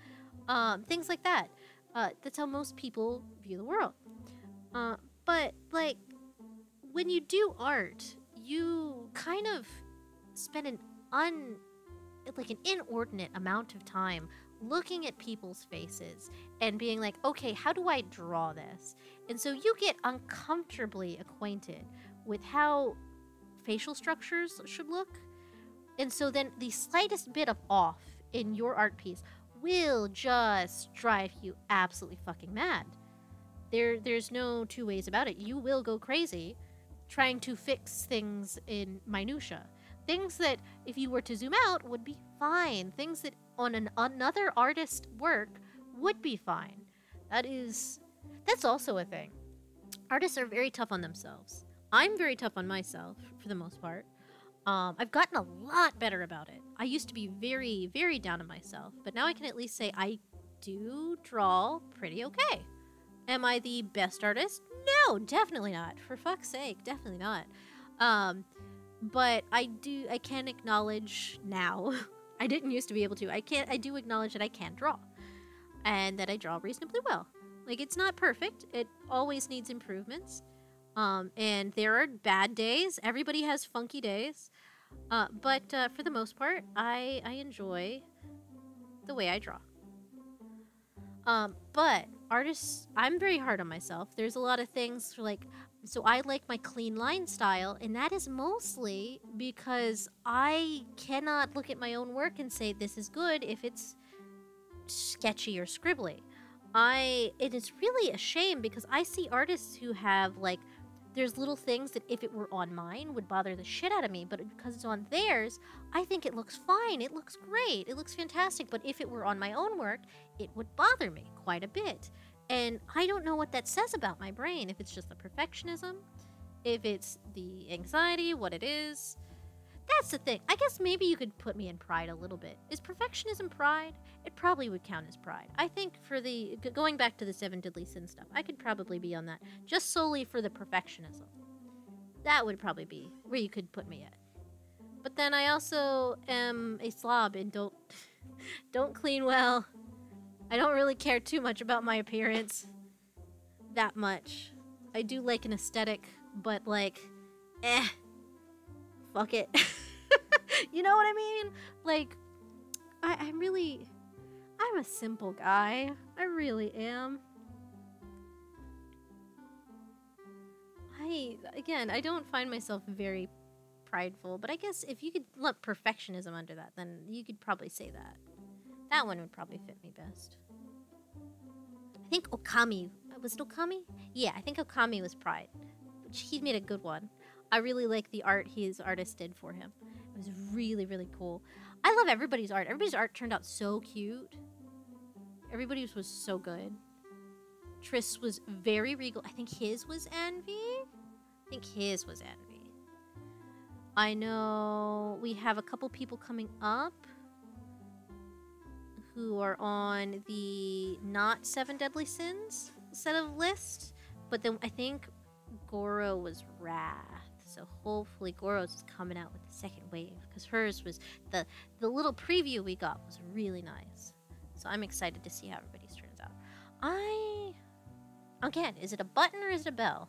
um, things like that. Uh, that's how most people view the world. Uh, but like when you do art, you kind of spend an un like an inordinate amount of time looking at people's faces and being like, okay, how do I draw this? And so you get uncomfortably acquainted with how facial structures should look. And so then the slightest bit of off in your art piece will just drive you absolutely fucking mad. There there's no two ways about it. You will go crazy trying to fix things in minutia. Things that if you were to zoom out would be fine. Things that on an, another artist's work would be fine. That is that's also a thing. Artists are very tough on themselves. I'm very tough on myself for the most part. Um, I've gotten a lot better about it. I used to be very, very down on myself, but now I can at least say I do draw pretty okay. Am I the best artist? No, definitely not. For fuck's sake, definitely not. Um, but I do, I can acknowledge now. I didn't used to be able to. I can't. I do acknowledge that I can draw, and that I draw reasonably well. Like it's not perfect. It always needs improvements. Um, and there are bad days. Everybody has funky days. Uh, but uh, for the most part, I, I enjoy the way I draw. Um, but artists, I'm very hard on myself. There's a lot of things like, so I like my clean line style, and that is mostly because I cannot look at my own work and say this is good if it's sketchy or scribbly. I it is really a shame because I see artists who have like there's little things that if it were on mine would bother the shit out of me, but because it's on theirs, I think it looks fine. It looks great. It looks fantastic. But if it were on my own work, it would bother me quite a bit. And I don't know what that says about my brain. If it's just the perfectionism, if it's the anxiety, what it is. That's the thing. I guess maybe you could put me in pride a little bit. Is perfectionism pride? It probably would count as pride. I think for the going back to the seven deadly sin stuff, I could probably be on that just solely for the perfectionism. That would probably be where you could put me at. But then I also am a slob and don't don't clean well. I don't really care too much about my appearance that much. I do like an aesthetic, but like eh fuck it. you know what I mean? Like, I, I'm really, I'm a simple guy. I really am. I, again, I don't find myself very prideful, but I guess if you could lump perfectionism under that, then you could probably say that. That one would probably fit me best. I think Okami uh, was it Okami? Yeah, I think Okami was Pride. He made a good one. I really like the art his artist did for him. It was really, really cool. I love everybody's art. Everybody's art turned out so cute. Everybody's was so good. Triss was very regal. I think his was Envy. I think his was Envy. I know we have a couple people coming up who are on the not Seven Deadly Sins set of lists, but then I think Goro was Wrath. So hopefully Goro's is coming out with the second wave because hers was the the little preview we got was really nice. So I'm excited to see how everybody's turns out. I again, is it a button or is it a bell?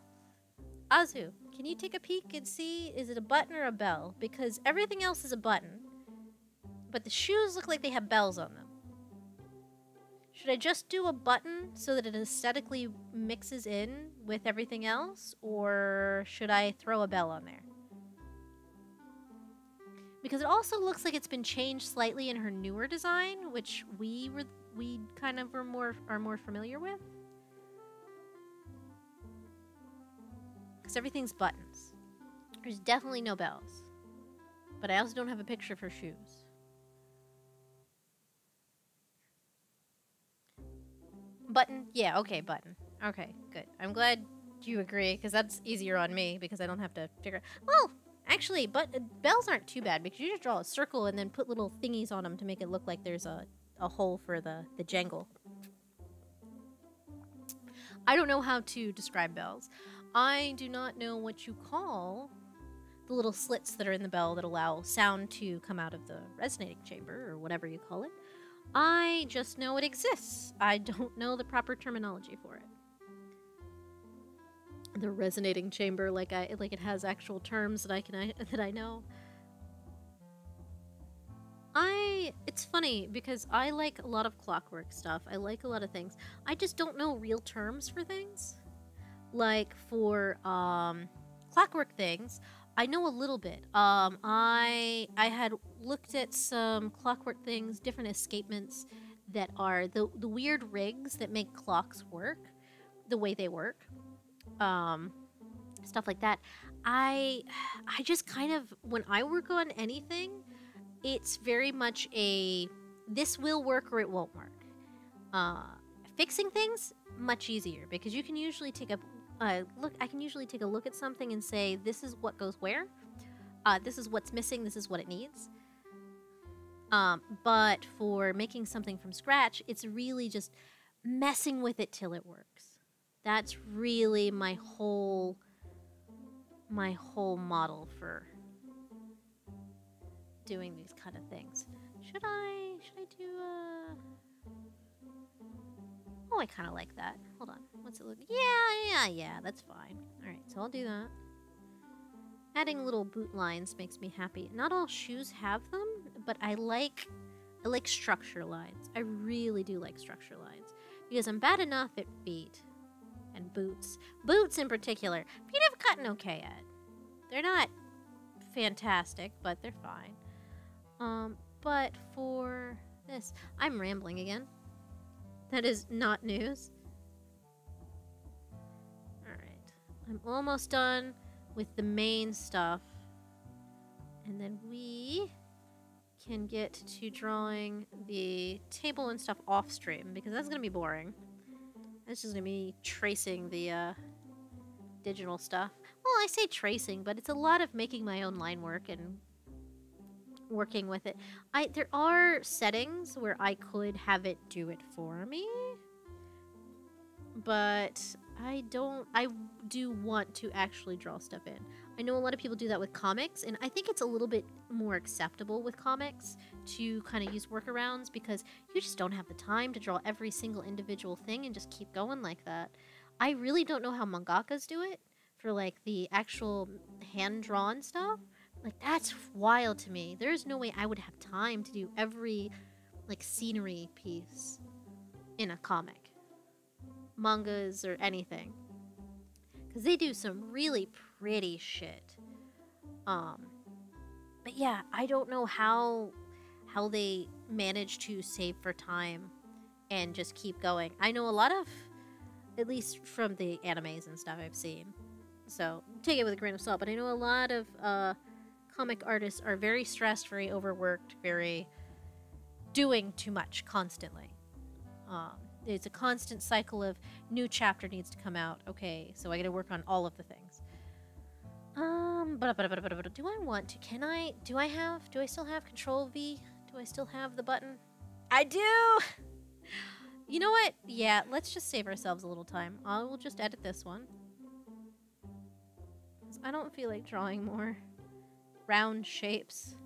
Azu, can you take a peek and see is it a button or a bell? Because everything else is a button, but the shoes look like they have bells on them. Should I just do a button so that it aesthetically mixes in with everything else? Or should I throw a bell on there? Because it also looks like it's been changed slightly in her newer design, which we were we kind of are more are more familiar with. Because everything's buttons. There's definitely no bells. But I also don't have a picture of her shoes. Button? Yeah, okay, button. Okay, good. I'm glad you agree, because that's easier on me, because I don't have to figure out... Well, actually, but uh, bells aren't too bad, because you just draw a circle and then put little thingies on them to make it look like there's a, a hole for the, the jangle. I don't know how to describe bells. I do not know what you call the little slits that are in the bell that allow sound to come out of the resonating chamber, or whatever you call it. I just know it exists. I don't know the proper terminology for it. The resonating chamber, like I like it has actual terms that I can I, that I know. I it's funny because I like a lot of clockwork stuff. I like a lot of things. I just don't know real terms for things. Like for um clockwork things, I know a little bit. Um, I I had looked at some clockwork things, different escapements that are the the weird rigs that make clocks work the way they work. Um, stuff like that. I I just kind of when I work on anything, it's very much a this will work or it won't work. Uh, fixing things much easier because you can usually take a uh, look, I can usually take a look at something and say, this is what goes where. Uh, this is what's missing. This is what it needs. Um, but for making something from scratch, it's really just messing with it till it works. That's really my whole my whole model for doing these kind of things. Should I should I do uh Oh, I kind of like that. Hold on. What's it look? Yeah, yeah, yeah. That's fine. All right, so I'll do that. Adding little boot lines makes me happy. Not all shoes have them, but I like I like structure lines. I really do like structure lines because I'm bad enough at feet and boots. Boots in particular. Feet I've gotten okay at. They're not fantastic, but they're fine. Um, but for this, I'm rambling again. That is not news. Alright. I'm almost done with the main stuff. And then we can get to drawing the table and stuff off stream because that's going to be boring. This is going to be tracing the uh, digital stuff. Well, I say tracing, but it's a lot of making my own line work and working with it. Mm-hmm. I there are settings where I could have it do it for me. But I don't I do want to actually draw stuff in. I know a lot of people do that with comics and I think it's a little bit more acceptable with comics to kind of use workarounds because you just don't have the time to draw every single individual thing and just keep going like that. I really don't know how mangakas do it for like the actual hand drawn stuff. Like that's wild to me. There's no way I would have time to do every like scenery piece in a comic, mangas or anything. Cuz they do some really pretty shit. Um but yeah, I don't know how how they manage to save for time and just keep going. I know a lot of, at least from the animes and stuff I've seen, so take it with a grain of salt, but I know a lot of uh, comic artists are very stressed, very overworked, very doing too much constantly. Um, it's a constant cycle of new chapter needs to come out. Okay, so I got to work on all of the things. Um, but do I want to? Can I? Do I have? Do I still have Control V? Do I still have the button? I do. You know what? Yeah, let's just save ourselves a little time. I will just edit this one. I don't feel like drawing more round shapes.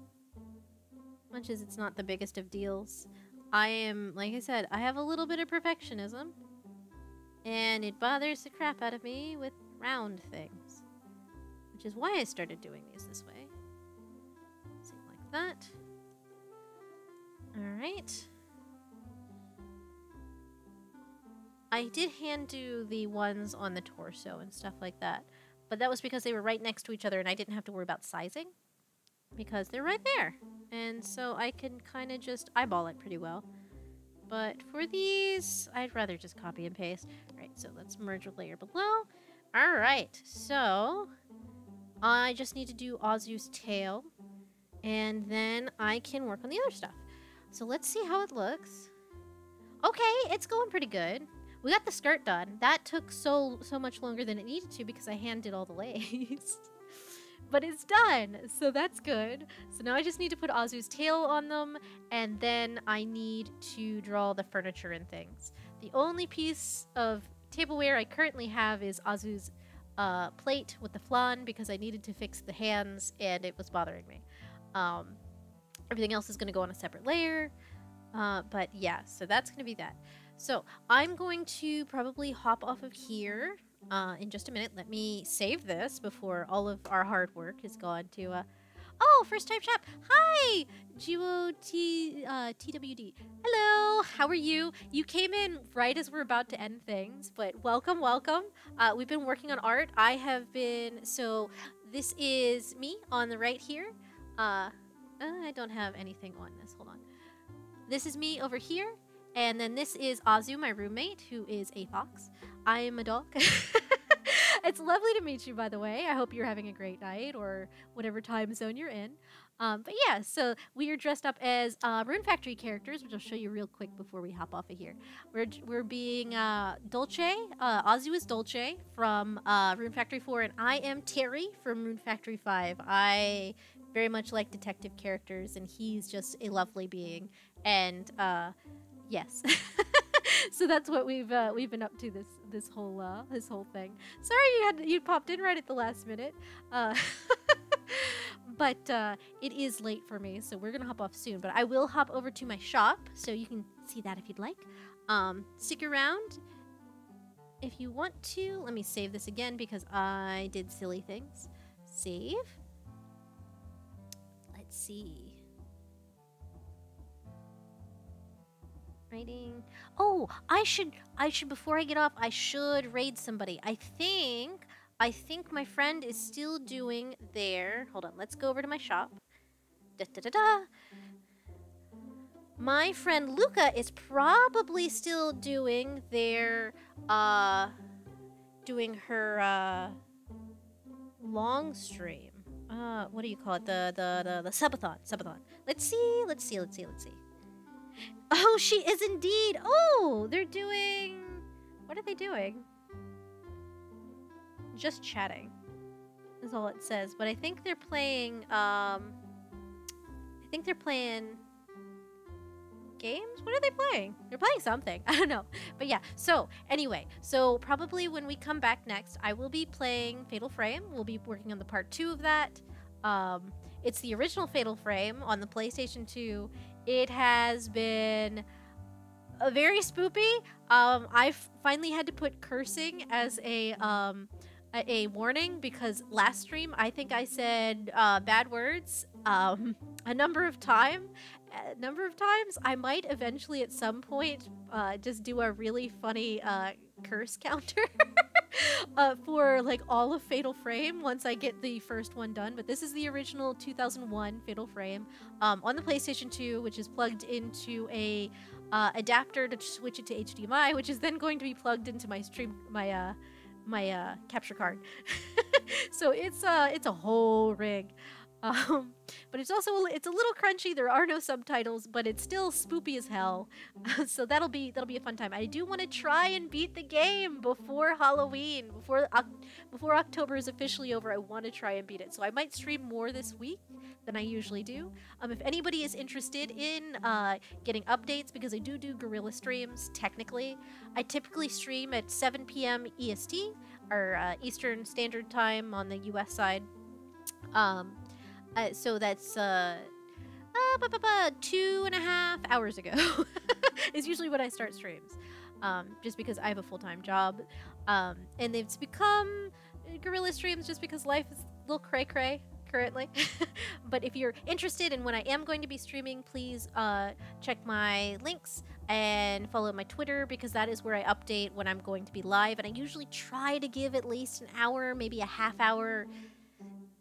Much as it's not the biggest of deals. I am, like I said, I have a little bit of perfectionism. And it bothers the crap out of me with round things. Which is why I started doing these this way. Like that. Alright. I did hand do the ones on the torso and stuff like that. But that was because they were right next to each other and I didn't have to worry about sizing. Because they're right there. And so I can kind of just eyeball it pretty well. But for these, I'd rather just copy and paste. All right, so let's merge a layer below. All right, so I just need to do Azu's tail. And then I can work on the other stuff. So let's see how it looks. Okay, it's going pretty good. We got the skirt done. That took so so much longer than it needed to because I hand did all the lace. But it's done, so that's good. So now I just need to put Azu's tail on them, and then I need to draw the furniture and things. The only piece of tableware I currently have is Azu's uh, plate with the flan because I needed to fix the hands and it was bothering me. Um, everything else is going to go on a separate layer. Uh, but yeah, so that's going to be that. So I'm going to probably hop off of here uh, in just a minute. Let me save this before all of our hard work is gone to... Uh, oh, first time chat. Hi, G-O-T, uh, TWD. Hello, how are you? You came in right as we're about to end things, but welcome, welcome. Uh, we've been working on art. I have been... So this is me on the right here. Uh, I don't have anything on this. Hold on. This is me over here. And then this is Azu, my roommate, who is a fox. I am a dog. it's lovely to meet you, by the way. I hope you're having a great night or whatever time zone you're in. Um, but yeah, so we are dressed up as uh, Rune Factory characters, which I'll show you real quick before we hop off of here. We're, we're being uh, Dolce. Uh, Azu is Dolce from uh, Rune Factory 4, and I am Terry from Rune Factory 5. I very much like detective characters, and he's just a lovely being. And uh, Yes. so that's what we've uh, we've been up to this this whole uh, this whole thing. Sorry you had you popped in right at the last minute. Uh, but uh, it is late for me, so we're gonna hop off soon. But I will hop over to my shop, so you can see that if you'd like. Um, stick around if you want to. Let me save this again because I did silly things. Save. Let's see. Raiding. Oh, I should, I should, before I get off, I should raid somebody. I think, I think my friend is still doing their, hold on, let's go over to my shop. Da da da da. My friend Luca is probably still doing their, uh, doing her, uh, long stream. Uh, what do you call it? The, the, the, the subathon, subathon. Let's see, let's see, let's see, let's see. Oh, she is indeed. Oh, they're doing... What are they doing? Just chatting. Is all it says. But I think they're playing, um... I think they're playing... Games? What are they playing? They're playing something. I don't know. But yeah, so anyway, so probably when we come back next, I will be playing Fatal Frame. We'll be working on the part two of that. Um, it's the original Fatal Frame on the PlayStation 2. It has been very spoopy. Um, I finally had to put cursing as a um, a, a, warning because last stream I think I said uh, bad words um, a number of time, a number of times. I might eventually at some point uh, just do a really funny uh, curse counter. uh, for like all of Fatal Frame once I get the first one done. But this is the original 2001 Fatal Frame um, on the PlayStation 2, which is plugged into a uh, adapter to switch it to HDMI, which is then going to be plugged into my stream my uh, my uh, capture card. so it's uh it's a whole rig. Um, but it's also it's a little crunchy. There are no subtitles, but it's still spoopy as hell. so that'll be that'll be a fun time. I do want to try and beat the game before Halloween, before before October is officially over. I want to try and beat it. So I might stream more this week than I usually do. Um, if anybody is interested in uh, getting updates, because I do do guerrilla streams. Technically, I typically stream at 7 p.m. EST or uh, Eastern Standard Time on the U.S. side. Um, uh, so that's uh, uh, two and a half hours ago is usually when I start streams. Um, just because I have a full time job. Um, and it's become guerrilla streams just because life is a little cray cray currently. but if you're interested in when I am going to be streaming, please uh, check my links and follow my Twitter because that is where I update when I'm going to be live. And I usually try to give at least an hour, maybe a half hour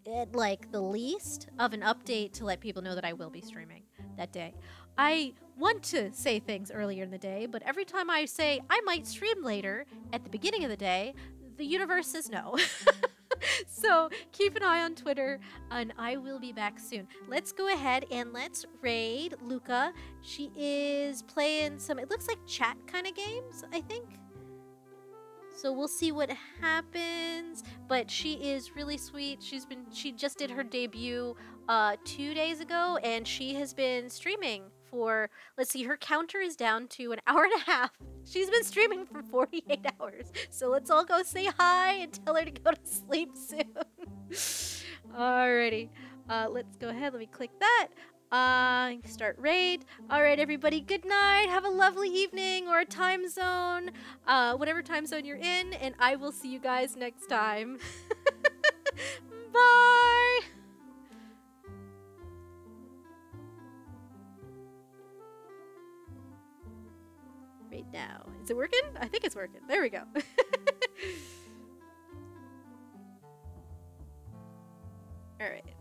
at like the least of an update to let people know that I will be streaming that day. I want to say things earlier in the day, but every time I say I might stream later at the beginning of the day, the universe says no. so keep an eye on Twitter, and I will be back soon. Let's go ahead and let's raid Luca. She is playing some, it looks like chat kind of games, I think. So we'll see what happens. But she is really sweet. She's been she just did her debut uh, two days ago, and she has been streaming for let's see, her counter is down to an hour and a half. She's been streaming for 48 hours. So let's all go say hi and tell her to go to sleep soon. Alrighty. Uh, let's go ahead. Let me click that. Uh, start raid. All right, everybody, good night. Have a lovely evening or a time zone, uh, whatever time zone you're in, and I will see you guys next time. Bye! Right now. Is it working? I think it's working. There we go. All right.